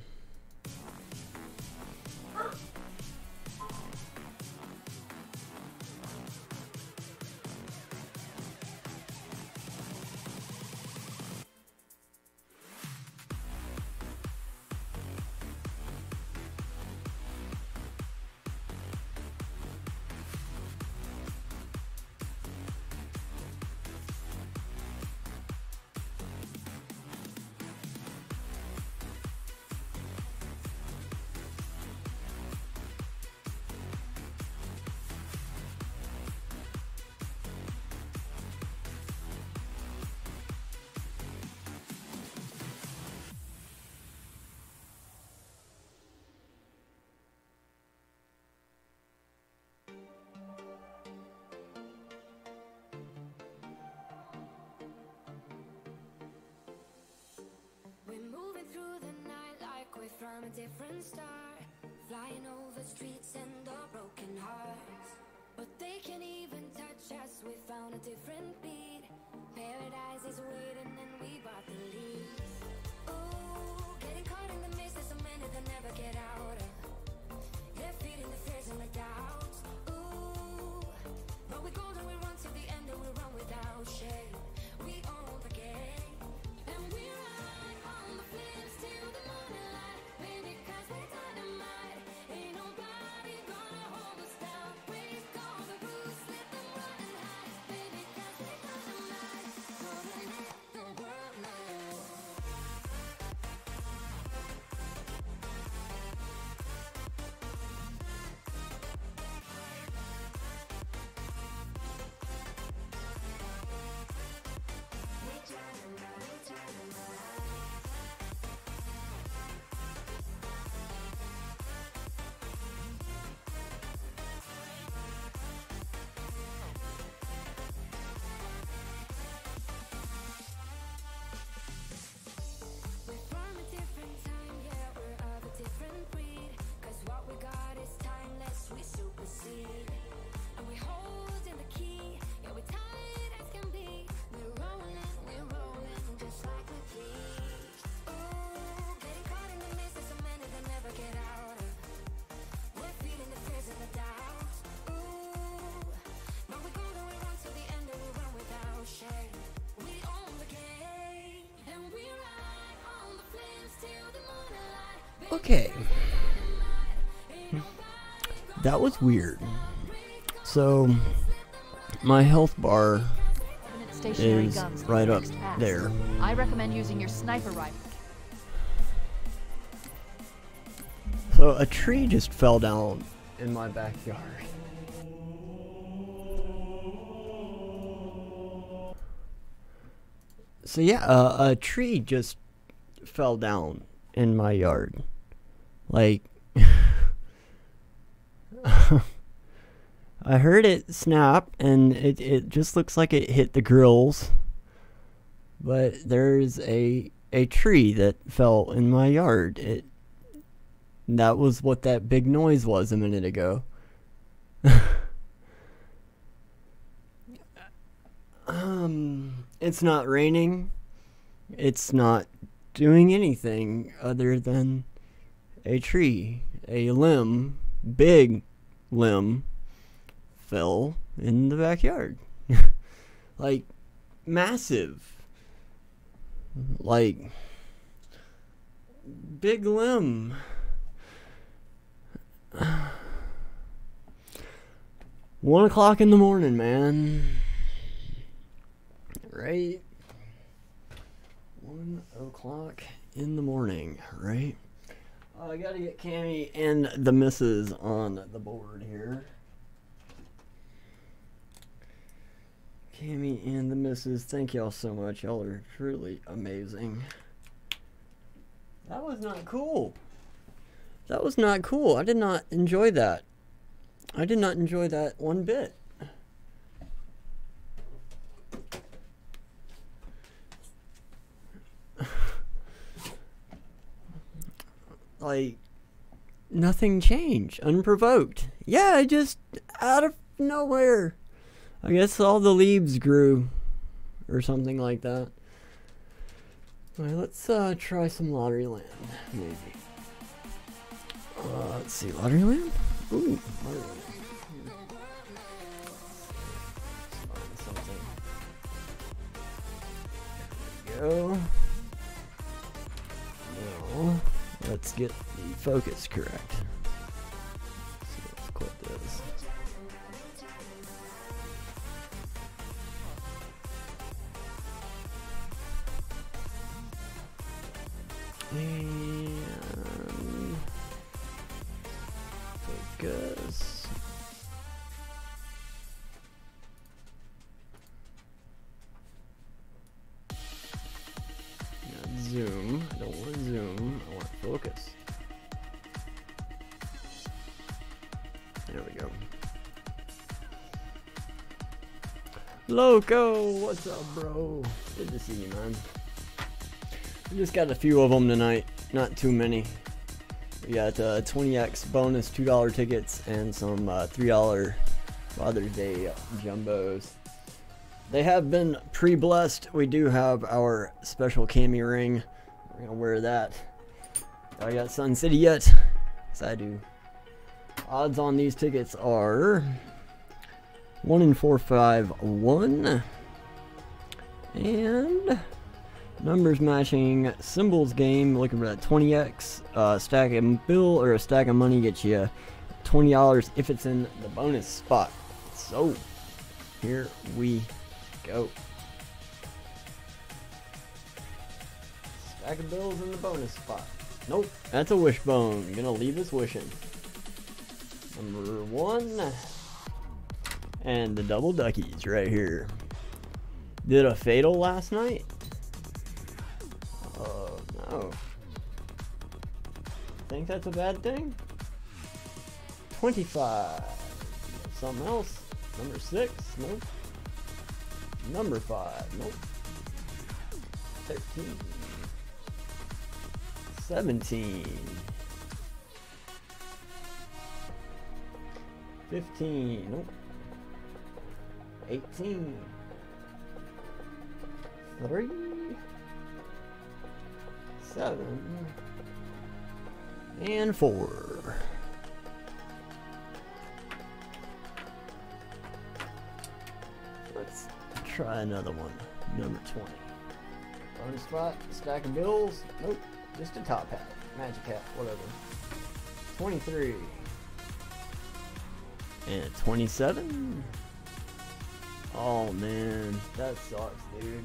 B: that was weird. So my health bar is right up pass. there.
D: I recommend using your sniper rifle.
B: So a tree just fell down in my backyard. So yeah, uh, a tree just fell down in my yard. Like I heard it snap, and it, it just looks like it hit the grills. But there's a a tree that fell in my yard. It that was what that big noise was a minute ago. um, it's not raining. It's not doing anything other than a tree, a limb, big limb fell in the backyard. like, massive. Like, big limb. One o'clock in the morning, man. Right? One o'clock in the morning, right? Oh, I gotta get Cammy and the missus on the board here. Cammy and the missus, thank y'all so much. Y'all are truly amazing. That was not cool. That was not cool. I did not enjoy that. I did not enjoy that one bit. like, nothing changed, unprovoked. Yeah, just out of nowhere. I guess all the leaves grew or something like that. Alright, let's uh, try some Lottery Land, maybe. Uh, let's see, Lottery Land? Ooh, Lottery Land. No. Let's get the focus correct. And focus. Not zoom. I don't want to zoom. I want to focus. There we go. Loco, what's up, bro? Good to see you, man. Just got a few of them tonight. Not too many. We got uh, 20x bonus $2 tickets and some uh, $3 Father's Day jumbos. They have been pre-blessed. We do have our special cami ring. We're going to wear that. I got Sun City yet? Yes, I do. Odds on these tickets are 1 in 451 and Numbers matching, symbols game, looking for that 20x, uh, stack of bill or a stack of money gets you $20 if it's in the bonus spot. So, here we go. Stack of bills in the bonus spot. Nope, that's a wishbone. I'm gonna leave this wishing. Number one. And the double duckies right here. Did a fatal last night? Oh, no. Think that's a bad thing? 25. Something else? Number 6? Nope. Number 5? Nope. 13. 17. 15. Nope. 18. 3? seven, and four. Let's try another one, number 20. Bonus spot, stack of bills, nope, just a top hat, magic hat, whatever. 23. And 27? Oh man, that sucks, dude.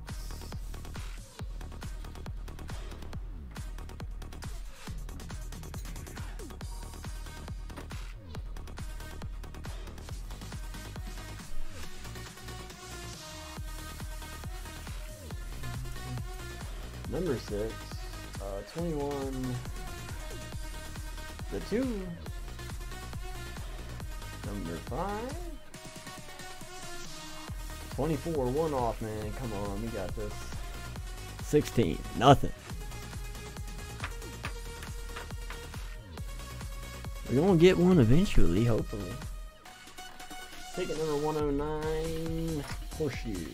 B: Number six, uh, 21, the two. Number five, 24, one off, man. Come on, we got this. 16, nothing. We're gonna get one eventually, hopefully. Ticket number 109, Horseshoe.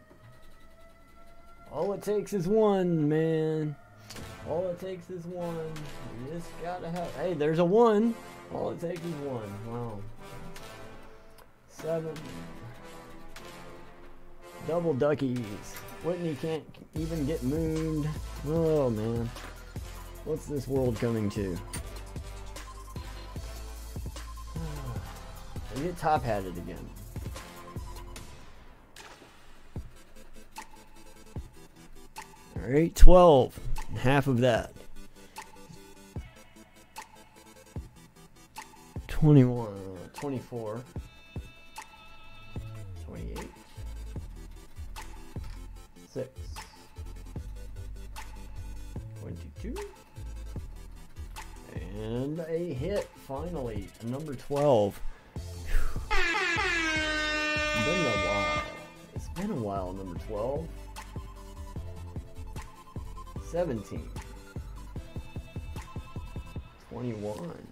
B: All it takes is one, man. All it takes is one. You just gotta have. Hey, there's a one. All it takes is one. Wow. Seven. Double duckies. Whitney can't even get mooned. Oh, man. What's this world coming to? I get top-hatted again. Alright, 12. Half of that. 21, 24, 28, 6, 22, and a hit finally, number 12. It's been a while. It's been a while, number 12. 17. 21.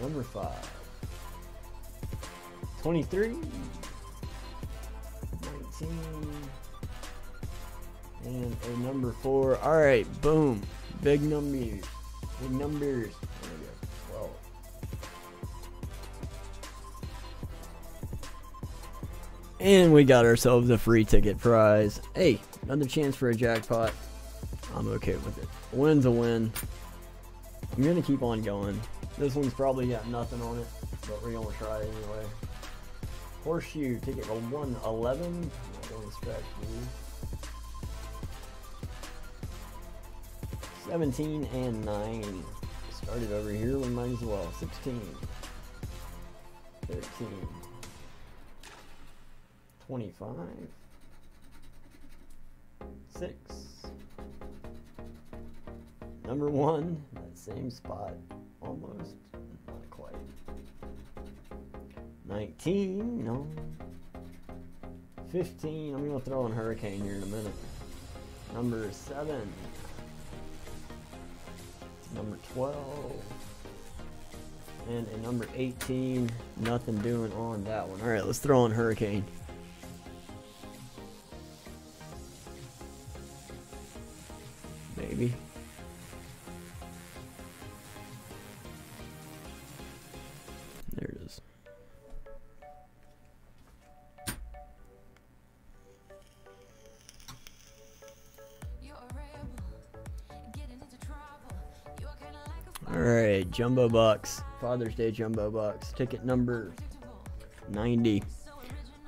B: Number 5. 23. 19. And a number 4. Alright, boom. Big numbers. Big numbers. There we go. 12. And we got ourselves a free ticket prize. Hey, Another chance for a jackpot. I'm okay with it. win's a win. I'm gonna keep on going. This one's probably got nothing on it, but we're gonna try it anyway. Horseshoe, ticket to 111. Don't 17 and 9. Started over here, we might as well. 16. 13. 25 six. Number one, that same spot, almost, not quite. 19, no. 15, I'm gonna throw in Hurricane here in a minute. Number seven. Number 12. And a number 18, nothing doing on that one. All right, let's throw in Hurricane. maybe. There it is. Alright, Jumbo Bucks. Father's Day Jumbo Bucks. Ticket number 90.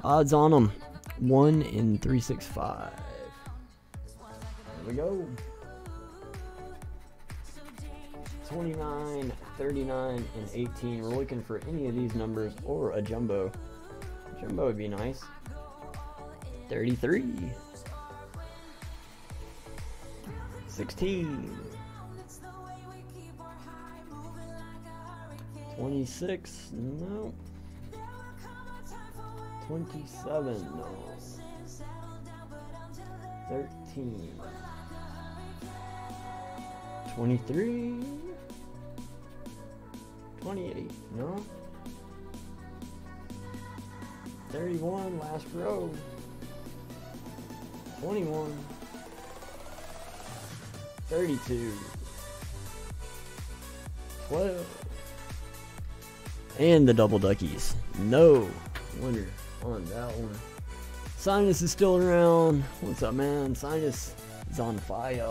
B: Odds on them 1 in 365. There we go. 29, 39, and 18. We're looking for any of these numbers or a jumbo. A jumbo would be nice. 33. 16. 26, no. 27, no. 13. 23. Twenty-eight, No. 31, last row. 21. 32. 12. And the double duckies. No Wonder on that one. Sinus is still around. What's up, man? Sinus is on fire.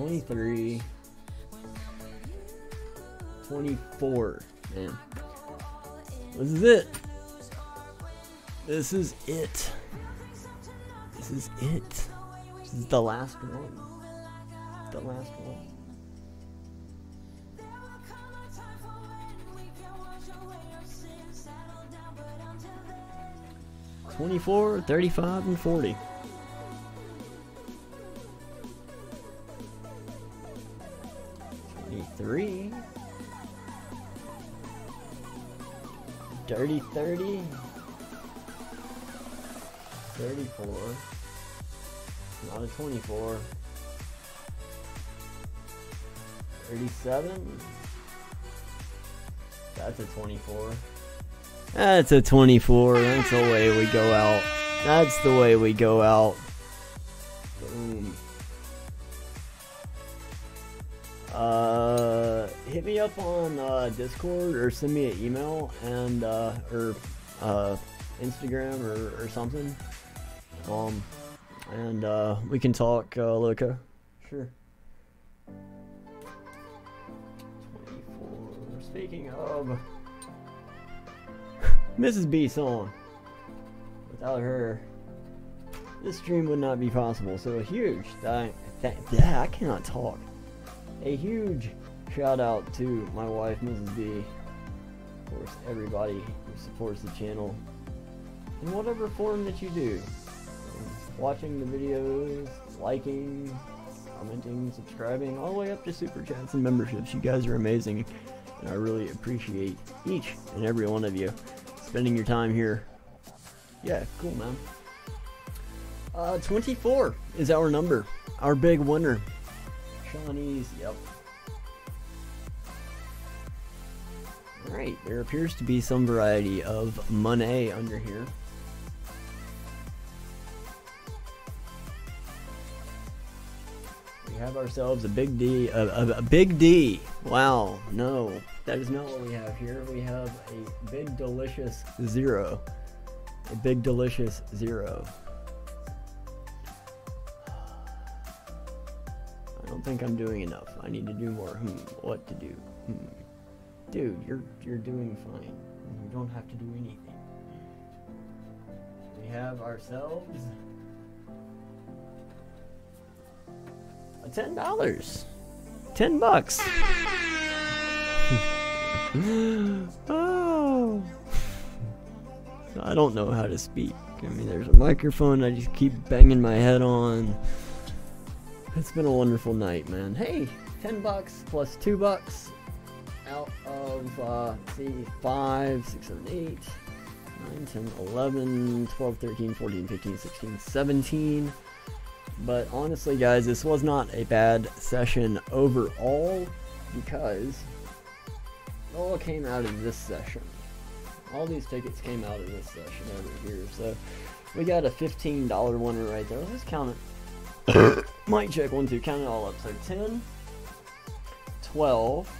B: 23, 24. Man, this is it. This is it. This is it. This is the last one. The last one. Twenty-four, thirty-five, and forty. agree. Dirty 30. 34. Not a 24. 37. That's a 24. That's a 24. That's the way we go out. That's the way we go out. Boom. Uh hit me up on uh, Discord or send me an email and uh, or uh, Instagram or, or something. Um, and uh, we can talk, uh, Loco. Sure. Twenty-four. Speaking of Mrs. B song, without her, this stream would not be possible. So a huge. Th- th- I cannot talk. A huge Shout out to my wife, Mrs. B. Of course, everybody who supports the channel in whatever form that you do. Watching the videos, liking, commenting, subscribing, all the way up to super chats and memberships. You guys are amazing, and I really appreciate each and every one of you spending your time here. Yeah, cool, man. Uh, 24 is our number, our big winner. Shawnee's, yep. Alright, there appears to be some variety of Monet under here. We have ourselves a big D, a, a, a big D. Wow, no, that is not what we have here. We have a big delicious zero. A big delicious zero. I don't think I'm doing enough. I need to do more. Hmm, what to do? Hmm dude, you're you're doing fine. You don't have to do anything. We have ourselves a ten dollars, ten bucks. oh, I don't know how to speak. I mean, there's a microphone. I just keep banging my head on. It's been a wonderful night, man. Hey, ten bucks plus two bucks out of uh, see 5, 6, 7, 8, 9, 10, 11, 12, 13, 14, 15, 16, 17. But honestly, guys, this was not a bad session overall because it all came out of this session. All these tickets came out of this session over here. So we got a $15 winner right there. Let's count it. Mic check one, two, count it all up. So 10, 12,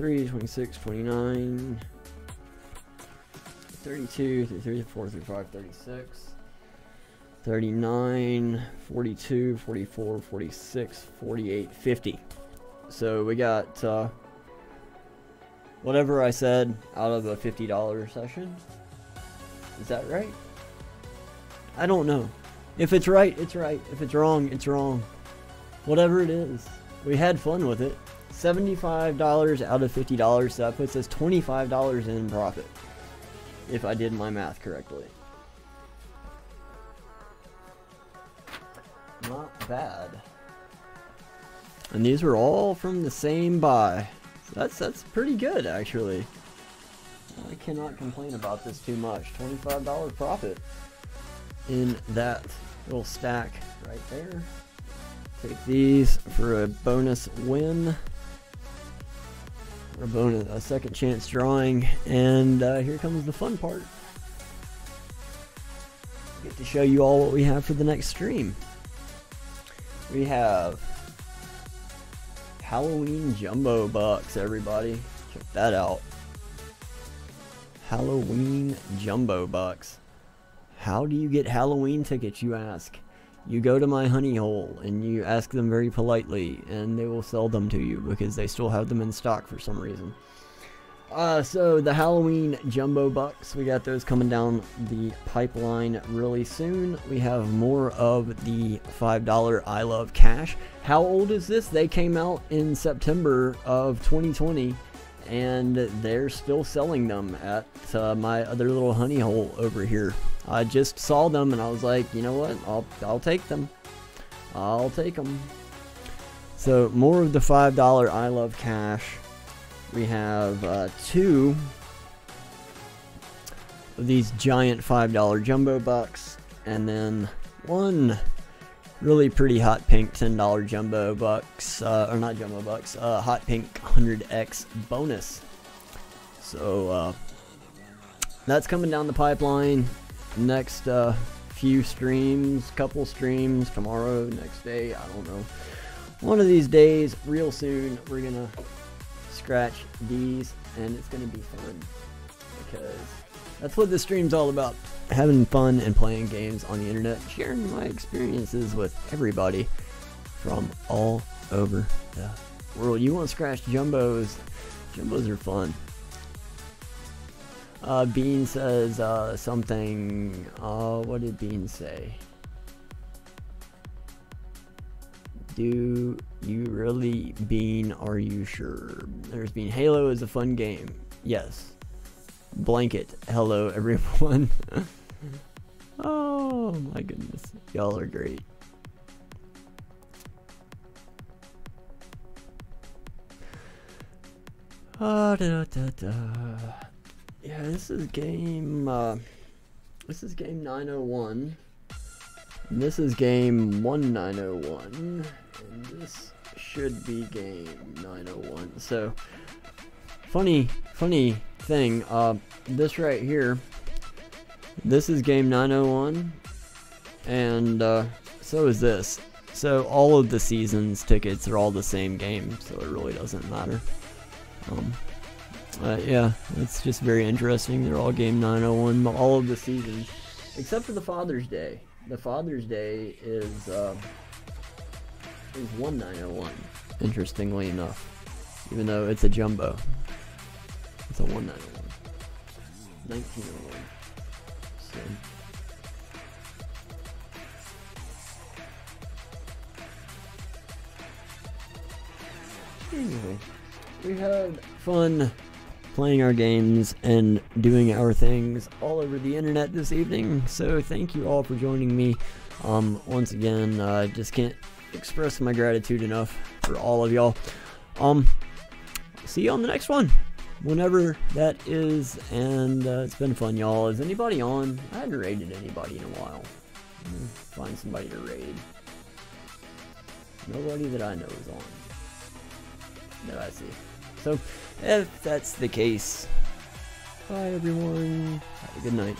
B: 23, 26, 29, 32, 34, 35, 36, 39, 42, 44, 46, 48, 50. So we got uh, whatever I said out of the $50 session. Is that right? I don't know. If it's right, it's right. If it's wrong, it's wrong. Whatever it is, we had fun with it. $75 out of $50, so that puts us $25 in profit, if I did my math correctly. Not bad. And these were all from the same buy. So that's, that's pretty good, actually. I cannot complain about this too much. $25 profit in that little stack right there. Take these for a bonus win a second chance drawing, and uh, here comes the fun part. Get to show you all what we have for the next stream. We have Halloween Jumbo Box, everybody. Check that out. Halloween Jumbo Box. How do you get Halloween tickets, you ask? You go to my honey hole and you ask them very politely, and they will sell them to you because they still have them in stock for some reason. Uh, so the Halloween jumbo bucks, we got those coming down the pipeline really soon. We have more of the $5 I Love Cash. How old is this? They came out in September of 2020 and they're still selling them at uh, my other little honey hole over here. I just saw them and I was like, you know what? I'll I'll take them. I'll take them. So more of the five dollar I love cash. We have uh, two of these giant five dollar jumbo bucks, and then one really pretty hot pink $10 jumbo bucks, uh, or not jumbo bucks, uh, hot pink 100x bonus. So uh, that's coming down the pipeline. Next uh, few streams, couple streams, tomorrow, next day, I don't know. One of these days, real soon, we're going to scratch these and it's going to be fun because that's what this stream's all about having fun and playing games on the internet, sharing my experiences with everybody from all over the world. You want to scratch jumbos? Jumbos are fun. Uh, Bean says uh, something. Uh, what did Bean say? Do you really, Bean? Are you sure? There's Bean. Halo is a fun game. Yes. Blanket. Hello, everyone. Oh my goodness. Y'all are great. Uh, da, da, da, yeah, this is game, uh, this is game 901, and this is game 1901, and this should be game 901, so, funny, funny thing, uh, this right here, this is game 901, and uh, so is this. So all of the season's tickets are all the same game, so it really doesn't matter. Um, uh, yeah, it's just very interesting. They're all game 901, all of the seasons, except for the Father's Day. The Father's Day is uh, is one 901. Interestingly enough, even though it's a jumbo, it's a one 901. 1901 soon. Anyway, we had fun playing our games and doing our things all over the internet this evening. So thank you all for joining me. Um, once again, uh, I uh, just can't express my gratitude enough for all of y'all. Um, see you on the next one whenever that is, and uh, it's been fun, y'all. Is anybody on? I haven't raided anybody in a while. Find somebody to raid. Nobody that I know is on. That I see. So, if that's the case, bye everyone. Have a good night.